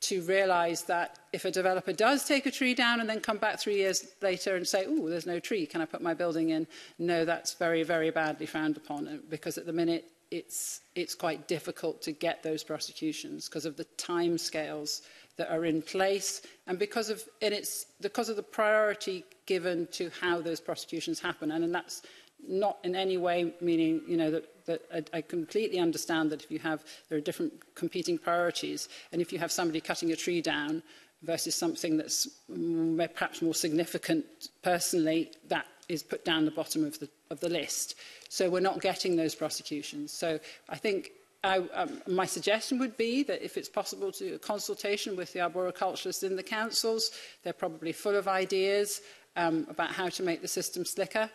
to realise that if a developer does take a tree down and then come back three years later and say, oh, there's no tree, can I put my building in? No, that's very, very badly frowned upon uh, because at the minute it's, it's quite difficult to get those prosecutions because of the time scales that are in place and because of, and it's because of the priority given to how those prosecutions happen. And, and that's not in any way meaning, you know, that, that I, I completely understand that if you have, there are different competing priorities. And if you have somebody cutting a tree down versus something that's perhaps more significant personally, that is put down the bottom of the, of the list. So we're not getting those prosecutions. So I think I, um, my suggestion would be that if it's possible to do a consultation with the arboriculturists in the councils, they're probably full of ideas um, about how to make the system slicker.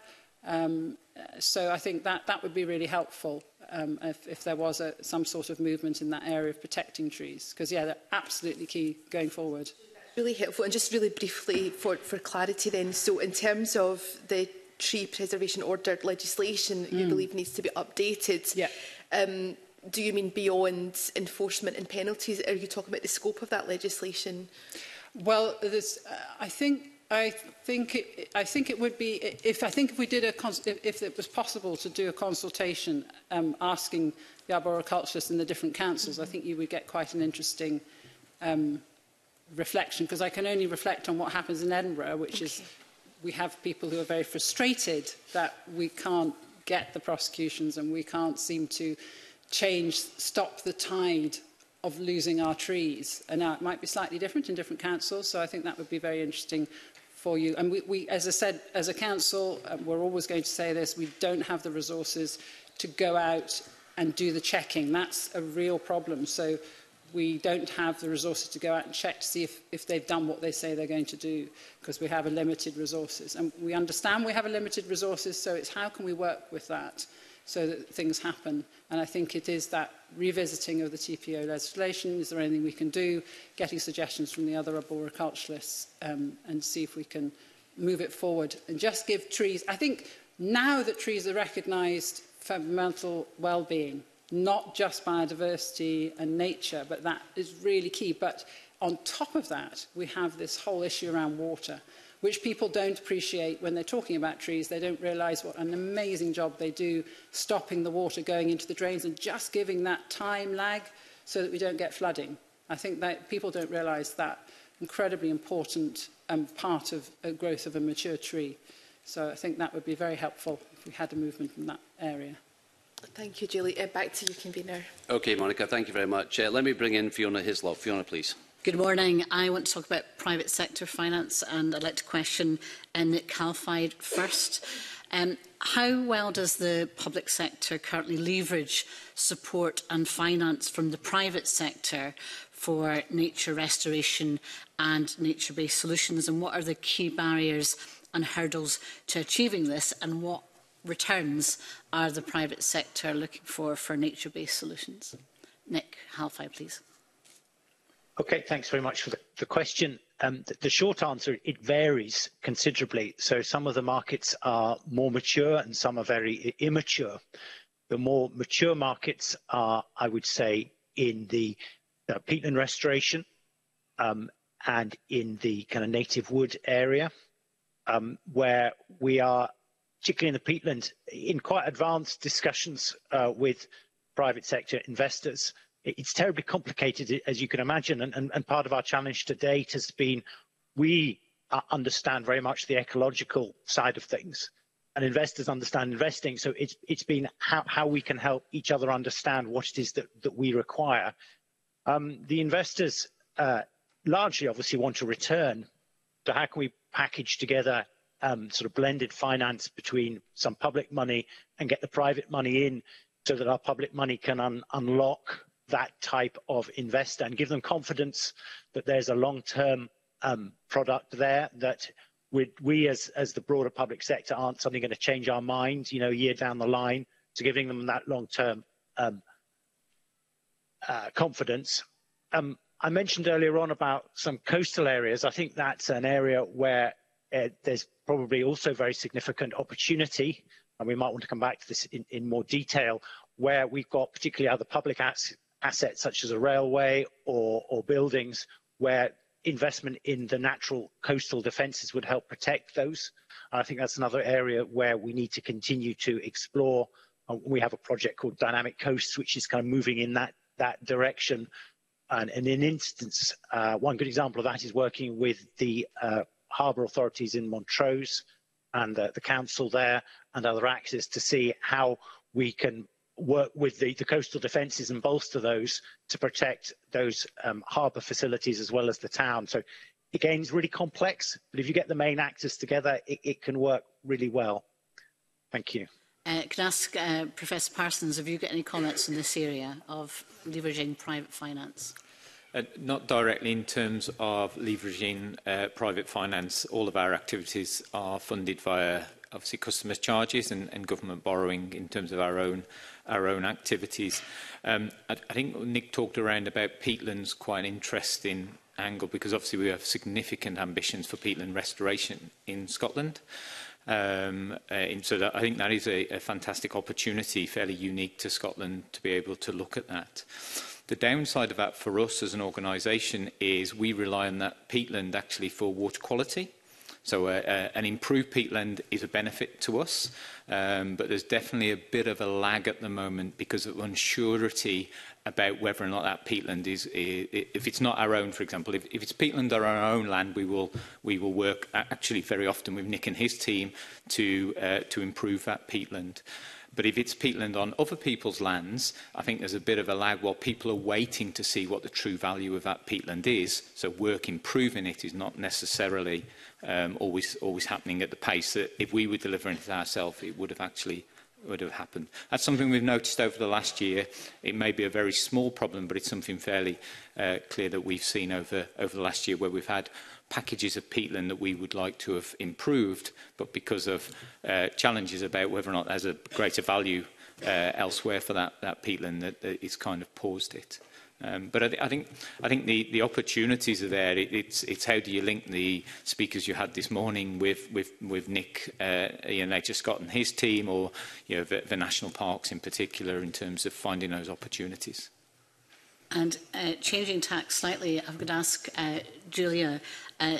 Um, so I think that, that would be really helpful um, if, if there was a, some sort of movement in that area of protecting trees. Because, yeah, they're absolutely key going forward. Really helpful. And just really briefly for, for clarity then, so in terms of the tree preservation order legislation mm. you believe needs to be updated, yeah. um, do you mean beyond enforcement and penalties? Are you talking about the scope of that legislation? Well, this, uh, I think I think it, I think it would be if I think if we did a if it was possible to do a consultation um, asking the arboriculturists in the different councils, mm -hmm. I think you would get quite an interesting um, reflection because I can only reflect on what happens in Edinburgh, which okay. is we have people who are very frustrated that we can't get the prosecutions and we can't seem to change, stop the tide of losing our trees. And now it might be slightly different in different councils, so I think that would be very interesting for you. And we, we as I said, as a council, um, we're always going to say this, we don't have the resources to go out and do the checking. That's a real problem. So we don't have the resources to go out and check to see if, if they've done what they say they're going to do because we have a limited resources. And we understand we have a limited resources, so it's how can we work with that so that things happen And I think it is that revisiting of the TPO legislation, is there anything we can do, getting suggestions from the other arboriculturalists um, and see if we can move it forward and just give trees... I think now that trees are recognised for mental well-being, not just biodiversity and nature, but that is really key. But on top of that, we have this whole issue around water which people don't appreciate when they're talking about trees. They don't realise what an amazing job they do stopping the water going into the drains and just giving that time lag so that we don't get flooding. I think that people don't realise that incredibly important um, part of a growth of a mature tree. So I think that would be very helpful if we had a movement in that area. Thank you, Julie. Uh, back to you, convener. Okay, Monica, thank you very much. Uh, let me bring in Fiona Hislop. Fiona, please. Good morning. I want to talk about private sector finance and I'd like to question Nick Calfide first. Um, how well does the public sector currently leverage support and finance from the private sector for nature restoration and nature-based solutions and what are the key barriers and hurdles to achieving this and what returns are the private sector looking for for nature-based solutions? Nick Halfai, please. Okay, thanks very much for the, the question. um, the, the short answer, it varies considerably. So some of the markets are more mature and some are very immature. The more mature markets are, I would say, in the uh, peatland restoration um, and in the kind of native wood area, um, where we are, particularly in the peatland, in quite advanced discussions uh, with private sector investors it's terribly complicated, as you can imagine. And, and, and part of our challenge to date has been we uh, understand very much the ecological side of things and investors understand investing. So it's it's been how, how we can help each other understand what it is that, that we require. Um, the investors uh, largely obviously want a return. So how can we package together um, sort of blended finance between some public money and get the private money in so that our public money can un unlock that type of investor and give them confidence that there's a long-term um, product there that we, we as, as the broader public sector aren't suddenly going to change our mind, you know, year down the line. So giving them that long-term um, uh, confidence. Um, I mentioned earlier on about some coastal areas. I think that's an area where uh, there's probably also very significant opportunity, and we might want to come back to this in, in more detail, where we've got particularly other public assets such as a railway or, or buildings where investment in the natural coastal defences would help protect those. And I think that's another area where we need to continue to explore. We have a project called Dynamic Coasts, which is kind of moving in that, that direction. And in an instance, uh, one good example of that is working with the uh, harbour authorities in Montrose and uh, the council there and other actors to see how we can work with the, the coastal defences and bolster those to protect those um, harbour facilities as well as the town. So again, it's really complex, but if you get the main actors together, it, it can work really well. Thank you. Uh, can I ask uh, Professor Parsons, have you got any comments on this area of leveraging private finance? Uh, not directly in terms of leveraging uh, private finance. All of our activities are funded via obviously customer charges and, and government borrowing in terms of our own our own activities. Um, I, I think Nick talked around about peatlands quite an interesting angle because obviously we have significant ambitions for peatland restoration in Scotland. Um, uh, and so that, I think that is a, a fantastic opportunity, fairly unique to Scotland, to be able to look at that. The downside of that for us as an organisation is we rely on that peatland actually for water quality. So uh, uh, an improved peatland is a benefit to us, um, but there's definitely a bit of a lag at the moment because of unsurety about whether or not that peatland is, if it's not our own, for example, if, if it's peatland or our own land, we will, we will work actually very often with Nick and his team to, uh, to improve that peatland. But if it's peatland on other people's lands, I think there's a bit of a lag while people are waiting to see what the true value of that peatland is. So work improving it is not necessarily um, always, always happening at the pace that if we were delivering it ourselves, it would have actually would have happened. That's something we've noticed over the last year. It may be a very small problem, but it's something fairly uh, clear that we've seen over, over the last year where we've had packages of peatland that we would like to have improved, but because of uh, challenges about whether or not there's a greater value uh, elsewhere for that, that peatland, that, that it's kind of paused it. Uh, Um, but I, th I think I think the, the opportunities are there. It, it's it's how do you link the speakers you had this morning with with with Nick, uh, you know, just Scott and his team, or you know the, the national parks in particular, in terms of finding those opportunities. And uh, changing tack slightly, I'm going to ask uh, Julia Uh,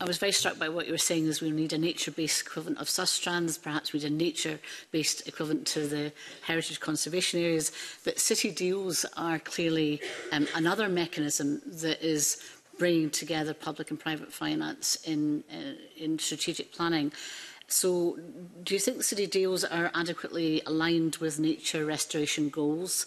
I was very struck by what you were saying is we need a nature-based equivalent of Sustrans, perhaps we need a nature-based equivalent to the heritage conservation areas, but city deals are clearly um, another mechanism that is bringing together public and private finance in, uh, in strategic planning. So do you think city deals are adequately aligned with nature restoration goals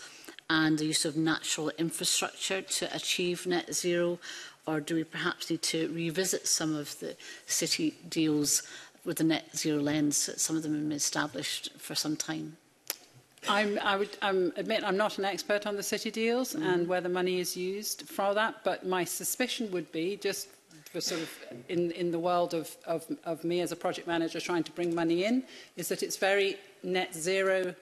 and the use of natural infrastructure to achieve net zero? Or do we perhaps need to revisit some of the city deals with the net zero lens that some of them have been established for some time? I'm, I would um, admit I'm not an expert on the city deals mm. and the money is used for that, but my suspicion would be, just for sort of in, in the world of, of, of me as a project manager trying to bring money in, is that it's very net zero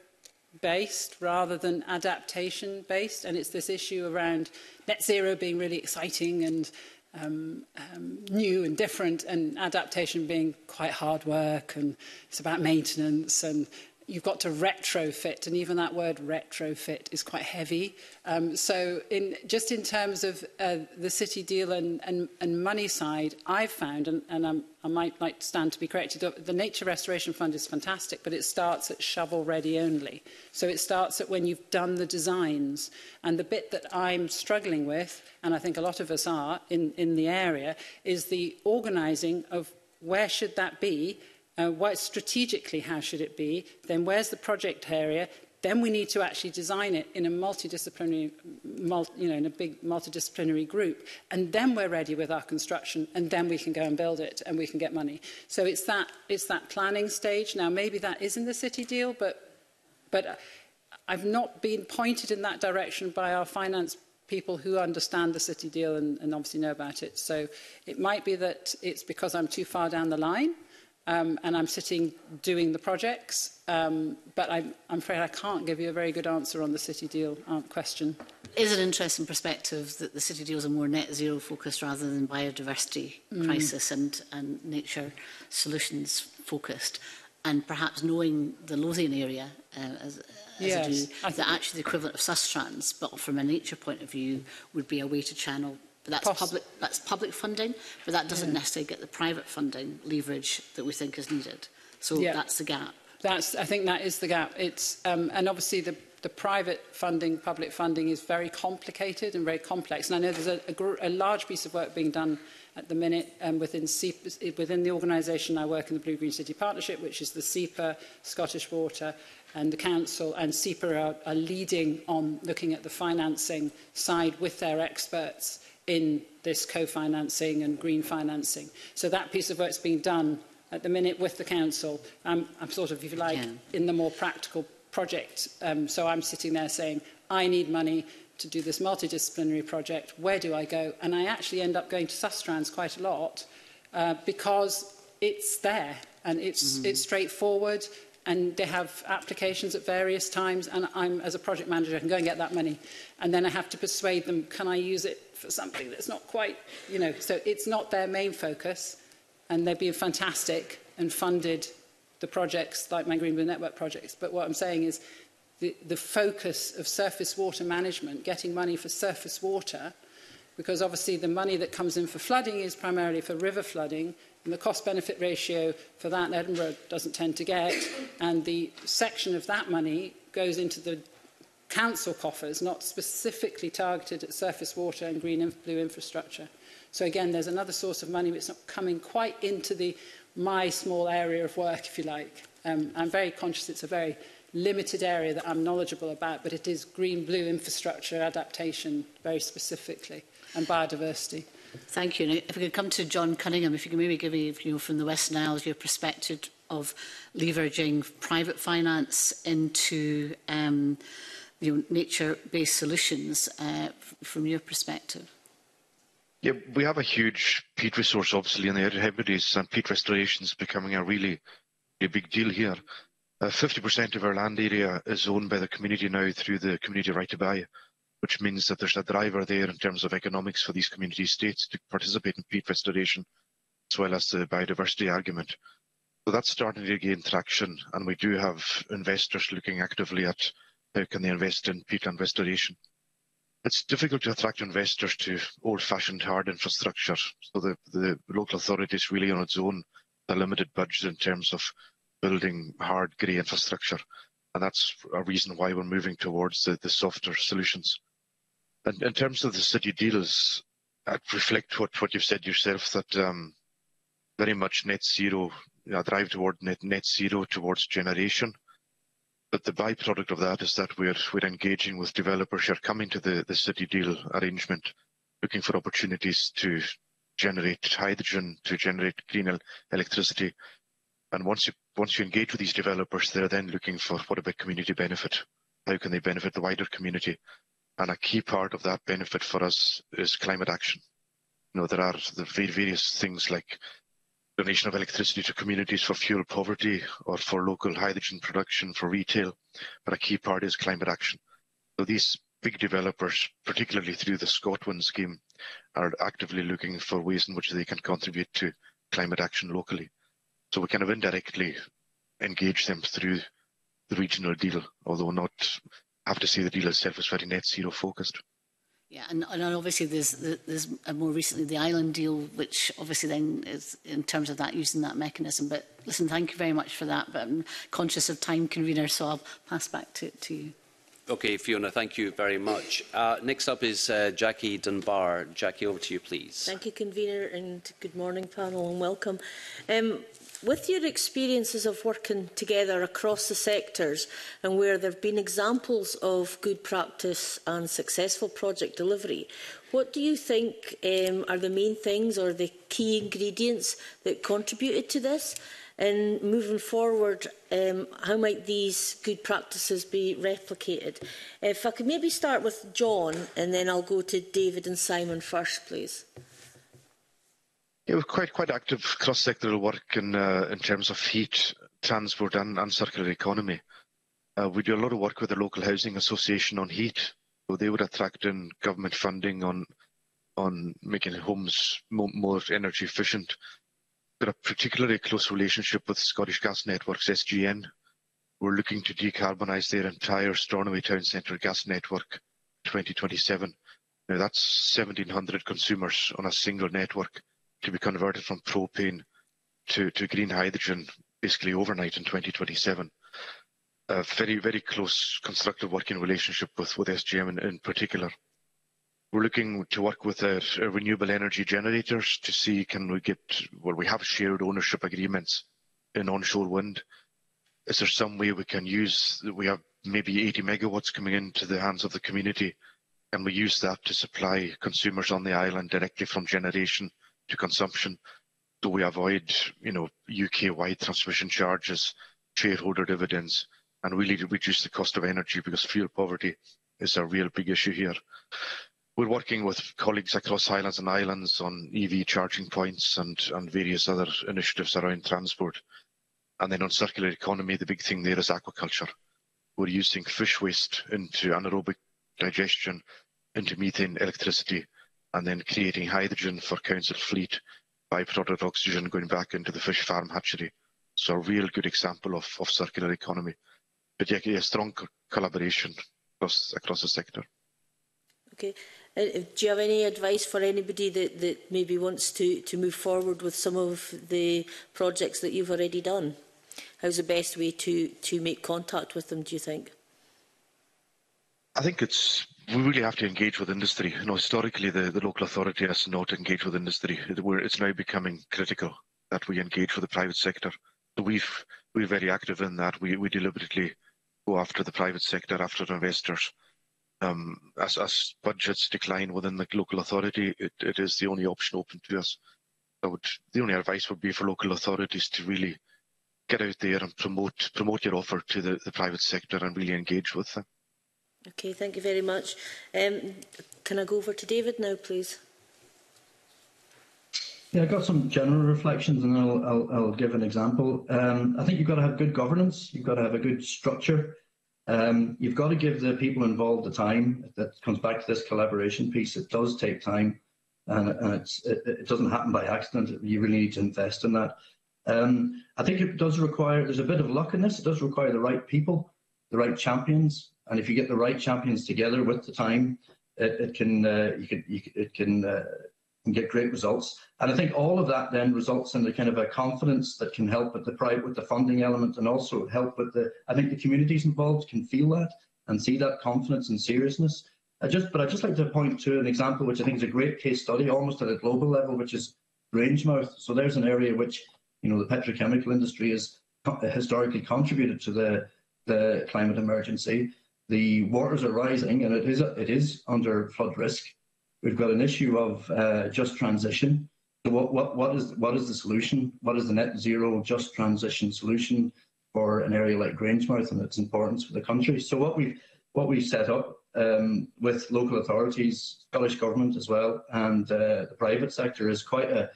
based rather than adaptation based and it's this issue around net zero being really exciting and um, um, new and different and adaptation being quite hard work and it's about maintenance and you've got to retrofit, and even that word retrofit is quite heavy. Um, so in, just in terms of uh, the city deal and, and, and money side, I've found, and, and I'm, I might like stand to be corrected, the Nature Restoration Fund is fantastic, but it starts at shovel ready only. So it starts at when you've done the designs. And the bit that I'm struggling with, and I think a lot of us are in, in the area, is the organising of where should that be Uh, what strategically, how should it be? Then where's the project area? Then we need to actually design it in a multidisciplinary, multi, you know, in a big multidisciplinary group. And then we're ready with our construction and then we can go and build it and we can get money. So it's that, it's that planning stage. Now, maybe that is in the city deal, but, but uh, I've not been pointed in that direction by our finance people who understand the city deal and, and obviously know about it. So it might be that it's because I'm too far down the line, um, and I'm sitting doing the projects. Um, but I'm, I'm afraid I can't give you a very good answer on the city deal um, question. Is an interesting perspective that the city deals are more net zero focused rather than biodiversity mm. crisis and, and nature solutions focused. And perhaps knowing the Lothian area uh, as, as yes, I do, I that actually the equivalent of Sustrans, but from a nature point of view, would be a way to channel But that's public, that's public funding, but that doesn't yeah. necessarily get the private funding leverage that we think is needed. So yeah. that's the gap. That's, I think that is the gap. It's, um, and obviously the, the private funding, public funding is very complicated and very complex. And I know there's a, a, a large piece of work being done at the minute um, within, CEPA, within the organisation I work in, the Blue Green City Partnership, which is the SEPA, Scottish Water and the Council, and SEPA are, are leading on looking at the financing side with their experts in this co-financing and green financing. So that piece of work's being done at the minute with the council. I'm, I'm sort of, if you like, yeah. in the more practical project. Um, so I'm sitting there saying, I need money to do this multidisciplinary project. Where do I go? And I actually end up going to Sustrans quite a lot uh, because it's there and it's, mm. it's straightforward and they have applications at various times and I'm as a project manager I can go and get that money and then I have to persuade them can I use it for something that's not quite you know? So it's not their main focus and they've been fantastic and funded the projects like my Greenwood Network projects. But what I'm saying is the, the focus of surface water management getting money for surface water because obviously the money that comes in for flooding is primarily for river flooding And the cost-benefit ratio for that Edinburgh doesn't tend to get, and the section of that money goes into the council coffers, not specifically targeted at surface water and green and blue infrastructure. So again, there's another source of money, but it's not coming quite into the my small area of work, if you like. Um, I'm very conscious it's a very limited area that I'm knowledgeable about, but it is green-blue infrastructure adaptation very specifically and biodiversity. Thank you. And if we could come to John Cunningham, if you can maybe give me, you know, from the West Niles, your perspective of leveraging private finance into um, you know, nature-based solutions uh, from your perspective. Yeah, we have a huge peat resource, obviously, in the Outer Hebrides, and peat restoration is becoming a really a big deal here. 50% uh, of our land area is owned by the community now through the community right to buy. Which means that there's a driver there in terms of economics for these community states to participate in peat restoration, as well as the biodiversity argument. So that's starting to gain traction, and we do have investors looking actively at how can they invest in peatland restoration? It's difficult to attract investors to old-fashioned hard infrastructure. So the, the local authority is really on its own, a limited budget in terms of building hard grey infrastructure. And that's a reason why we're moving towards the, the softer solutions. In terms of the city deals, I'd reflect what, what you've said yourself, that um, very much net zero, you know, drive toward net, net zero towards generation. But the byproduct of that is that we're, we're engaging with developers who are coming to the, the city deal arrangement, looking for opportunities to generate hydrogen, to generate green electricity. And once you, once you engage with these developers, they're then looking for what about community benefit? How can they benefit the wider community? And a key part of that benefit for us is climate action. You know, there are the various things like donation of electricity to communities for fuel poverty or for local hydrogen production for retail, but a key part is climate action. So these big developers, particularly through the ScotWind scheme, are actively looking for ways in which they can contribute to climate action locally. So we kind of indirectly engage them through the regional deal, although not have to say the deal itself is very net zero focused. Yeah, and, and obviously there's, there's more recently the island deal, which obviously then is in terms of that using that mechanism. But listen, thank you very much for that. But I'm conscious of time, convener, so I'll pass back to, to you. Okay, Fiona, thank you very much. Uh, next up is uh, Jackie Dunbar. Jackie, over to you, please. Thank you, convener, and good morning, panel, and welcome. Um, With your experiences of working together across the sectors and where there have been examples of good practice and successful project delivery, what do you think um, are the main things or the key ingredients that contributed to this? And moving forward, um, how might these good practices be replicated? If I could maybe start with John and then I'll go to David and Simon first, please. We're quite quite active cross-sectoral work in uh, in terms of heat, transport, and, and circular economy. Uh, we do a lot of work with the local housing association on heat, so they would attract in government funding on on making homes more, more energy efficient got a particularly close relationship with Scottish Gas Networks, SGN. We're looking to decarbonise their entire Stornoway Town Centre gas network 2027. Now that's 1,700 consumers on a single network to be converted from propane to, to green hydrogen basically overnight in 2027. A very, very close constructive working relationship with, with SGN in, in particular. We're looking to work with uh, renewable energy generators to see can we get, well, we have shared ownership agreements in onshore wind. Is there some way we can use, we have maybe 80 megawatts coming into the hands of the community, and we use that to supply consumers on the island directly from generation to consumption? Do we avoid, you know, UK-wide transmission charges, shareholder dividends, and really reduce the cost of energy because fuel poverty is a real big issue here. We're working with colleagues across Highlands and Islands on EV charging points and, and various other initiatives around transport. And then on circular economy, the big thing there is aquaculture. We're using fish waste into anaerobic digestion, into methane electricity, and then creating hydrogen for council fleet, byproduct oxygen going back into the fish farm hatchery. So a real good example of, of circular economy. But yeah, a strong co collaboration across, across the sector. Okay. Uh, do you have any advice for anybody that, that maybe wants to, to move forward with some of the projects that you've already done? How's the best way to, to make contact with them, do you think? I think it's we really have to engage with industry. You know, historically, the, the local authority has not engaged with industry. It, it's now becoming critical that we engage with the private sector. We've we're very active in that. We we deliberately go after the private sector, after investors um, as, as budgets decline within the local authority, it, it is the only option open to us. Would, the only advice would be for local authorities to really get out there and promote promote your offer to the, the private sector and really engage with them. Okay, thank you very much. Um, can I go over to David now, please? Yeah, I've got some general reflections and I'll, I'll, I'll give an example. Um, I think you've got to have good governance. You've got to have a good structure. Um, you've got to give the people involved the time. That comes back to this collaboration piece. It does take time and, and it's, it, it doesn't happen by accident. You really need to invest in that. Um, I think it does require, there's a bit of luck in this. It does require the right people, the right champions, and if you get the right champions together with the time, it, it can uh, you can you, it can uh, and get great results. And I think all of that then results in the kind of a confidence that can help with the with the funding element, and also help with the. I think the communities involved can feel that and see that confidence and seriousness. I just, but I just like to point to an example which I think is a great case study, almost at a global level, which is Grangemouth. So there's an area which, you know, the petrochemical industry has historically contributed to the the climate emergency. The waters are rising, and it is it is under flood risk. We've got an issue of uh, just transition. So what, what, what, is, what is the solution? What is the net zero just transition solution for an area like Grangemouth and its importance for the country? So what we've, what we've set up um, with local authorities, Scottish Government as well, and uh, the private sector is quite a,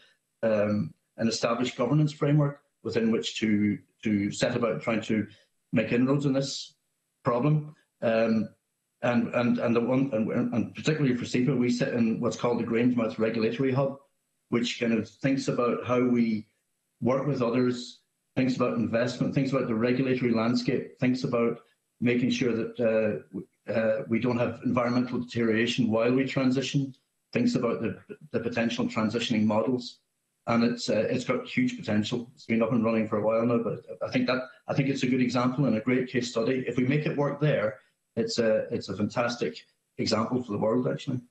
um, an established governance framework within which to, to set about trying to make inroads in this problem. Um, And, and, and, the one, and, and particularly for SEPA, we sit in what's called the Grangemouth Regulatory Hub, which kind of thinks about how we work with others, thinks about investment, thinks about the regulatory landscape, thinks about making sure that uh, uh, we don't have environmental deterioration while we transition, thinks about the, the potential transitioning models and it's uh, it's got huge potential. It's been up and running for a while now, but I think that I think it's a good example and a great case study. If we make it work there, it's a, it's a fantastic example for the world, actually.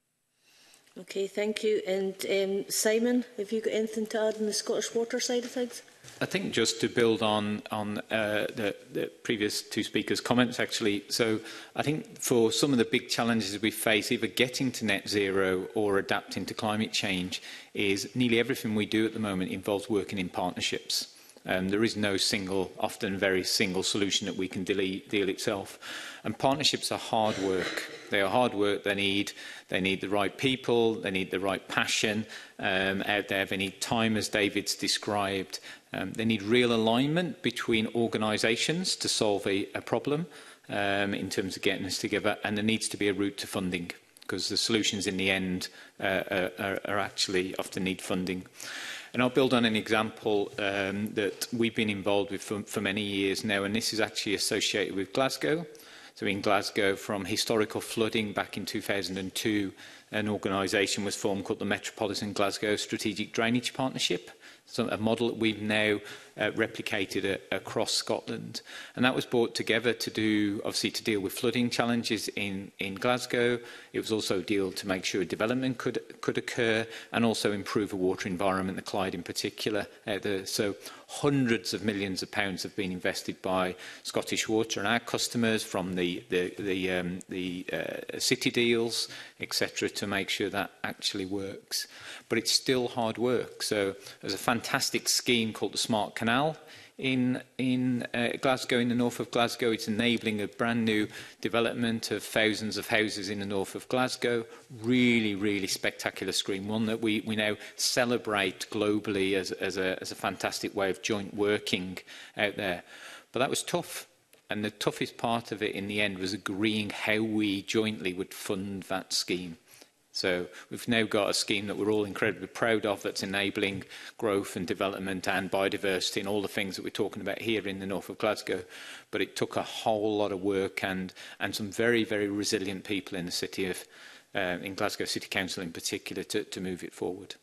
Okay, thank you. And um, Simon, have you got anything to add on the Scottish water side of things? I think just to build on on uh, the, the previous two speakers' comments, actually. So I think for some of the big challenges we face, either getting to net zero or adapting to climate change, is nearly everything we do at the moment involves working in partnerships. Um, there is no single, often very single solution that we can deal, deal itself. And partnerships are hard work. They are hard work. They need, they need the right people. They need the right passion um, out there. They need time, as David's described. Um, they need real alignment between organisations to solve a, a problem um, in terms of getting us together. And there needs to be a route to funding because the solutions in the end uh, are, are actually often need funding. And I'll build on an example um, that we've been involved with for, for many years now, and this is actually associated with Glasgow. So in Glasgow, from historical flooding back in 2002, an organisation was formed called the Metropolitan Glasgow Strategic Drainage Partnership so a model that we've now uh, replicated a, across Scotland. And that was brought together to do, obviously, to deal with flooding challenges in, in Glasgow. It was also a deal to make sure development could, could occur and also improve the water environment, the Clyde in particular. Uh, the, so hundreds of millions of pounds have been invested by Scottish Water and our customers from the, the, the, um, the uh, city deals, etc., to make sure that actually works. But it's still hard work. So there's a fantastic scheme called the Smart Canal, in, in uh, Glasgow, in the north of Glasgow. It's enabling a brand new development of thousands of houses in the north of Glasgow. Really, really spectacular screen, one that we, we now celebrate globally as, as, a, as a fantastic way of joint working out there. But that was tough. And the toughest part of it in the end was agreeing how we jointly would fund that scheme. So we've now got a scheme that we're all incredibly proud of that's enabling growth and development and biodiversity and all the things that we're talking about here in the north of Glasgow. But it took a whole lot of work and, and some very, very resilient people in the city of, uh, in Glasgow City Council in particular to, to move it forward.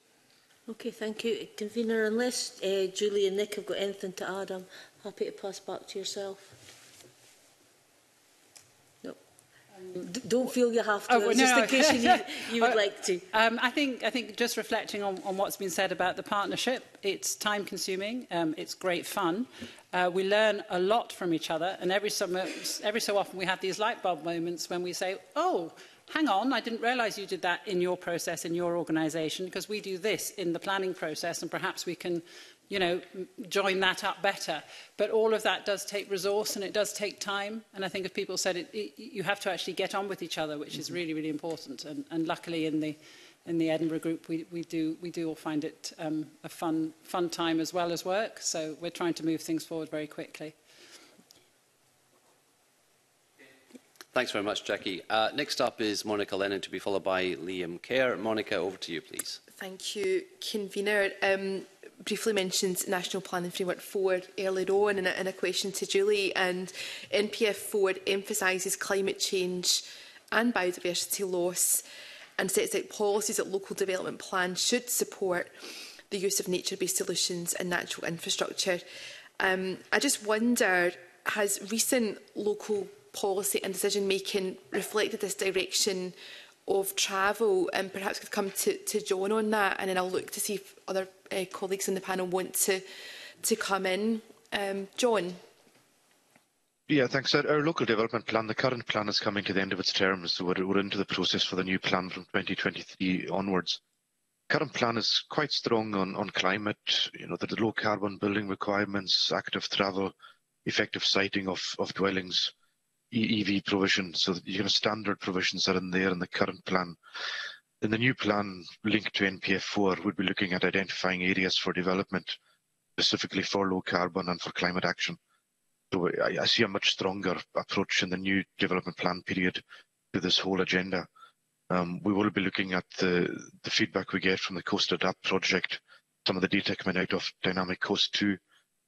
Okay, thank you. Convener, unless uh, Julie and Nick have got anything to add, I'm happy to pass back to yourself. don't feel you have to. Oh, well, no, just in case you, need, you would like to. Um, I think I think just reflecting on, on what's been said about the partnership, it's time consuming. Um, it's great fun. Uh, we learn a lot from each other, and every summer, every so often, we have these light bulb moments when we say, "Oh." Hang on, I didn't realize you did that in your process, in your organization, because we do this in the planning process, and perhaps we can you know, join that up better. But all of that does take resource and it does take time. And I think as people said, it, it, you have to actually get on with each other, which mm -hmm. is mm-hmm. really, really important. And, and luckily in the, in the Edinburgh group, we, we, do, we do all find it um, a fun, fun time as well as work. So we're trying to move things forward very quickly. Thanks very much, Jackie. Uh, next up is Monica Lennon, to be followed by Liam Kerr. Monica, over to you, please. Thank you, Convener. Um, briefly mentioned National Planning Framework 4 earlier on in a, in a question to Julie, and NPF 4 emphasises climate change and biodiversity loss and sets out policies that local development plans should support the use of nature-based solutions and natural infrastructure. Um, I just wonder, has recent local policy and decision-making reflected this direction of travel and perhaps could come to, to John on that and then I'll look to see if other uh, colleagues in the panel want to to come in. Um, John. Yeah, thanks. Our, our local development plan, the current plan is coming to the end of its term, so we're, we're into the process for the new plan from 2023 onwards. Current plan is quite strong on, on climate, you know, the, the low carbon building requirements, active travel, effective siting of, of dwellings, EV provision. So you know, standard provisions are in there in the current plan. In the new plan linked to NPF4, we'd be looking at identifying areas for development, specifically for low carbon and for climate action. So I, I see a much stronger approach in the new development plan period to this whole agenda. Um, we will be looking at the, the feedback we get from the Coast Adapt project, some of the data coming out of Dynamic Coast 2.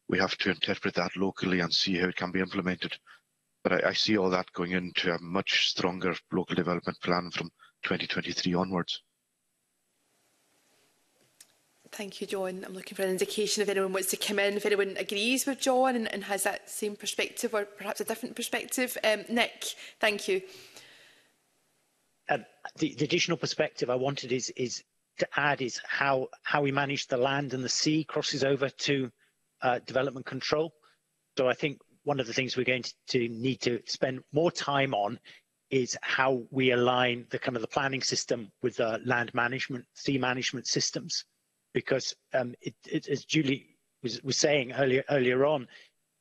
We have to interpret that locally and see how it can be implemented. But I, I see all that going into a much stronger local development plan from 2023 onwards. Thank you, John. I'm looking for an indication if anyone wants to come in, if anyone agrees with John and, and has that same perspective or perhaps a different perspective. Um, Nick, thank you. Um, the, the additional perspective I wanted is, is to add is how, how we manage the land and the sea crosses over to uh, development control. So I think one of the things we're going to, need to spend more time on is how we align the kind of the planning system with the land management, sea management systems because um, it, it, as Julie was, was saying earlier earlier on,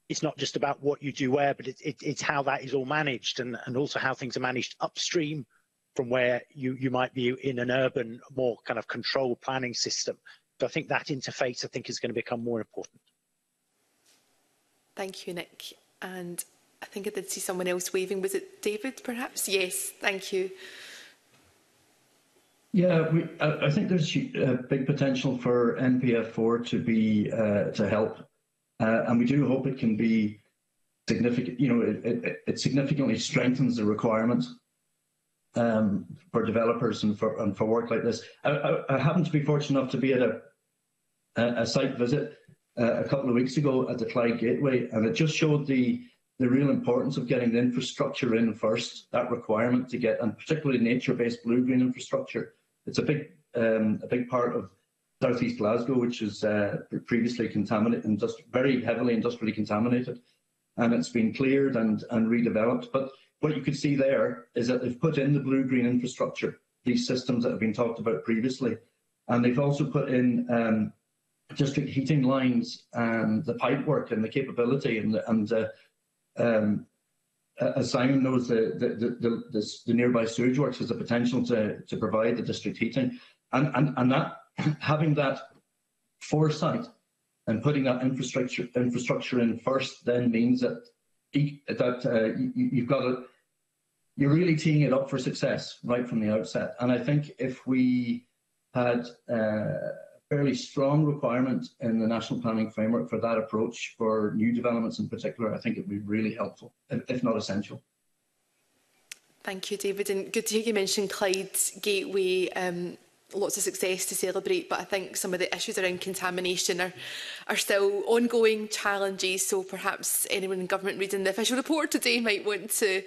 it's not just about what you do where, but it, it, it's how that is all managed and, and also how things are managed upstream from where you, you might be in an urban, more kind of controlled planning system. So I think that interface, I think, is going to become more important. Thank you, Nick. And I think I did see someone else waving. Was it David, perhaps? Yes, thank you. Yeah, we, I, I think there's a uh, big potential for NPF4 to be uh, to help, uh, and we do hope it can be significant. You know, it, it, it significantly strengthens the requirement um, for developers and for and for work like this. I, I, I happened to be fortunate enough to be at a a, a site visit uh, a couple of weeks ago at the Clyde Gateway, and it just showed the the real importance of getting the infrastructure in first, that requirement to get, and particularly nature-based blue-green infrastructure. It's a big, um, a big part of southeast Glasgow, which is uh, previously contaminated, and just very heavily industrially contaminated, and it's been cleared and, and redeveloped. But what you could see there is that they've put in the blue-green infrastructure, these systems that have been talked about previously, and they've also put in um, district heating lines and the pipe work and the capability and the, and uh, um, as Simon knows, the, the, the, the, the nearby sewage works has the potential to, to provide the district heating. And, and, and that having that foresight and putting that infrastructure infrastructure in first then means that that uh, you, you've got to you're really teeing it up for success right from the outset. And I think if we had uh, fairly strong requirement in the national planning framework for that approach for new developments in particular, I think it would be really helpful, if not essential. Thank you, David. And good to hear you mention Clyde's Gateway. Um, lots of success to celebrate, but I think some of the issues around contamination are, are still ongoing challenges. So perhaps anyone in government reading the official report today might want to,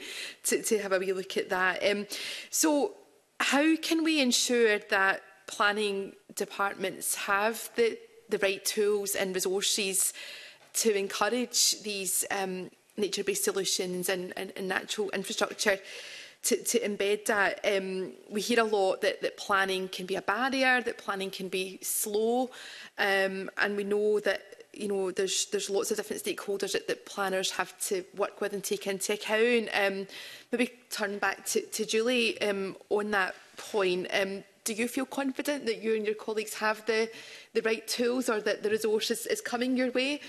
to, to have a wee look at that. Um, so how can we ensure that planning departments have the, the right tools and resources to encourage these um, nature-based solutions and, and, and natural infrastructure to, to embed that. Um, we hear a lot that, that planning can be a barrier, that planning can be slow, um, and we know that you know there's there's lots of different stakeholders that, that planners have to work with and take into account. Um, maybe turn back to, to Julie um, on that point. Um, do you feel confident that you and your colleagues have the, the right tools or that the resources is, is coming your way?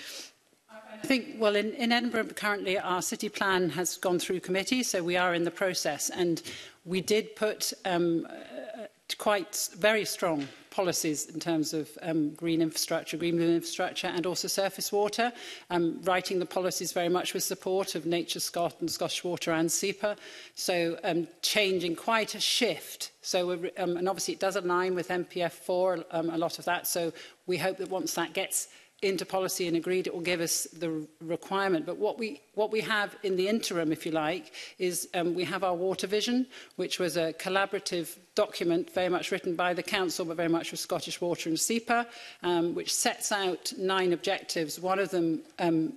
I think, well, in, in Edinburgh currently our city plan has gone through committee, so we are in the process. And we did put um, uh, quite very strong policies in terms of um, green infrastructure, green infrastructure and also surface water. Um, writing the policies very much with support of Nature Scotland, Scottish Water and SEPA. So um, changing quite a shift So, um, and obviously it does align with MPF4, um, a lot of that. So we hope that once that gets into policy and agreed it will give us the requirement. But what we, what we have in the interim, if you like, is um, we have our water vision, which was a collaborative document very much written by the council but very much with Scottish Water and SEPA um, which sets out nine objectives one of them um,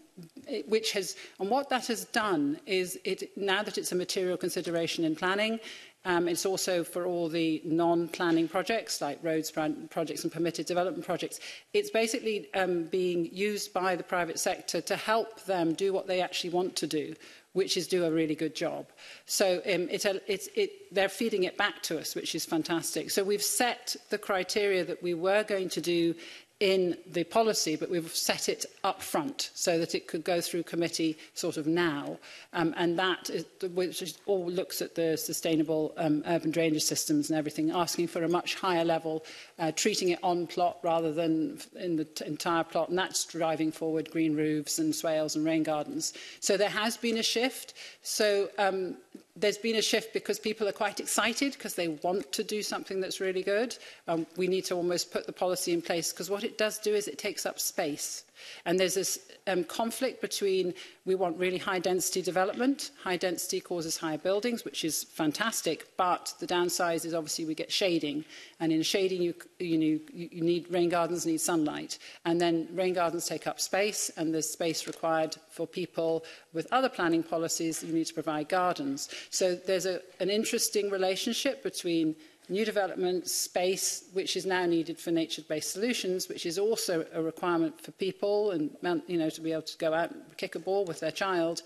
which has and what that has done is it now that it's a material consideration in planning Um, it's also for all the non-planning projects like roads projects and permitted development projects. It's basically um, being used by the private sector to help them do what they actually want to do, which is do a really good job. So um, it, uh, it, it, they're feeding it back to us, which is fantastic. So we've set the criteria that we were going to do in the policy, but we've set it up front so that it could go through committee sort of now. Um, and that, is, which is, all looks at the sustainable um, urban drainage systems and everything, asking for a much higher level, uh, treating it on plot rather than in the entire plot. And that's driving forward green roofs and swales and rain gardens. So there has been a shift. So um, there's been a shift because people are quite excited because they want to do something that's really good. Um, we need to almost put the policy in place because what it does do is it takes up space. And there's this um, conflict between we want really high density development. High density causes higher buildings, which is fantastic, but the downside is obviously we get shading. And in shading, you, you, know, you need rain gardens need sunlight. And then rain gardens take up space, and there's space required for people with other planning policies. You need to provide gardens. So there's a, an interesting relationship between new development space, which is now needed for nature-based solutions, which is also a requirement for people and you know to be able to go out and kick a ball with their child.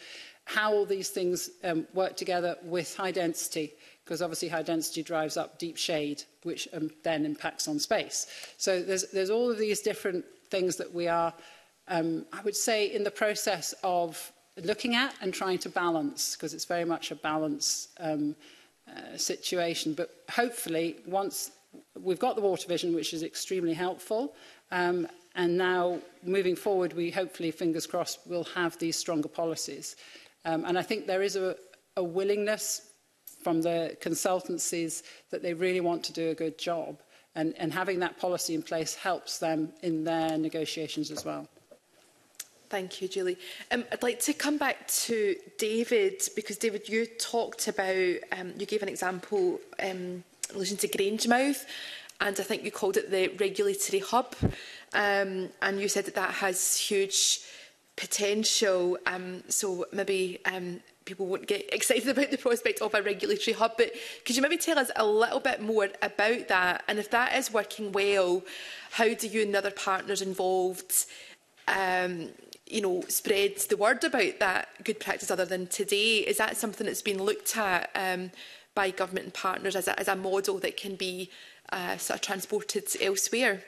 How all these things um, work together with high density, because obviously high density drives up deep shade, which um, then impacts on space. So there's there's all of these different things that we are, um, I would say, in the process of looking at and trying to balance, because it's very much a balance. Um, uh, situation. But hopefully, once we've got the water vision, which is extremely helpful, um, and now moving forward, we hopefully, fingers crossed, will have these stronger policies. Um, and I think there is a, a willingness from the consultancies that they really want to do a good job. And, and having that policy in place helps them in their negotiations as well. Thank you, Julie. Um, I'd like to come back to David, because David, you talked about, um, you gave an example um, in relation to Grangemouth, and I think you called it the regulatory hub. Um, and you said that that has huge potential. Um, so maybe um, people won't get excited about the prospect of a regulatory hub. But could you maybe tell us a little bit more about that? And if that is working well, how do you and the other partners involved um, you know, spread the word about that good practice other than today? Is that something that's been looked at um, by government and partners as a, as a model that can be uh, sort of transported elsewhere?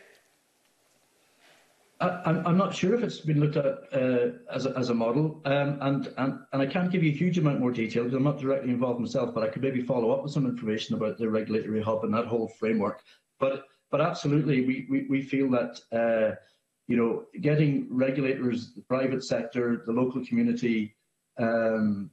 I, I'm not sure if it's been looked at uh, as, a, as a model, um, and, and, and I can't give you a huge amount more detail because I'm not directly involved myself, but I could maybe follow up with some information about the regulatory hub and that whole framework. But, but absolutely, we, we, we feel that uh, you know, getting regulators, the private sector, the local community, um,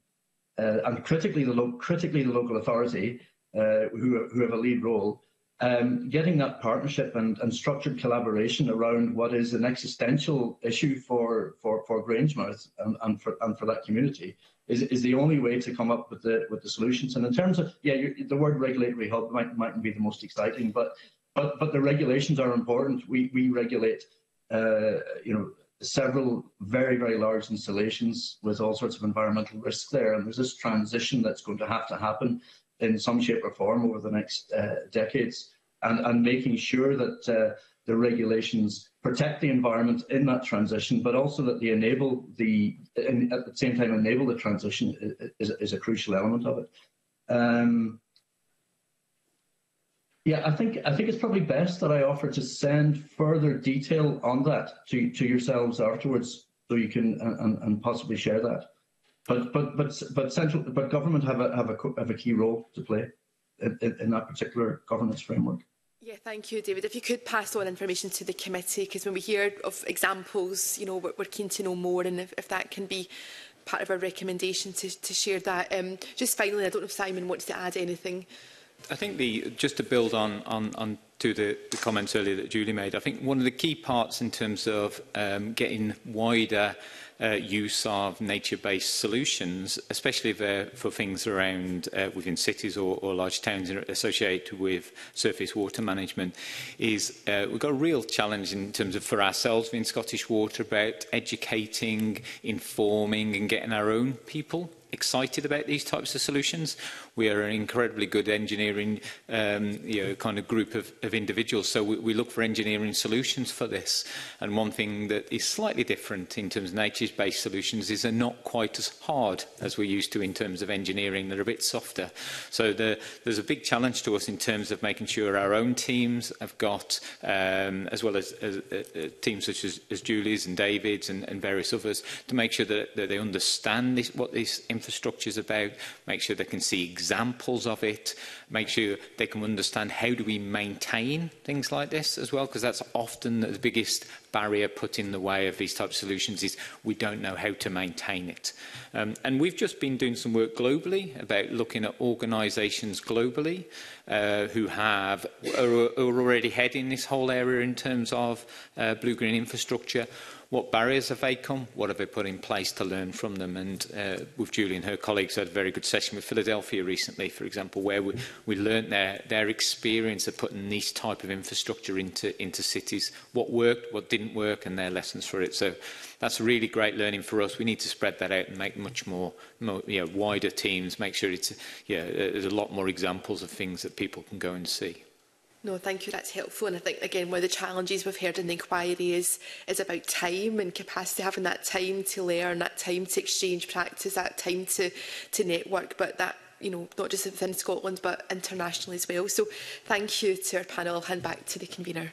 uh, and critically the, critically the local authority, uh, who, who have a lead role, um, getting that partnership and, and structured collaboration around what is an existential issue for, for, for Grangemouth and, and, for, and for that community is, is the only way to come up with the, with the solutions. And in terms of, yeah, the word regulatory hub might, mightn't be the most exciting, but, but, but the regulations are important. We, we regulate you know, several very, very large installations with all sorts of environmental risks there. And there's this transition that's going to have to happen in some shape or form over the next uh, decades and, and making sure that uh, the regulations protect the environment in that transition, but also that they enable the, and at the same time, enable the transition is, is a crucial element of it. Um, Yeah, I think I think it's probably best that I offer to send further detail on that to, to yourselves afterwards, so you can and, and possibly share that. But but but but central but government have a have a have a key role to play in, in, that particular governance framework. Yeah, thank you, David. If you could pass on information to the committee, because when we hear of examples, you know, we're, we're keen to know more, and if, if that can be part of our recommendation to, to share that. Um, just finally, I don't know if Simon wants to add anything. I think the, just to build on, on, on to the, the comments earlier that Julie made, I think one of the key parts in terms of um, getting wider uh, use of nature-based solutions, especially for, for things around uh, within cities or, or large towns associated with surface water management, is uh, we've got a real challenge in terms of for ourselves in Scottish Water about educating, informing and getting our own people excited about these types of solutions we are an incredibly good engineering um, you know, kind of group of, of individuals. So we, we look for engineering solutions for this. And one thing that is slightly different in terms of nature-based solutions is they're not quite as hard as we're used to in terms of engineering. They're a bit softer. So the, there's a big challenge to us in terms of making sure our own teams have got, um, as well as, as uh, uh teams such as, as Julie's and David's and, and various others, to make sure that, that they understand this, what this infrastructure is about, make sure they can see exactly examples of it, make sure they can understand how do we maintain things like this as well, because that's often the biggest barrier put in the way of these types of solutions is we don't know how to maintain it. Um, and we've just been doing some work globally about looking at organisations globally uh, who have are, are already heading this whole area in terms of uh, blue-green infrastructure. What barriers have they come? What have they put in place to learn from them? And uh, with Julie and her colleagues, I had a very good session with Philadelphia recently, for example, where we, we learned their, their experience of putting this type of infrastructure into, into cities, what worked, what didn't work, and their lessons for it. So that's a really great learning for us. We need to spread that out and make much more, more you know, wider teams, make sure it's, yeah, there's a lot more examples of things that people can go and see. No, thank you. That's helpful. And I think, again, one of the challenges we've heard in the inquiry is, is about time and capacity, having that time to learn, that time to exchange practice, that time to, to network. But that, you know, not just within Scotland, but internationally as well. So thank you to our panel. I'll hand back to the convener.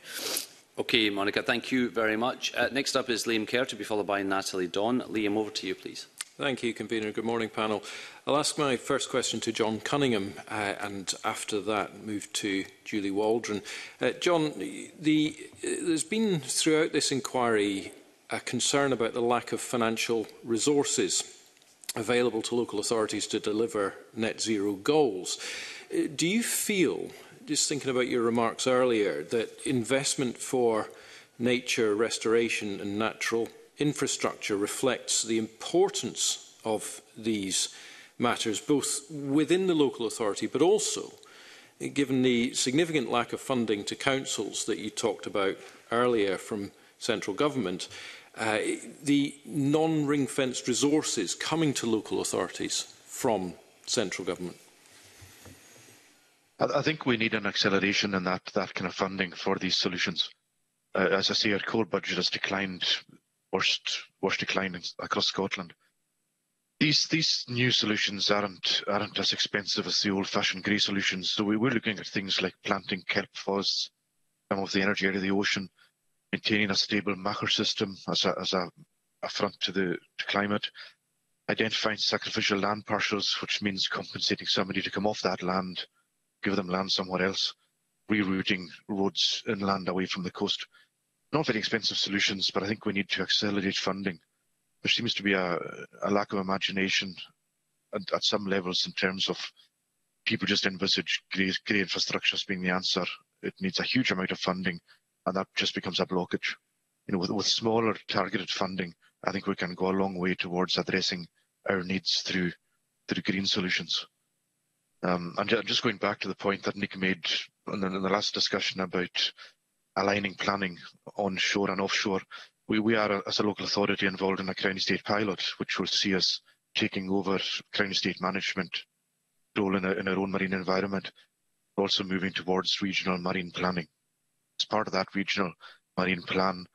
Okay, Monica, thank you very much. Uh, next up is Liam Kerr, to be followed by Natalie Don. Liam, over to you, please. Thank you, convener. Good morning, panel. I'll ask my first question to John Cunningham uh, and after that move to Julie Waldron. Uh, John, the, there's been throughout this inquiry a concern about the lack of financial resources available to local authorities to deliver net zero goals. Uh, do you feel, just thinking about your remarks earlier, that investment for nature restoration and natural infrastructure reflects the importance of these matters, both within the local authority, but also, given the significant lack of funding to councils that you talked about earlier from central government, uh, the non-ring-fenced resources coming to local authorities from central government? I, think we need an acceleration in that, that kind of funding for these solutions. Uh, as I say, our core budget has declined worst worst decline across Scotland. These these new solutions aren't aren't as expensive as the old-fashioned grey solutions. So we, we're looking at things like planting kelp forests, some of the energy out of the ocean, maintaining a stable machair system as a as a affront to the to climate, identifying sacrificial land parcels, which means compensating somebody to come off that land, give them land somewhere else, rerouting roads inland away from the coast not very expensive solutions, but I think we need to accelerate funding. There seems to be a, a lack of imagination at, at, some levels in terms of people just envisage grey, grey infrastructure as being the answer. It needs a huge amount of funding, and that just becomes a blockage. You know, with, with smaller targeted funding, I think we can go a long way towards addressing our needs through through green solutions. Um, and just going back to the point that Nick made in the, in the last discussion about aligning planning onshore and offshore. We, we are, as a local authority, involved in a Crown Estate pilot, which will see us taking over Crown Estate management role in, a, in our own marine environment, also moving towards regional marine planning. As part of that regional marine plan,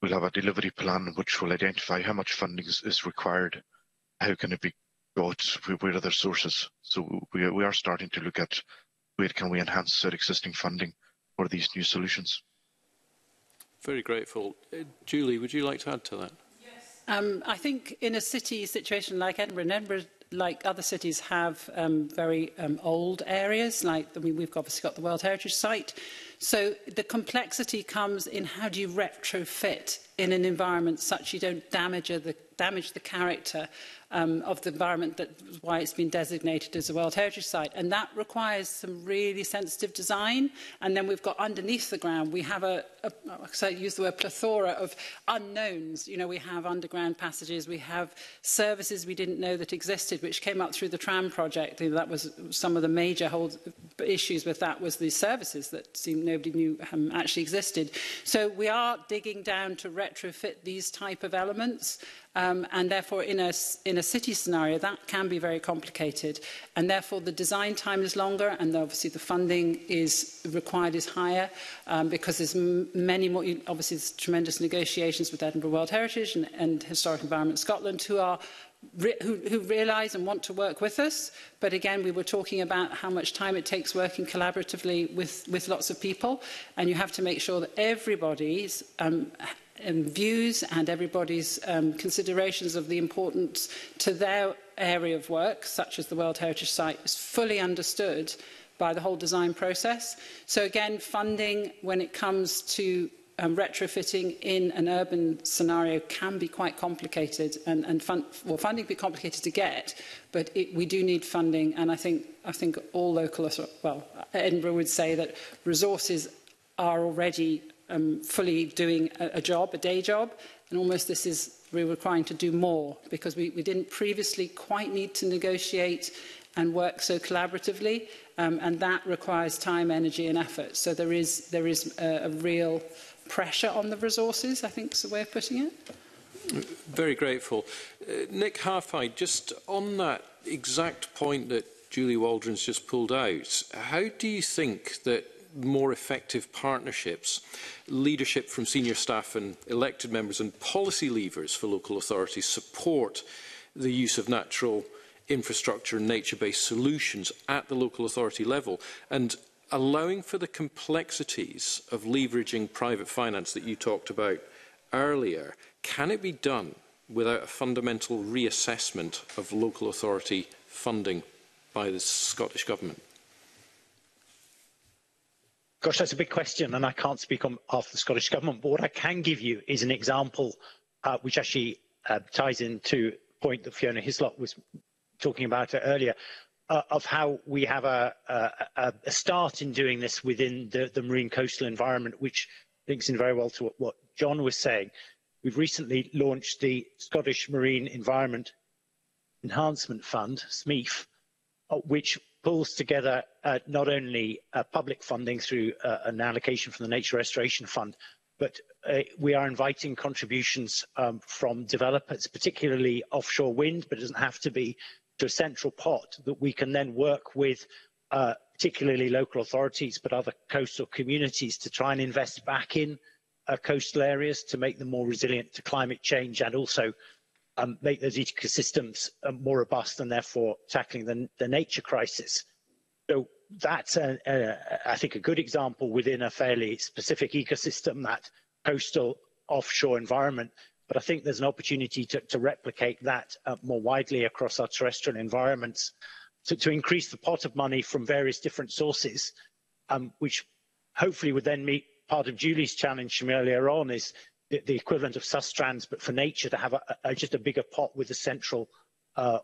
we'll have a delivery plan which will identify how much funding is, is required, how can it be got, where are there sources. So we, we are starting to look at where can we enhance our existing funding for these new solutions. very grateful. Uh, Julie, would you like to add to that? Yes. Um, I think in a city situation like Edinburgh, Edinburgh like other cities have um, very um, old areas, like I mean, we've obviously got the World Heritage Site. So the complexity comes in how do you retrofit in an environment such you don't damage the, damage the character um, of the environment that's why it's been designated as a World Heritage Site. And that requires some really sensitive design. And then we've got underneath the ground, we have a, a I use the word plethora of unknowns. You know, we have underground passages, we have services we didn't know that existed, which came up through the tram project. That was some of the major hold, issues with that was the services that seemed nobody knew um, actually existed. So we are digging down to retrofit these type of elements. Um, and therefore, in a, in a city scenario, that can be very complicated. And therefore, the design time is longer, and obviously the funding is required is higher, um, because there's many more, obviously there's tremendous negotiations with Edinburgh World Heritage and, and Historic Environment Scotland, who are re who, who realise and want to work with us. But again, we were talking about how much time it takes working collaboratively with, with lots of people. And you have to make sure that everybody's um, um, views and everybody's um, considerations of the importance to their area of work, such as the World Heritage Site, is fully understood by the whole design process. So again, funding when it comes to um, retrofitting in an urban scenario can be quite complicated and, and fun well, funding be complicated to get, but it, we do need funding. And I think, I think all local, well, Edinburgh would say that resources are already um, fully doing a, a job, a day job, and almost this is we're requiring to do more because we, we didn't previously quite need to negotiate and work so collaboratively um, and that requires time energy and effort so there is there is a, a real pressure on the resources, I think is the way of putting it. Very grateful. Uh, Nick Halfhide, just on that exact point that Julie Waldron's just pulled out, how do you think that more effective partnerships, leadership from senior staff and elected members and policy levers for local authorities support the use of natural infrastructure and nature-based solutions at the local authority level? And allowing for the complexities of leveraging private finance that you talked about earlier, can it be done without a fundamental reassessment of local authority funding by the Scottish Government? Gosh, that's a big question, and I can't speak on behalf of the Scottish Government. But what I can give you is an example uh, which actually uh, ties into the point that Fiona Hislop was talking about earlier, uh, of how we have a, a, a, start in doing this within the, the, marine coastal environment, which links in very well to what, what John was saying. We've recently launched the Scottish Marine Environment Enhancement Fund, SMEEF, uh, which pulls together uh, not only uh, public funding through uh, an allocation from the Nature Restoration Fund, but uh, we are inviting contributions um, from developers, particularly offshore wind, but it doesn't have to be, to a central pot that we can then work with uh, particularly local authorities, but other coastal communities to try and invest back in uh, coastal areas to make them more resilient to climate change and also um, make those ecosystems um, more robust and therefore tackling the, the nature crisis. So that's, I think, a good example within a fairly specific ecosystem, that coastal offshore environment but I think there's an opportunity to, to replicate that uh, more widely across our terrestrial environments to, to, increase the pot of money from various different sources, um, which hopefully would then meet part of Julie's challenge from earlier on is the, the equivalent of Sustrans, but for nature to have a, a, just a bigger pot with a central uh,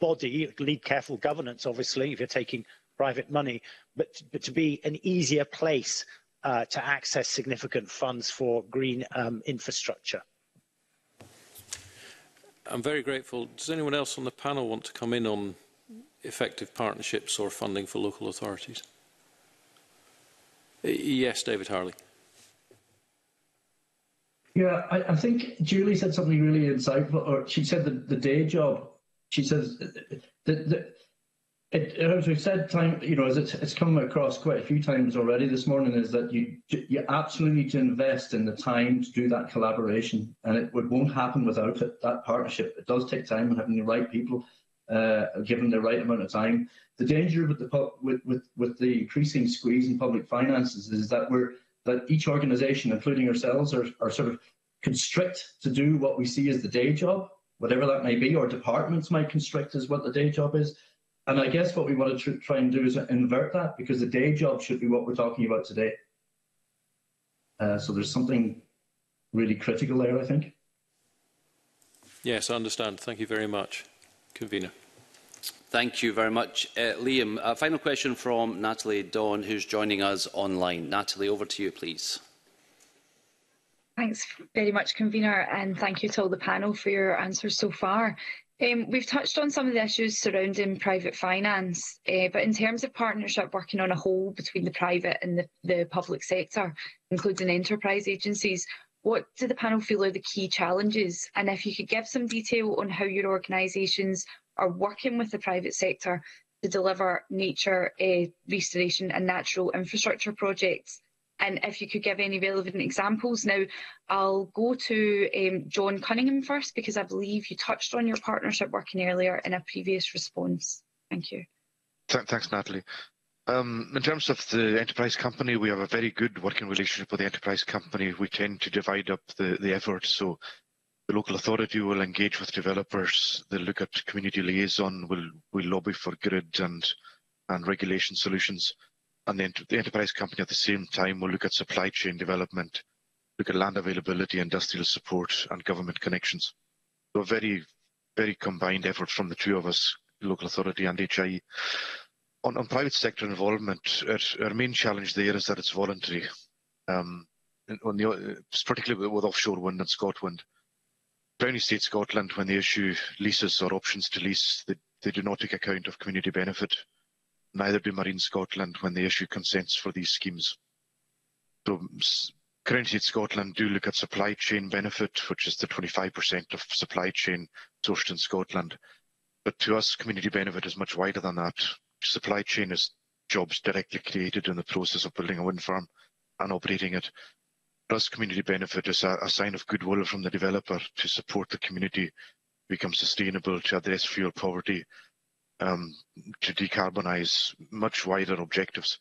body, lead careful governance, obviously, if you're taking private money, but, but to be an easier place uh, to access significant funds for green um, infrastructure. I'm very grateful. Does anyone else on the panel want to come in on effective partnerships or funding for local authorities? Yes, David Harley. Yeah, I, I think Julie said something really insightful, or she said the, the day job. She says that, that it, as we've said, time you know, as it's, it's come across quite a few times already this morning, is that you you absolutely need to invest in the time to do that collaboration, and it, won't happen without it, that partnership. It does take time and having the right people, uh, given the right amount of time. The danger with the with with with the increasing squeeze in public finances is that we're that each organisation, including ourselves, are are sort of constrict to do what we see as the day job, whatever that may be, or departments might constrict as what the day job is And I guess what we want to try and do is invert that because the day job should be what we're talking about today. Uh, so there's something really critical there, I think. Yes, I understand. Thank you very much. Convener. Thank you very much, uh, Liam. A final question from Natalie Dawn, who's joining us online. Natalie, over to you, please. Thanks very much, Convener, and thank you to all the panel for your answers so far. Um, we've touched on some of the issues surrounding private finance, uh, but in terms of partnership working on a whole between the private and the, the public sector, including enterprise agencies, what do the panel feel are the key challenges? And if you could give some detail on how your organisations are working with the private sector to deliver nature uh, restoration and natural infrastructure projects. And if you could give any relevant examples. Now, I'll go to um, John Cunningham first because I believe you touched on your partnership working earlier in a previous response. Thank you. Th thanks, Natalie. Um, in terms of the enterprise company, we have a very good working relationship with the enterprise company. We tend to divide up the, the effort. So the local authority will engage with developers. They'll look at community liaison. We'll, we'll lobby for grid and, and regulation solutions. And the, the enterprise company at the same time will look at supply chain development, look at land availability, industrial support, and government connections. So a very, very combined effort from the two of us, local authority and HIE on, on private sector involvement, our, our, main challenge there is that it's voluntary. Um, on the, particularly with offshore wind and ScotWind. Crown Estate Scotland, when they issue leases or options to lease, they, they do not take account of community benefit. Neither do Marine Scotland when they issue consents for these schemes. So Crown Estate Scotland do look at supply chain benefit, which is the 25% of supply chain sourced in Scotland. But to us, community benefit is much wider than that supply chain is jobs directly created in the process of building a wind farm and operating it. Plus, community benefit is a, a sign of goodwill from the developer to support the community become sustainable, to address fuel poverty, um, to decarbonise much wider objectives.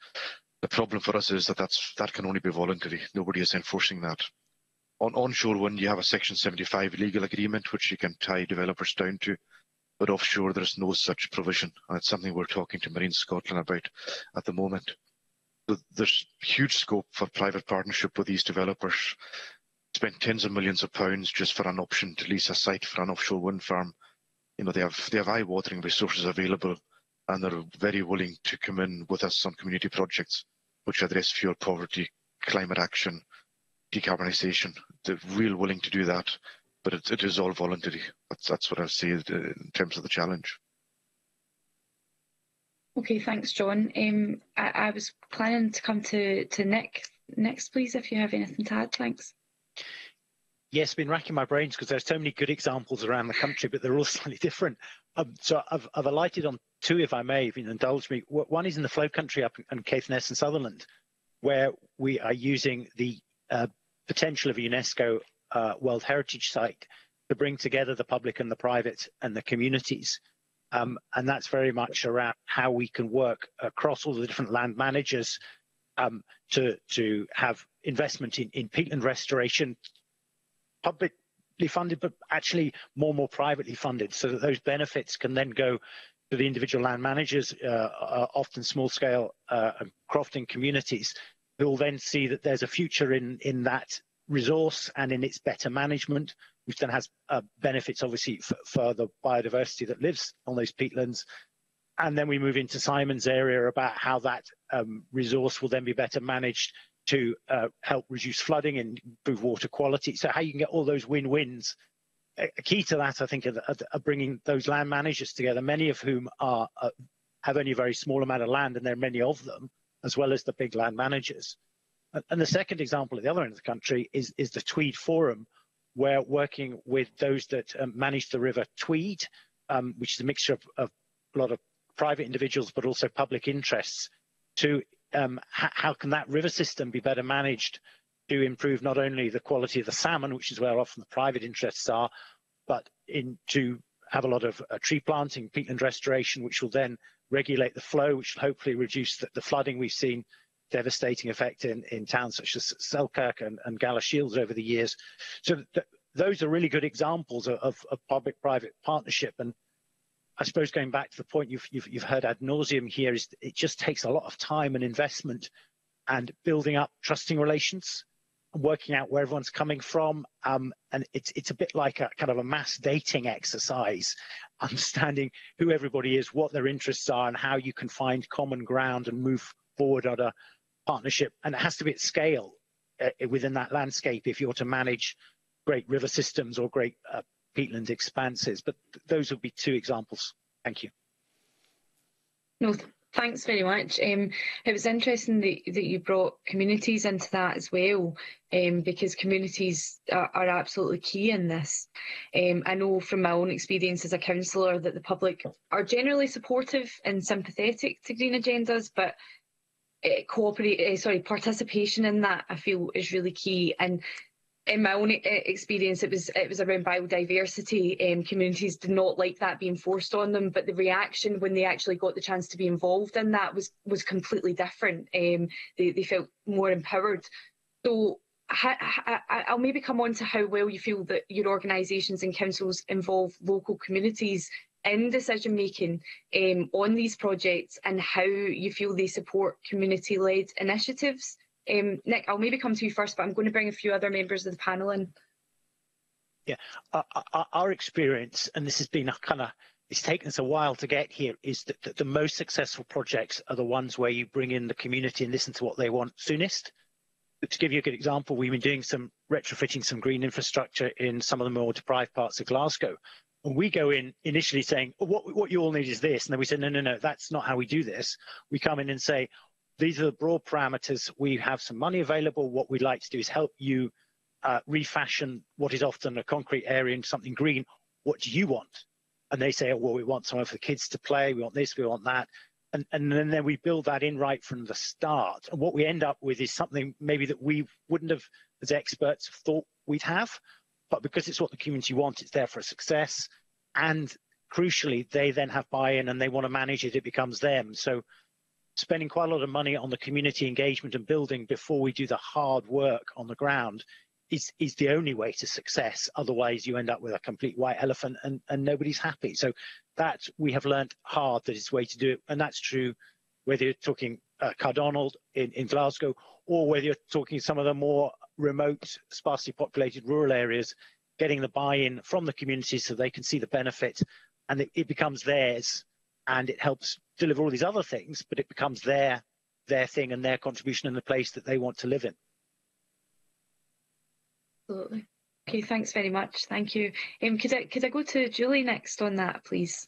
The problem for us is that that's, that can only be voluntary. Nobody is enforcing that. On onshore wind, you have a Section 75 legal agreement which you can tie developers down to but offshore there's no such provision, and it's something we're talking to Marine Scotland about at the moment. There's huge scope for private partnership with these developers. Spend tens of millions of pounds just for an option to lease a site for an offshore wind farm. You know, they have they have eye-watering resources available, and they're very willing to come in with us on community projects which address fuel poverty, climate action, decarbonisation. They're real willing to do that but it, it is all voluntary. That's that's what I see in terms of the challenge. Okay, thanks, John. Um, I, I, was planning to come to, to Nick next, please, if you have anything to add. Thanks. Yes, been racking my brains because there's so many good examples around the country, but they're all slightly different. Um, so I've, I've alighted on two, if I may, if you indulge me. One is in the flow country up in Caithness and Sutherland, where we are using the uh, potential of a UNESCO uh, World Heritage Site to bring together the public and the private and the communities. Um, and that's very much around how we can work across all the different land managers um, to to have investment in, in peatland restoration, publicly funded, but actually more and more privately funded, so that those benefits can then go to the individual land managers, uh, uh, often small scale uh, crofting communities, who will then see that there's a future in in that resource and in its better management, which then has uh, benefits obviously for, for, the biodiversity that lives on those peatlands. And then we move into Simon's area about how that um, resource will then be better managed to uh, help reduce flooding and improve water quality. So how you can get all those win-wins. A key to that, I think, are, bringing those land managers together, many of whom are uh, have only a very small amount of land, and there are many of them, as well as the big land managers. And the second example at the other end of the country is, is the Tweed Forum, where working with those that um, manage the River Tweed, um, which is a mixture of, of, a lot of private individuals, but also public interests, to um, how can that river system be better managed to improve not only the quality of the salmon, which is where often the private interests are, but in to have a lot of uh, tree planting, peatland restoration, which will then regulate the flow, which will hopefully reduce the, the flooding we've seen devastating effect in, in towns such as Selkirk and, and Galashiels over the years. So th those are really good examples of, of, of public-private partnership. And I suppose going back to the point you've, you've, you've heard ad nauseum here is it just takes a lot of time and investment and building up trusting relations and working out where everyone's coming from. Um, and it's, it's a bit like a kind of a mass dating exercise, understanding who everybody is, what their interests are, and how you can find common ground and move forward on a, partnership, and it has to be at scale uh, within that landscape if you're to manage great river systems or great uh, peatland expanses. But th those would be two examples. Thank you. No, thanks very much. Um, it was interesting that, that you brought communities into that as well, um, because communities are, are absolutely key in this. Um, I know from my own experience as a councillor that the public are generally supportive and sympathetic to green agendas, but eh, uh, cooperate, uh, sorry, participation in that I feel is really key. And in my own experience, it was it was around biodiversity. Um, communities did not like that being forced on them, but the reaction when they actually got the chance to be involved in that was was completely different. Um, they they felt more empowered. So I'll maybe come on to how well you feel that your organisations and councils involve local communities in decision making um, on these projects and how you feel they support community led initiatives. Um, Nick, I'll maybe come to you first, but I'm going to bring a few other members of the panel in. Yeah, our, our experience, and this has been a kind of, it's taken us a while to get here, is that, that the most successful projects are the ones where you bring in the community and listen to what they want soonest. To give you a good example, we've been doing some retrofitting some green infrastructure in some of the more deprived parts of Glasgow. And we go in initially saying, oh, what, what you all need is this. And then we say, no, no, no, that's not how we do this. We come in and say, these are the broad parameters. We have some money available. What we'd like to do is help you uh, refashion what is often a concrete area into something green. What do you want? And they say, oh, well, we want somewhere for the kids to play. We want this, we want that. And, and then we build that in right from the start. And what we end up with is something maybe that we wouldn't have, as experts, thought we'd have. But because it's what the community wants, it's there for a success. And crucially, they then have buy-in and they want to manage it. It becomes them. So spending quite a lot of money on the community engagement and building before we do the hard work on the ground is is the only way to success. Otherwise, you end up with a complete white elephant and, and nobody's happy. So that we have learned hard that it's the way to do it, and that's true whether you're talking uh, Cardonald in, in Glasgow or whether you're talking some of the more remote, sparsely populated rural areas, getting the buy-in from the community so they can see the benefit and it, it becomes theirs and it helps deliver all these other things, but it becomes their their thing and their contribution and the place that they want to live in. Absolutely. Okay, thanks very much. Thank you. Um, could I could I go to Julie next on that, please?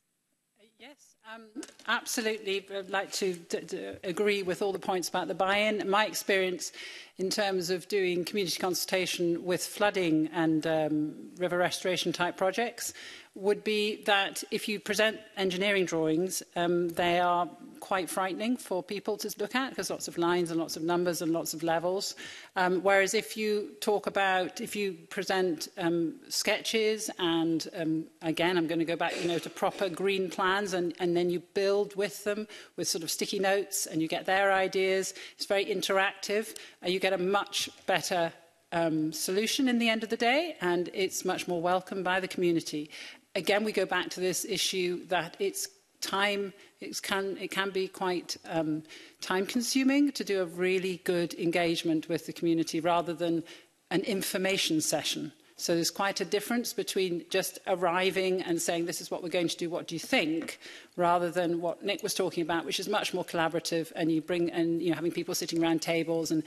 Yes, um, absolutely. I'd like to agree with all the points about the buy-in. My experience in terms of doing community consultation with flooding and um, river restoration type projects would be that if you present engineering drawings, um, they are quite frightening for people to look at because lots of lines and lots of numbers and lots of levels. Um, whereas if you talk about, if you present um, sketches and um, again, I'm going to go back you know, to proper green plans and, and then you build with them with sort of sticky notes and you get their ideas. It's very interactive. Uh, you get a much better um, solution in the end of the day, and it's much more welcomed by the community. Again, we go back to this issue that it's time, it can, it can be quite um, time consuming to do a really good engagement with the community rather than an information session. So there's quite a difference between just arriving and saying, this is what we're going to do, what do you think? Rather than what Nick was talking about, which is much more collaborative and you bring and you know, having people sitting around tables and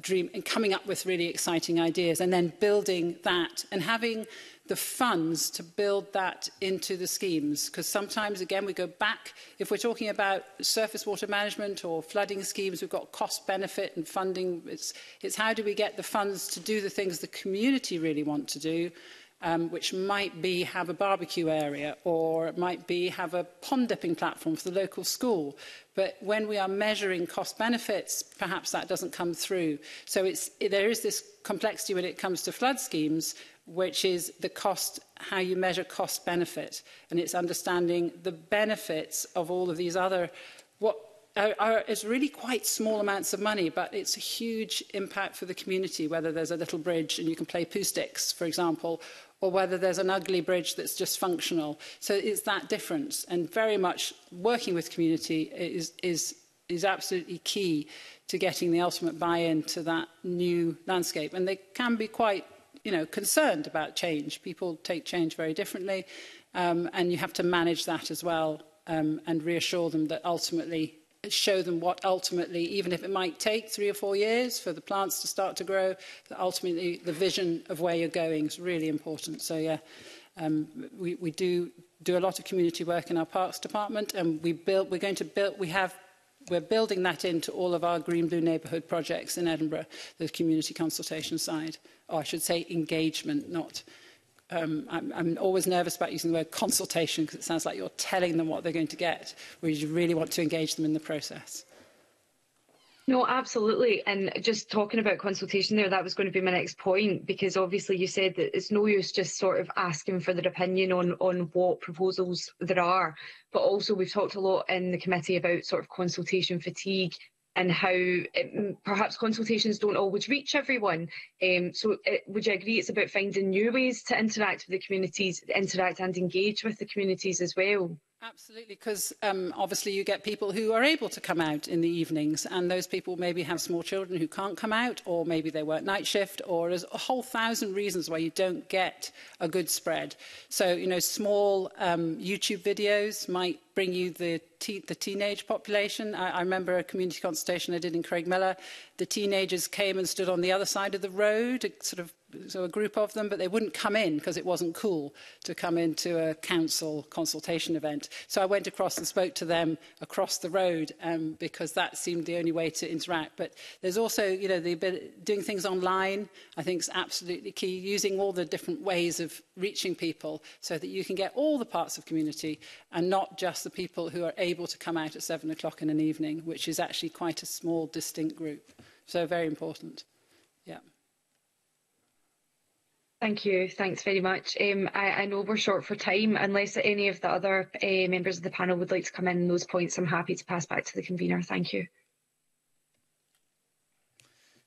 dream and coming up with really exciting ideas and then building that and having the funds to build that into the schemes. Because sometimes again we go back if we're talking about surface water management or flooding schemes we've got cost benefit and funding. It's it's how do we get the funds to do the things the community really want to do? um, which might be have a barbecue area or might be have a pond dipping platform for the local school. But when we are measuring cost benefits, perhaps that doesn't come through. So it's, there is this complexity when it comes to flood schemes, which is the cost, how you measure cost benefit. And it's understanding the benefits of all of these other, what are, are, is really quite small amounts of money, but it's a huge impact for the community, whether there's a little bridge and you can play poo sticks, for example, or whether there's an ugly bridge that's just functional. So it's that difference. And very much working with community is, is, is absolutely key to getting the ultimate buy-in to that new landscape. And they can be quite you know, concerned about change. People take change very differently, um, and you have to manage that as well um, and reassure them that ultimately show them what ultimately, even if it might take three or four years for the plants to start to grow, that ultimately the vision of where you're going is really important. So yeah, um, we, we do do a lot of community work in our parks department and we build, we're going to build, we have we're building that into all of our Green Blue Neighbourhood projects in Edinburgh, the community consultation side, or I should say engagement, not um, I'm, I'm always nervous about using the word consultation because it sounds like you're telling them what they're going to get, whereas you really want to engage them in the process. No, absolutely. And just talking about consultation there, that was going to be my next point, because obviously you said that it's no use just sort of asking for their opinion on, on what proposals there are. But also we've talked a lot in the committee about sort of consultation fatigue and how it, perhaps consultations don't always reach everyone. Um, so it, would you agree it's about finding new ways to interact with the communities, interact and engage with the communities as well? Absolutely, because um, obviously you get people who are able to come out in the evenings, and those people maybe have small children who can't come out, or maybe they work night shift, or there's a whole thousand reasons why you don't get a good spread. So, you know, small um, YouTube videos might bring you the, te the teenage population. I, I remember a community consultation I did in Craigmillar. The teenagers came and stood on the other side of the road, sort of so a group of them, but they wouldn't come in because it wasn't cool to come into a council consultation event. So I went across and spoke to them across the road um, because that seemed the only way to interact. But there's also, you know, the bit, doing things online, I think is absolutely key, using all the different ways of reaching people so that you can get all the parts of community and not just the people who are able to come out at seven o'clock in an evening, which is actually quite a small, distinct group. So very important. Yeah. Thank you. Thanks very much. Um, I, I know we're short for time. Unless any of the other uh, members of the panel would like to come in on those points, I'm happy to pass back to the convener. Thank you.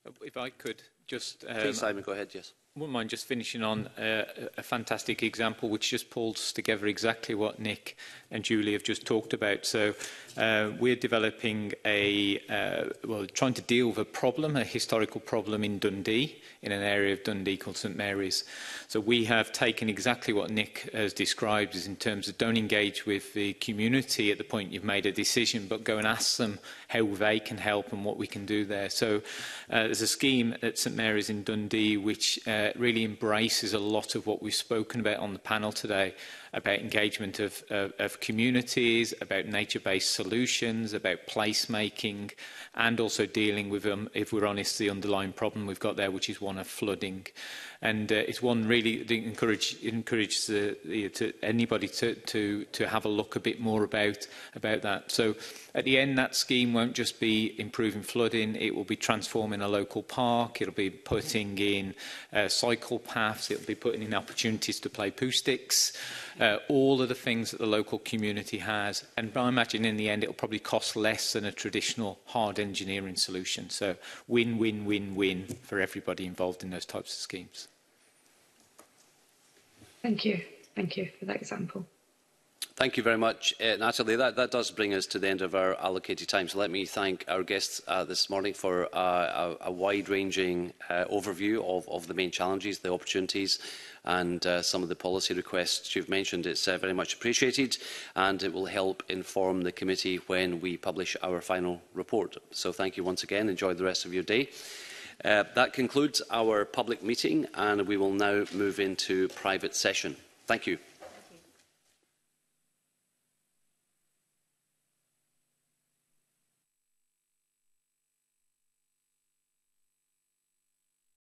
Oh, if I could just... Um, Please, Simon, go ahead, yes wouldn't mind just finishing on uh, a fantastic example which just pulls together exactly what Nick and Julie have just talked about. So uh, we're developing a, uh, well, trying to deal with a problem, a historical problem in Dundee, in an area of Dundee called St Mary's. So we have taken exactly what Nick has described as in terms of don't engage with the community at the point you've made a decision, but go and ask them how they can help and what we can do there. So uh, there's a scheme at St Mary's in Dundee which uh, really embraces a lot of what we've spoken about on the panel today about engagement of, of, of communities, about nature-based solutions, about placemaking, and also dealing with, um, if we're honest, the underlying problem we've got there, which is one of flooding. And uh, it's one really that encourage, encourage the, the, to anybody to, to, to have a look a bit more about, about that. So at the end, that scheme won't just be improving flooding, it will be transforming a local park, it'll be putting in uh, cycle paths, it'll be putting in opportunities to play poo sticks, uh, all of the things that the local community has. And I imagine in the end, it'll probably cost less than a traditional hard engineering solution. So win, win, win, win for everybody involved in those types of schemes. Thank you. Thank you for that example. Thank you very much, uh, Natalie. That, that does bring us to the end of our allocated time. So let me thank our guests uh, this morning for uh, a, a wide-ranging uh, overview of, of the main challenges, the opportunities and uh, some of the policy requests you've mentioned. It's uh, very much appreciated and it will help inform the committee when we publish our final report. So thank you once again. Enjoy the rest of your day. Uh, that concludes our public meeting and we will now move into private session. Thank you.